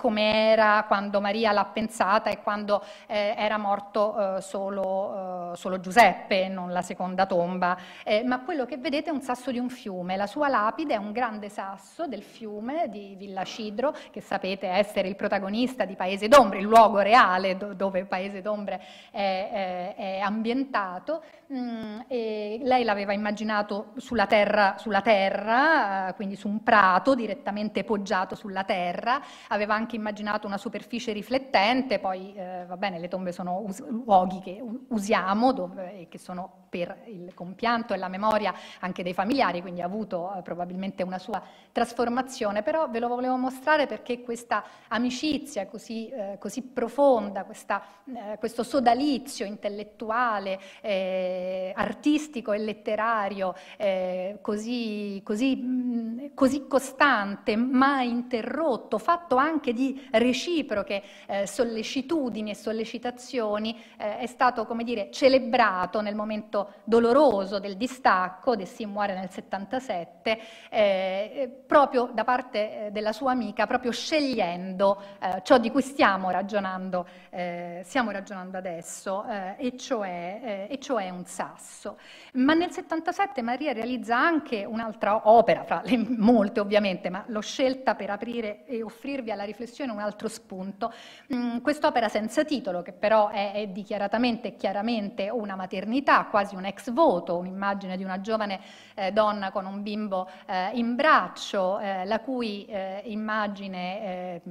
era quando Maria l'ha pensata e quando eh, era morto solo, solo, Giuseppe, non la seconda tomba, ma quello che vedete è un sasso di un fiume la sua lapide è un grande sasso del fiume di Villa Cidro, che sapete essere il protagonista di Paese d'Ombre, il luogo reale dove Paese d'Ombre è, è, è ambientato. Mm, lei l'aveva immaginato sulla terra, sulla terra, eh, quindi su un prato direttamente poggiato sulla terra, aveva anche immaginato una superficie riflettente, poi eh, va bene, le tombe sono us- luoghi che usiamo dove, che sono per il compianto e la memoria anche dei familiari, quindi ha avuto eh, probabilmente una sua trasformazione, però ve lo volevo mostrare perché questa amicizia così, eh, così profonda, questa, eh, questo sodalizio intellettuale, eh, artistico e letterario eh, così, così, mh, così, costante, mai interrotto, fatto anche di reciproche eh, sollecitudini e sollecitazioni, è stato, come dire, celebrato nel momento doloroso del distacco, De Sì muore nel 77, eh, proprio da parte eh, della sua amica, proprio scegliendo eh, ciò di cui stiamo ragionando, eh, stiamo ragionando adesso, eh, e cioè, eh, e, cioè, un sasso. Ma nel 77 Maria realizza anche un'altra opera, fra le molte ovviamente, ma l'ho scelta per aprire e offrirvi alla riflessione un altro spunto. Mm, quest'opera senza titolo, che però è, è dichiaratamente chiaramente una maternità, quasi un ex voto, un'immagine di una giovane eh, donna con un bimbo eh, in braccio, eh, la cui eh, immagine eh,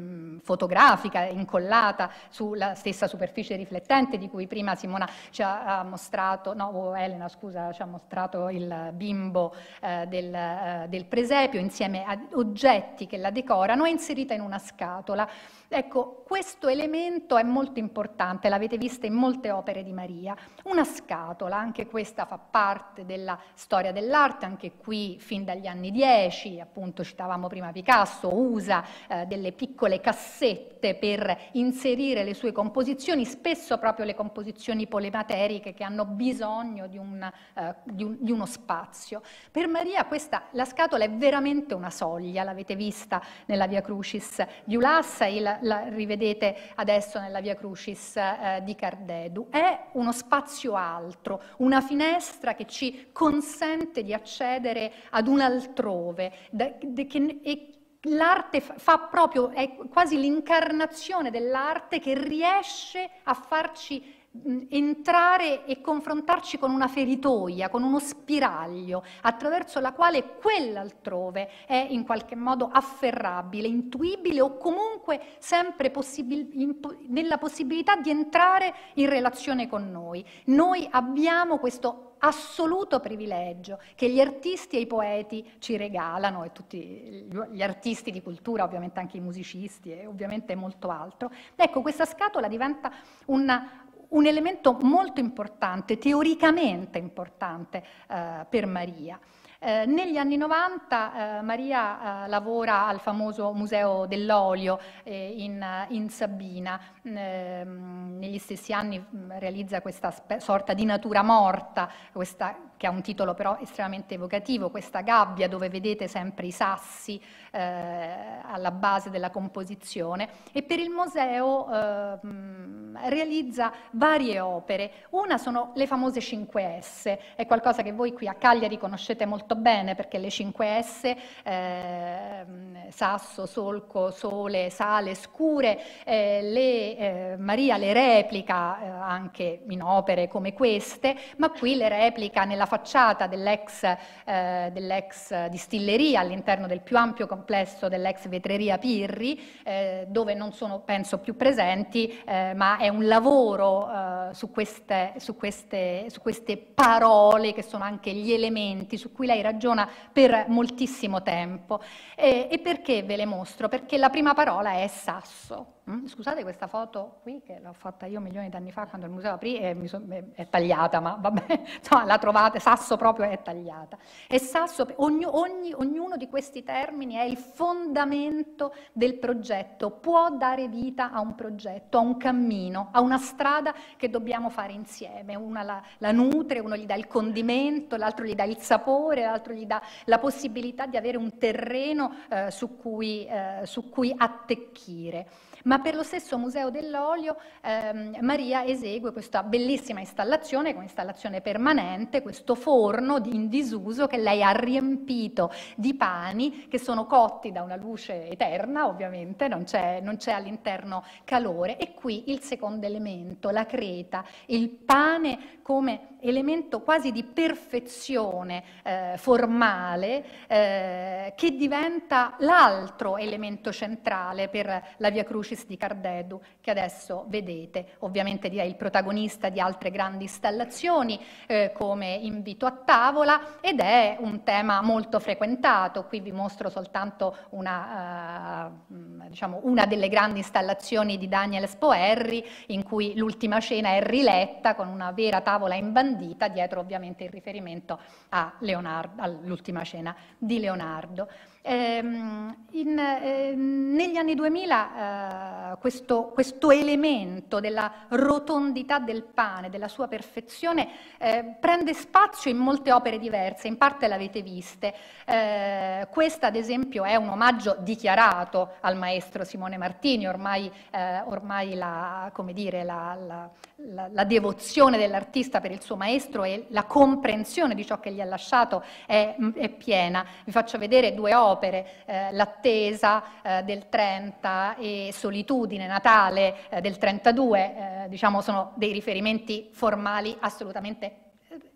fotografica incollata sulla stessa superficie riflettente di cui prima Simona ci ha mostrato, no, oh, Elena scusa, ci ha mostrato il bimbo eh, del, del presepio insieme a oggetti che la decorano, è inserita in una scatola. Ecco, questo elemento è molto importante, l'avete vista in molte opere di Maria. Una scatola, anche questa fa parte della storia dell'arte, anche qui fin dagli anni 10, appunto citavamo prima Picasso, usa eh, delle piccole cassette per inserire le sue composizioni, spesso proprio le composizioni polemateriche che hanno bisogno di, un, eh, di, un, di uno spazio. Per Maria questa, la scatola è veramente una soglia, l'avete vista nella Via Crucis di Ulassa, il, la rivedete adesso nella Via Crucis eh, di Cardedu. È uno spazio altro, una finestra che ci consente di accedere ad un altrove, da, de, che, e l'arte fa proprio, è quasi l'incarnazione dell'arte che riesce a farci entrare e confrontarci con una feritoia, con uno spiraglio, attraverso la quale quell'altrove è in qualche modo afferrabile, intuibile o comunque sempre possibil- nella possibilità di entrare in relazione con noi. Noi abbiamo questo assoluto privilegio che gli artisti e i poeti ci regalano e tutti gli artisti di cultura, ovviamente anche i musicisti e ovviamente molto altro. Ecco, questa scatola diventa una, un elemento molto importante, teoricamente importante eh, per Maria. Eh, negli anni 90 eh, Maria eh, lavora al famoso Museo dell'Olio eh, in, in, Sabina, ehm, negli stessi anni mm, realizza questa sorta di natura morta, questa, che ha un titolo però estremamente evocativo, questa gabbia dove vedete sempre i sassi eh, alla base della composizione. E per il museo ehm, realizza varie opere. Una sono le famose 5S, è qualcosa che voi qui a Cagliari conoscete molto molto bene perché le 5S, eh, sasso, solco, sole, sale, scure, eh, le, eh, Maria le replica eh, anche in opere come queste, ma qui le replica nella facciata dell'ex, eh, dell'ex distilleria all'interno del più ampio complesso dell'ex vetreria Pirri, eh, dove non sono, penso, più presenti, ma è un lavoro su queste, su, queste, su queste parole che sono anche gli elementi su cui lei ragiona per moltissimo tempo. E, e perché ve le mostro? Perché la prima parola è sasso. Mm? Scusate questa foto qui che l'ho fatta io milioni di anni fa quando il museo aprì e so, è tagliata, ma vabbè, insomma, [laughs] la trovate, sasso proprio è tagliata. E sasso, ogni, ogni, ognuno di questi termini è il fondamento del progetto, può dare vita a un progetto, a un cammino, a una strada che dobbiamo fare insieme. Una la, la nutre, uno gli dà il condimento, l'altro gli dà il sapore, l'altro gli dà la possibilità di avere un terreno eh, su, cui, eh, su cui attecchire. Ma per lo stesso Museo dell'Olio ehm, Maria esegue questa bellissima installazione, con installazione permanente, questo forno in disuso che lei ha riempito di pani che sono cotti da una luce eterna, ovviamente, non c'è, non c'è all'interno calore. E qui il secondo elemento, la creta, il pane come elemento quasi di perfezione eh, formale eh, che diventa l'altro elemento centrale per la Via Crucis di Cardedu che adesso vedete, ovviamente direi il protagonista di altre grandi installazioni eh, come Invito a tavola ed è un tema molto frequentato, qui vi mostro soltanto una, uh, diciamo, una delle grandi installazioni di Daniel Spoerri in cui l'ultima cena è riletta con una vera tavola imbandita, dietro ovviamente il riferimento all'ultima cena di Leonardo. Ehm, in, eh, negli anni 2000 eh, questo, questo, elemento della rotondità del pane, della sua perfezione, eh, prende spazio in molte opere diverse, in parte l'avete viste. Eh, questa ad esempio è un omaggio dichiarato al maestro Simone Martini, ormai, eh, ormai la, dire, la, la, la, devozione dell'artista per il suo maestro e la comprensione di ciò che gli ha lasciato è, è piena. Vi faccio vedere due opere opere, eh, L'attesa eh, del 30 e Solitudine, Natale eh, del 32, eh, diciamo sono dei riferimenti formali assolutamente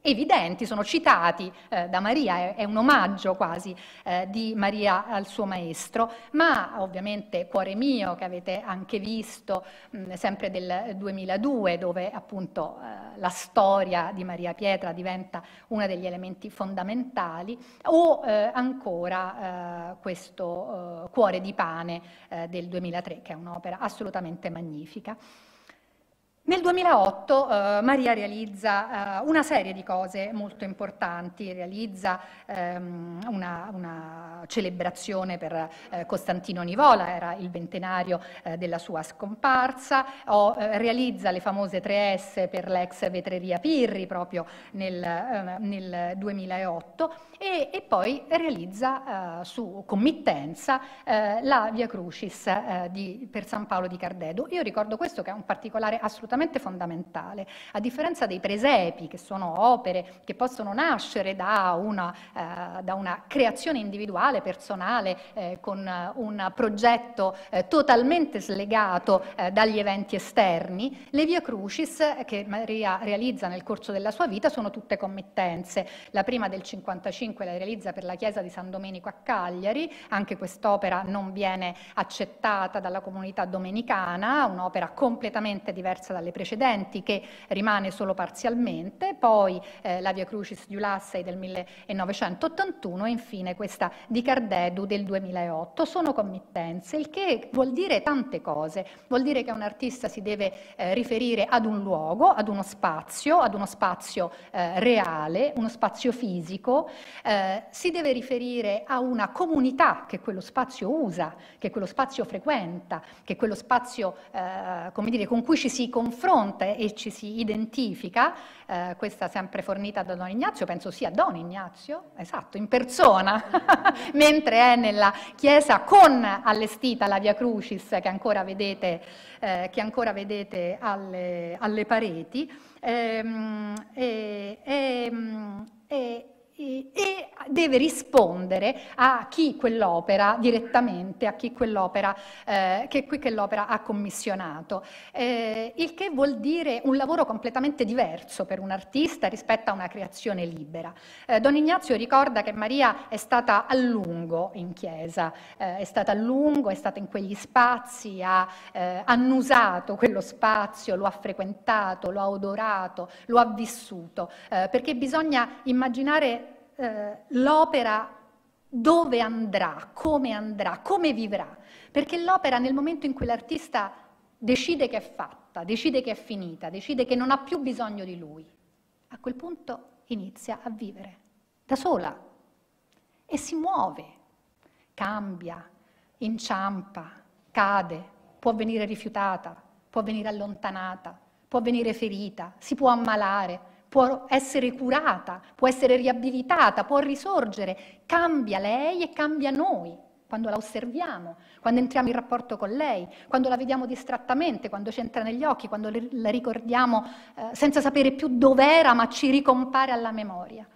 evidenti, sono citati eh, da Maria, è, è, un omaggio quasi eh, di Maria al suo maestro, ma ovviamente Cuore mio che avete anche visto, mh, sempre del 2002, dove appunto eh, la storia di Maria Pietra diventa uno degli elementi fondamentali, o eh, ancora eh, questo eh, Cuore di pane del 2003, che è un'opera assolutamente magnifica. Nel 2008 eh, Maria realizza eh, una serie di cose molto importanti, realizza ehm, una, una, celebrazione per eh, Costantino Nivola, era il ventenario eh, della sua scomparsa, o, eh, realizza le famose 3S per l'ex vetreria Pirri proprio nel, eh, nel 2008 e, e, poi realizza su committenza la Via Crucis di, per San Paolo di Cardedo. Io ricordo questo che è un particolare assolutamente assolutamente fondamentale. A differenza dei presepi, che sono opere che possono nascere da una, eh, da una creazione individuale, personale, eh, con un progetto eh, totalmente slegato eh, dagli eventi esterni, le Via Crucis che Maria realizza nel corso della sua vita sono tutte committenze. La prima del 55 la realizza per la chiesa di San Domenico a Cagliari, anche quest'opera non viene accettata dalla comunità domenicana, un'opera completamente diversa dalle alle precedenti che rimane solo parzialmente, poi eh, la Via Crucis di Ulassei del 1981 e infine questa di Cardedu del 2008. Sono committenze, il che vuol dire tante cose, vuol dire che un artista si deve eh, riferire ad un luogo, ad uno spazio, ad uno spazio eh, reale, uno spazio fisico, eh, si deve riferire a una comunità che quello spazio usa, che quello spazio frequenta, che quello spazio eh, come dire, con cui ci si confronta e ci si identifica, eh, questa sempre fornita da Don Ignazio, penso sia Don Ignazio, esatto, in persona, [laughs] mentre è nella chiesa con allestita la Via Crucis che ancora vedete, eh, che ancora vedete alle, alle pareti. Ehm, e, e, e, e deve rispondere a chi quell'opera direttamente, a chi quell'opera, eh, che quell'opera ha commissionato. Eh, il che vuol dire un lavoro completamente diverso per un artista rispetto a una creazione libera. Eh, Don Ignazio ricorda che Maria è stata a lungo in chiesa, eh, è stata a lungo, è stata in quegli spazi, ha eh, annusato quello spazio, lo ha frequentato, lo ha odorato, lo ha vissuto, eh, perché bisogna immaginare eh, l'opera dove andrà, come andrà, come vivrà, perché l'opera nel momento in cui l'artista decide che è fatta, decide che è finita, decide che non ha più bisogno di lui, a quel punto inizia a vivere da sola e si muove, cambia, inciampa, cade, può venire rifiutata, può venire allontanata, può venire ferita, si può ammalare, può essere curata, può essere riabilitata, può risorgere, cambia lei e cambia noi quando la osserviamo, quando entriamo in rapporto con lei, quando la vediamo distrattamente, quando ci entra negli occhi, quando la ricordiamo eh, senza sapere più dov'era, ma ci ricompare alla memoria.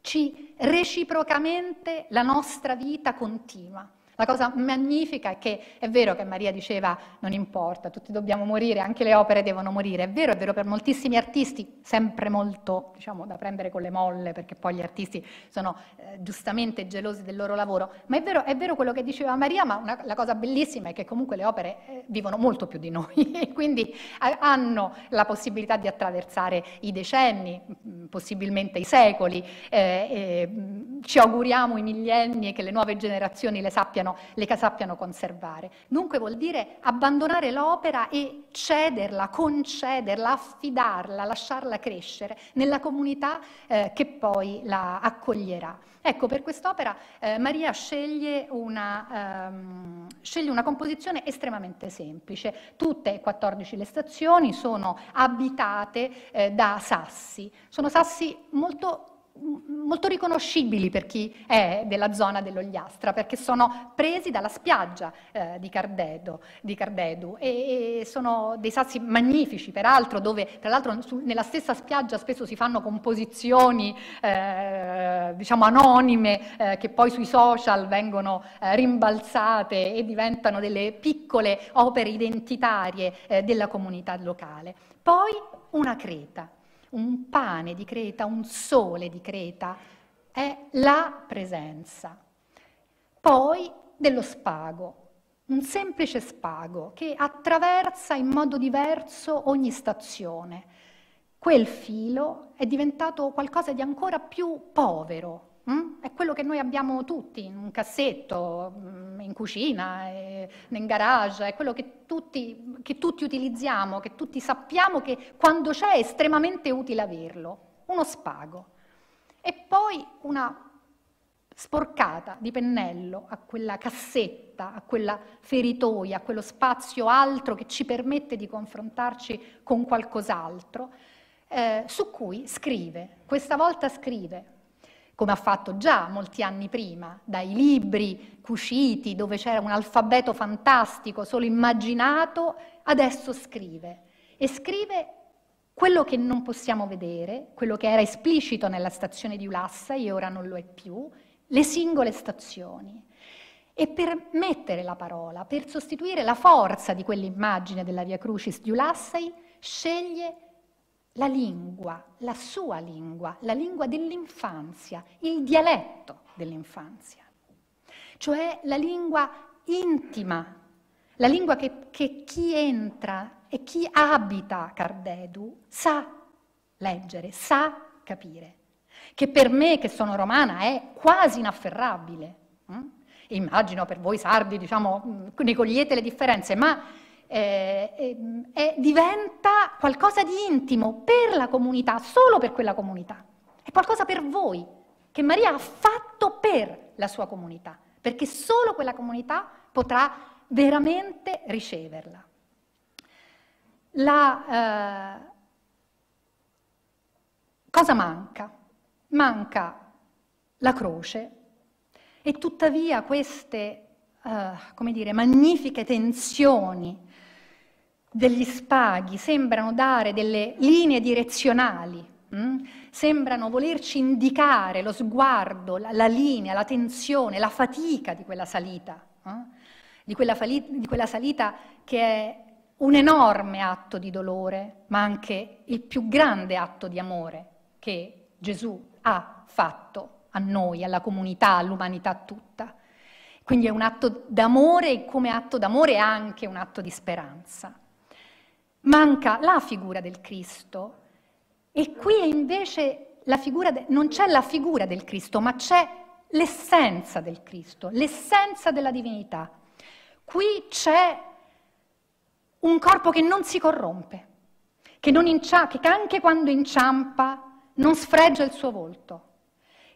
Ci reciprocamente la nostra vita continua. La cosa magnifica è che è vero che Maria diceva non importa, tutti dobbiamo morire, anche le opere devono morire, è vero, è vero per moltissimi artisti, sempre molto diciamo, da prendere con le molle perché poi gli artisti sono eh, giustamente gelosi del loro lavoro, ma è vero, è vero quello che diceva Maria, ma una, la cosa bellissima è che comunque le opere eh, vivono molto più di noi e [laughs] quindi eh, hanno la possibilità di attraversare i decenni, mm, possibilmente i secoli, eh, mm, ci auguriamo i millenni e che le nuove generazioni le sappiano sappiano, le sappiano conservare. Dunque vuol dire abbandonare l'opera e cederla, concederla, affidarla, lasciarla crescere nella comunità eh, che poi la accoglierà. Ecco, per quest'opera eh, Maria sceglie una, ehm, sceglie una, composizione estremamente semplice. Tutte e 14 le stazioni sono abitate eh, da sassi. Sono sassi molto molto riconoscibili per chi è della zona dell'Ogliastra, perché sono presi dalla spiaggia eh, di, Cardedo, di, Cardedu e, e, sono dei sassi magnifici, peraltro, dove tra l'altro su, nella stessa spiaggia spesso si fanno composizioni eh, diciamo anonime eh, che poi sui social vengono eh, rimbalzate e diventano delle piccole opere identitarie eh, della comunità locale. Poi una creta un pane di Creta, un sole di Creta, è la presenza. Poi dello spago, un semplice spago che attraversa in modo diverso ogni stazione. Quel filo è diventato qualcosa di ancora più povero, Mm? È quello che noi abbiamo tutti in un cassetto, mm, in cucina, in garage, è quello che tutti, che tutti utilizziamo, che tutti sappiamo che quando c'è è estremamente utile averlo, uno spago. E poi una sporcata di pennello a quella cassetta, a quella feritoia, a quello spazio altro che ci permette di confrontarci con qualcos'altro, eh, su cui scrive, questa volta scrive come ha fatto già molti anni prima, dai libri cuciti dove c'era un alfabeto fantastico, solo immaginato, adesso scrive. E scrive quello che non possiamo vedere, quello che era esplicito nella stazione di Ulassa e ora non lo è più, le singole stazioni. E per mettere la parola, per sostituire la forza di quell'immagine della Via Crucis di Ulassai, sceglie la lingua, la sua lingua, la lingua dell'infanzia, il dialetto dell'infanzia, cioè la lingua intima, la lingua che, che chi entra e chi abita Cardedu sa leggere, sa capire, che per me che sono romana è quasi inafferrabile. Hm? Immagino per voi sardi, diciamo, ne cogliete le differenze, ma eh, eh, diventa qualcosa di intimo per la comunità, solo per quella comunità. È qualcosa per voi, che Maria ha fatto per la sua comunità, perché solo quella comunità potrà veramente riceverla. La, eh, cosa manca? Manca la croce e tuttavia queste, eh, come dire, magnifiche tensioni degli spaghi sembrano dare delle linee direzionali, mh? Mm? sembrano volerci indicare lo sguardo, la, la, linea, la tensione, la fatica di quella salita, eh? di, quella di quella salita che è un enorme atto di dolore, ma anche il più grande atto di amore che Gesù ha fatto a noi, alla comunità, all'umanità tutta. Quindi è un atto d'amore e come atto d'amore è anche un atto di speranza. Manca la figura del Cristo e qui invece de- non c'è la figura del Cristo, ma c'è l'essenza del Cristo, l'essenza della divinità. Qui c'è un corpo che non si corrompe, che, incia- che anche quando inciampa non sfregia il suo volto,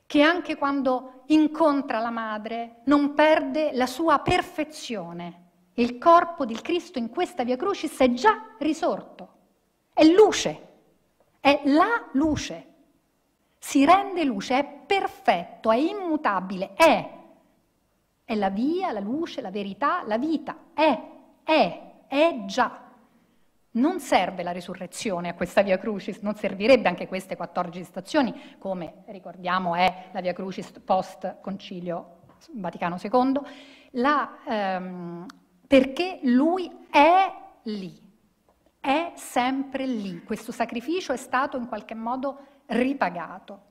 che anche quando incontra la madre non perde la sua perfezione. Il corpo di Cristo in questa via Crucis è già risorto, è luce è la luce. Si rende luce, è perfetto, è immutabile, è. È la via, la luce, la verità, la vita. È, è, è già. Non serve la risurrezione a questa Via Crucis, non servirebbe anche queste 14 stazioni, come ricordiamo è la Via Crucis post Concilio Vaticano II, la, ehm, perché lui è lì è sempre lì, questo sacrificio è stato in qualche modo ripagato.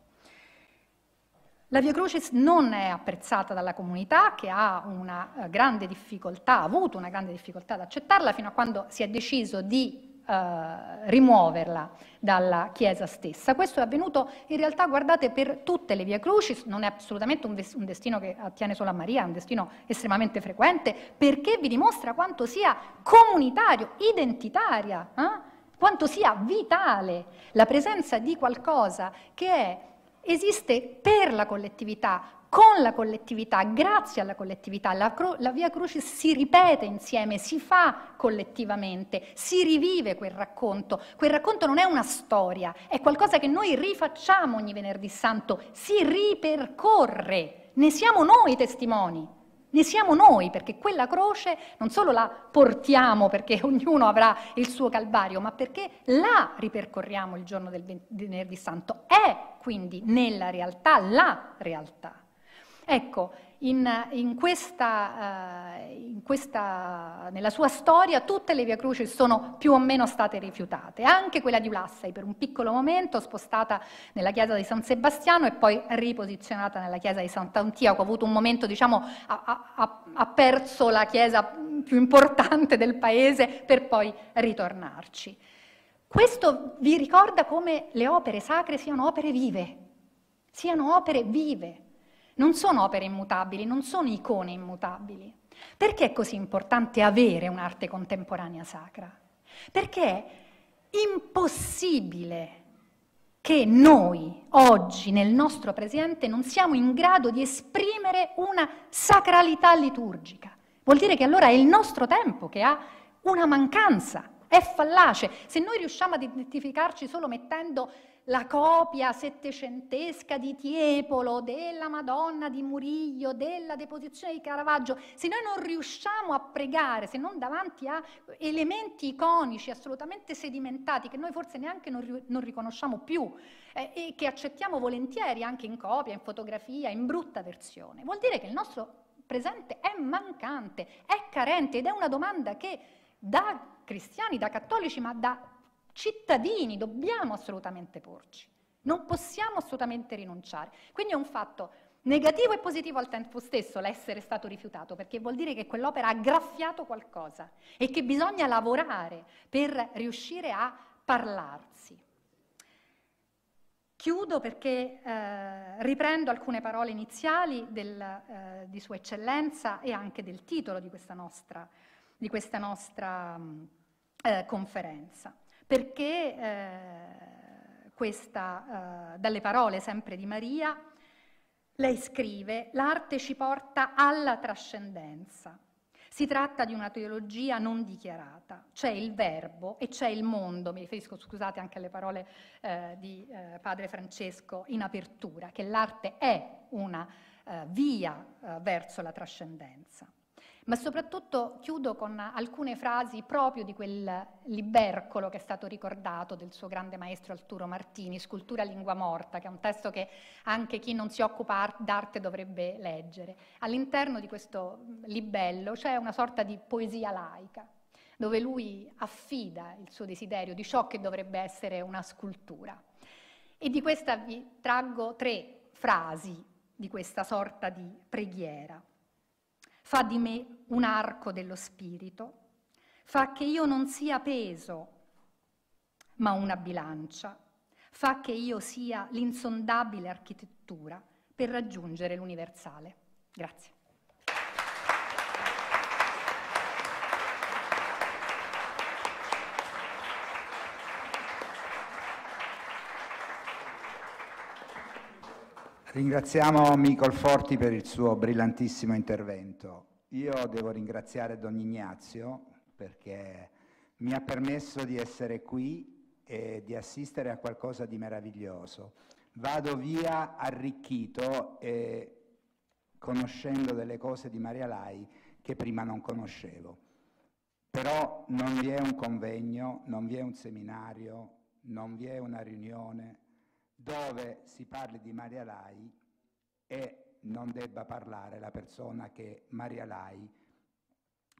La Via Crucis non è apprezzata dalla comunità che ha una eh, grande difficoltà, ha avuto una grande difficoltà ad accettarla fino a quando si è deciso di eh, rimuoverla dalla Chiesa stessa. Questo è avvenuto in realtà, guardate, per tutte le vie crucis, non è assolutamente un, des- un destino che attiene solo a Maria, è un destino estremamente frequente, perché vi dimostra quanto sia comunitario, identitaria, eh? quanto sia vitale la presenza di qualcosa che è, esiste per la collettività, con la collettività, grazie alla collettività. La, la, Via Crucis si ripete insieme, si fa collettivamente, si rivive quel racconto. Quel racconto non è una storia, è qualcosa che noi rifacciamo ogni venerdì santo, si ripercorre, ne siamo noi testimoni. Ne siamo noi, perché quella croce non solo la portiamo perché [laughs] ognuno avrà il suo calvario, ma perché la ripercorriamo il giorno del venerdì santo. È quindi nella realtà la realtà. Ecco, in, in questa, uh, in questa, nella sua storia tutte le Via Crucis sono più o meno state rifiutate, anche quella di Ulassai per un piccolo momento spostata nella chiesa di San Sebastiano e poi riposizionata nella chiesa di Sant'Antiaco, ha avuto un momento, diciamo, ha, ha, ha perso la chiesa più importante del paese per poi ritornarci. Questo vi ricorda come le opere sacre siano opere vive, siano opere vive non sono opere immutabili, non sono icone immutabili. Perché è così importante avere un'arte contemporanea sacra? Perché è impossibile che noi oggi nel nostro presente non siamo in grado di esprimere una sacralità liturgica. Vuol dire che allora è il nostro tempo che ha una mancanza, è fallace. Se noi riusciamo ad identificarci solo mettendo la copia settecentesca di Tiepolo, della Madonna di Murillo, della deposizione di Caravaggio, se noi non riusciamo a pregare, se non davanti a elementi iconici assolutamente sedimentati, che noi forse neanche non, non riconosciamo più eh, e che accettiamo volentieri anche in copia, in fotografia, in brutta versione, vuol dire che il nostro presente è mancante, è carente ed è una domanda che da cristiani, da cattolici, ma da cittadini dobbiamo assolutamente porci, non possiamo assolutamente rinunciare. Quindi è un fatto Negativo e positivo al tempo stesso l'essere stato rifiutato, perché vuol dire che quell'opera ha graffiato qualcosa e che bisogna lavorare per riuscire a parlarsi. Chiudo perché eh, riprendo alcune parole iniziali del, eh, di Sua Eccellenza e anche del titolo di questa nostra, di questa nostra eh, conferenza, perché eh, questa, eh, dalle parole sempre di Maria, lei scrive, l'arte ci porta alla trascendenza, si tratta di una teologia non dichiarata, c'è il verbo e c'è il mondo, mi riferisco, scusate, anche alle parole eh, di eh, padre Francesco in apertura, che l'arte è una eh, via eh, verso la trascendenza ma soprattutto chiudo con alcune frasi proprio di quel libercolo che è stato ricordato del suo grande maestro Arturo Martini, Scultura lingua morta, che è un testo che anche chi non si occupa d'arte dovrebbe leggere. All'interno di questo libello c'è una sorta di poesia laica, dove lui affida il suo desiderio di ciò che dovrebbe essere una scultura. E di questa vi traggo tre frasi di questa sorta di preghiera fa di me un arco dello spirito, fa che io non sia peso, ma una bilancia, fa che io sia l'insondabile architettura per raggiungere l'universale. Grazie. Ringraziamo Micol Forti per il suo brillantissimo intervento. Io devo ringraziare Don Ignazio perché mi ha permesso di essere qui e di assistere a qualcosa di meraviglioso. Vado via arricchito e conoscendo delle cose di Maria Lai che prima non conoscevo. Però non vi è un convegno, non vi è un seminario, non vi è una riunione dove si parli di Maria Lai e non debba parlare la persona che Maria Lai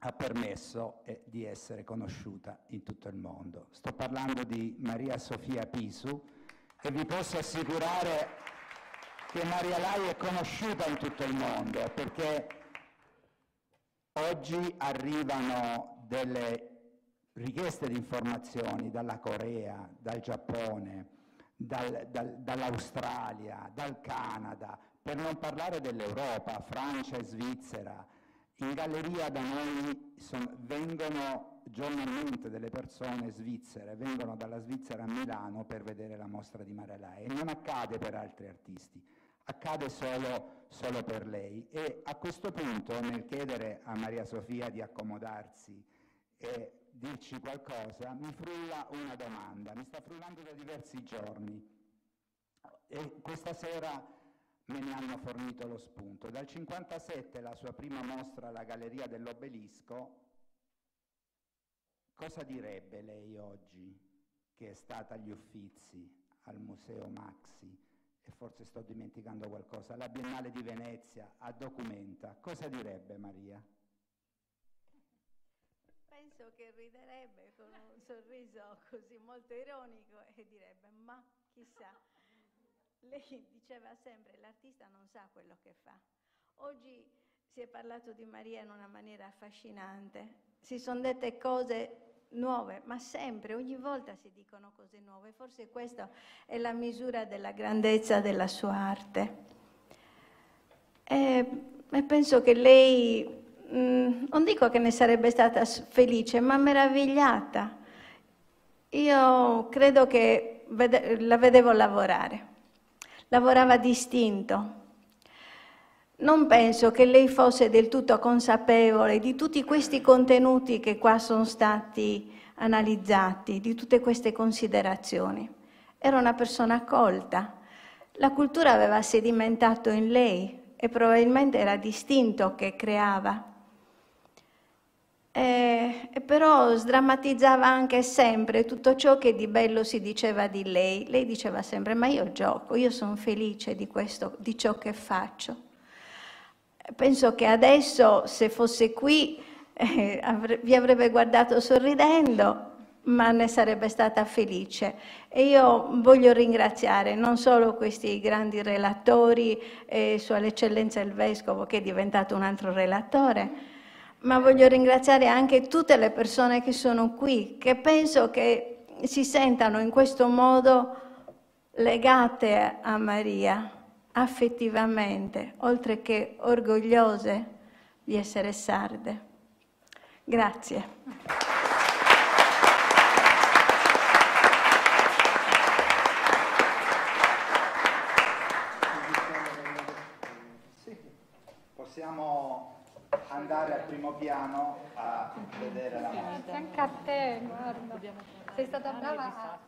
ha permesso eh, di essere conosciuta in tutto il mondo. Sto parlando di Maria Sofia Pisu e vi posso assicurare che Maria Lai è conosciuta in tutto il mondo perché oggi arrivano delle richieste di informazioni dalla Corea, dal Giappone, dal, dal, dall'Australia, dal Canada, per non parlare dell'Europa, Francia e Svizzera. In galleria da noi son, vengono giornalmente delle persone svizzere, vengono dalla Svizzera a Milano per vedere la mostra di Marelai e non accade per altri artisti, accade solo, solo per lei. E a questo punto, nel chiedere a Maria Sofia di accomodarsi e dirci qualcosa, mi frulla una domanda, mi sta frullando da diversi giorni e questa sera me ne hanno fornito lo spunto. Dal 57 la sua prima mostra alla Galleria dell'Obelisco, cosa direbbe lei oggi che è stata agli Uffizi, al Museo Maxi, e forse sto dimenticando qualcosa, alla Biennale di Venezia, a Documenta, cosa direbbe Maria? Penso che riderebbe con un [laughs] sorriso così molto ironico e direbbe ma chissà. Lei diceva sempre l'artista non sa quello che fa. Oggi si è parlato di Maria in una maniera affascinante, si sono dette cose nuove, ma sempre, ogni volta si dicono cose nuove. Forse questa è la misura della grandezza della sua arte. E, e penso che lei Mm, non dico che ne sarebbe stata felice, ma meravigliata. Io credo che vede, la vedevo lavorare, lavorava distinto. Non penso che lei fosse del tutto consapevole di tutti questi contenuti che qua sono stati analizzati, di tutte queste considerazioni. Era una persona colta. La cultura aveva sedimentato in lei e probabilmente era distinto che creava eh, però sdrammatizzava anche sempre tutto ciò che di bello si diceva di lei. Lei diceva sempre, ma io gioco, io sono felice di, questo, di ciò che faccio. Penso che adesso, se fosse qui, [laughs] eh, avre- vi avrebbe guardato sorridendo, ma ne sarebbe stata felice. E io voglio ringraziare non solo questi grandi relatori, eh, Sua Eccellenza il Vescovo che è diventato un altro relatore, ma voglio ringraziare anche tutte le persone che sono qui, che penso che si sentano in questo modo legate a Maria affettivamente, oltre che orgogliose di essere sarde. Grazie. Possiamo andare al primo piano a vedere la mostra. Anche a te, guarda. Sei stata brava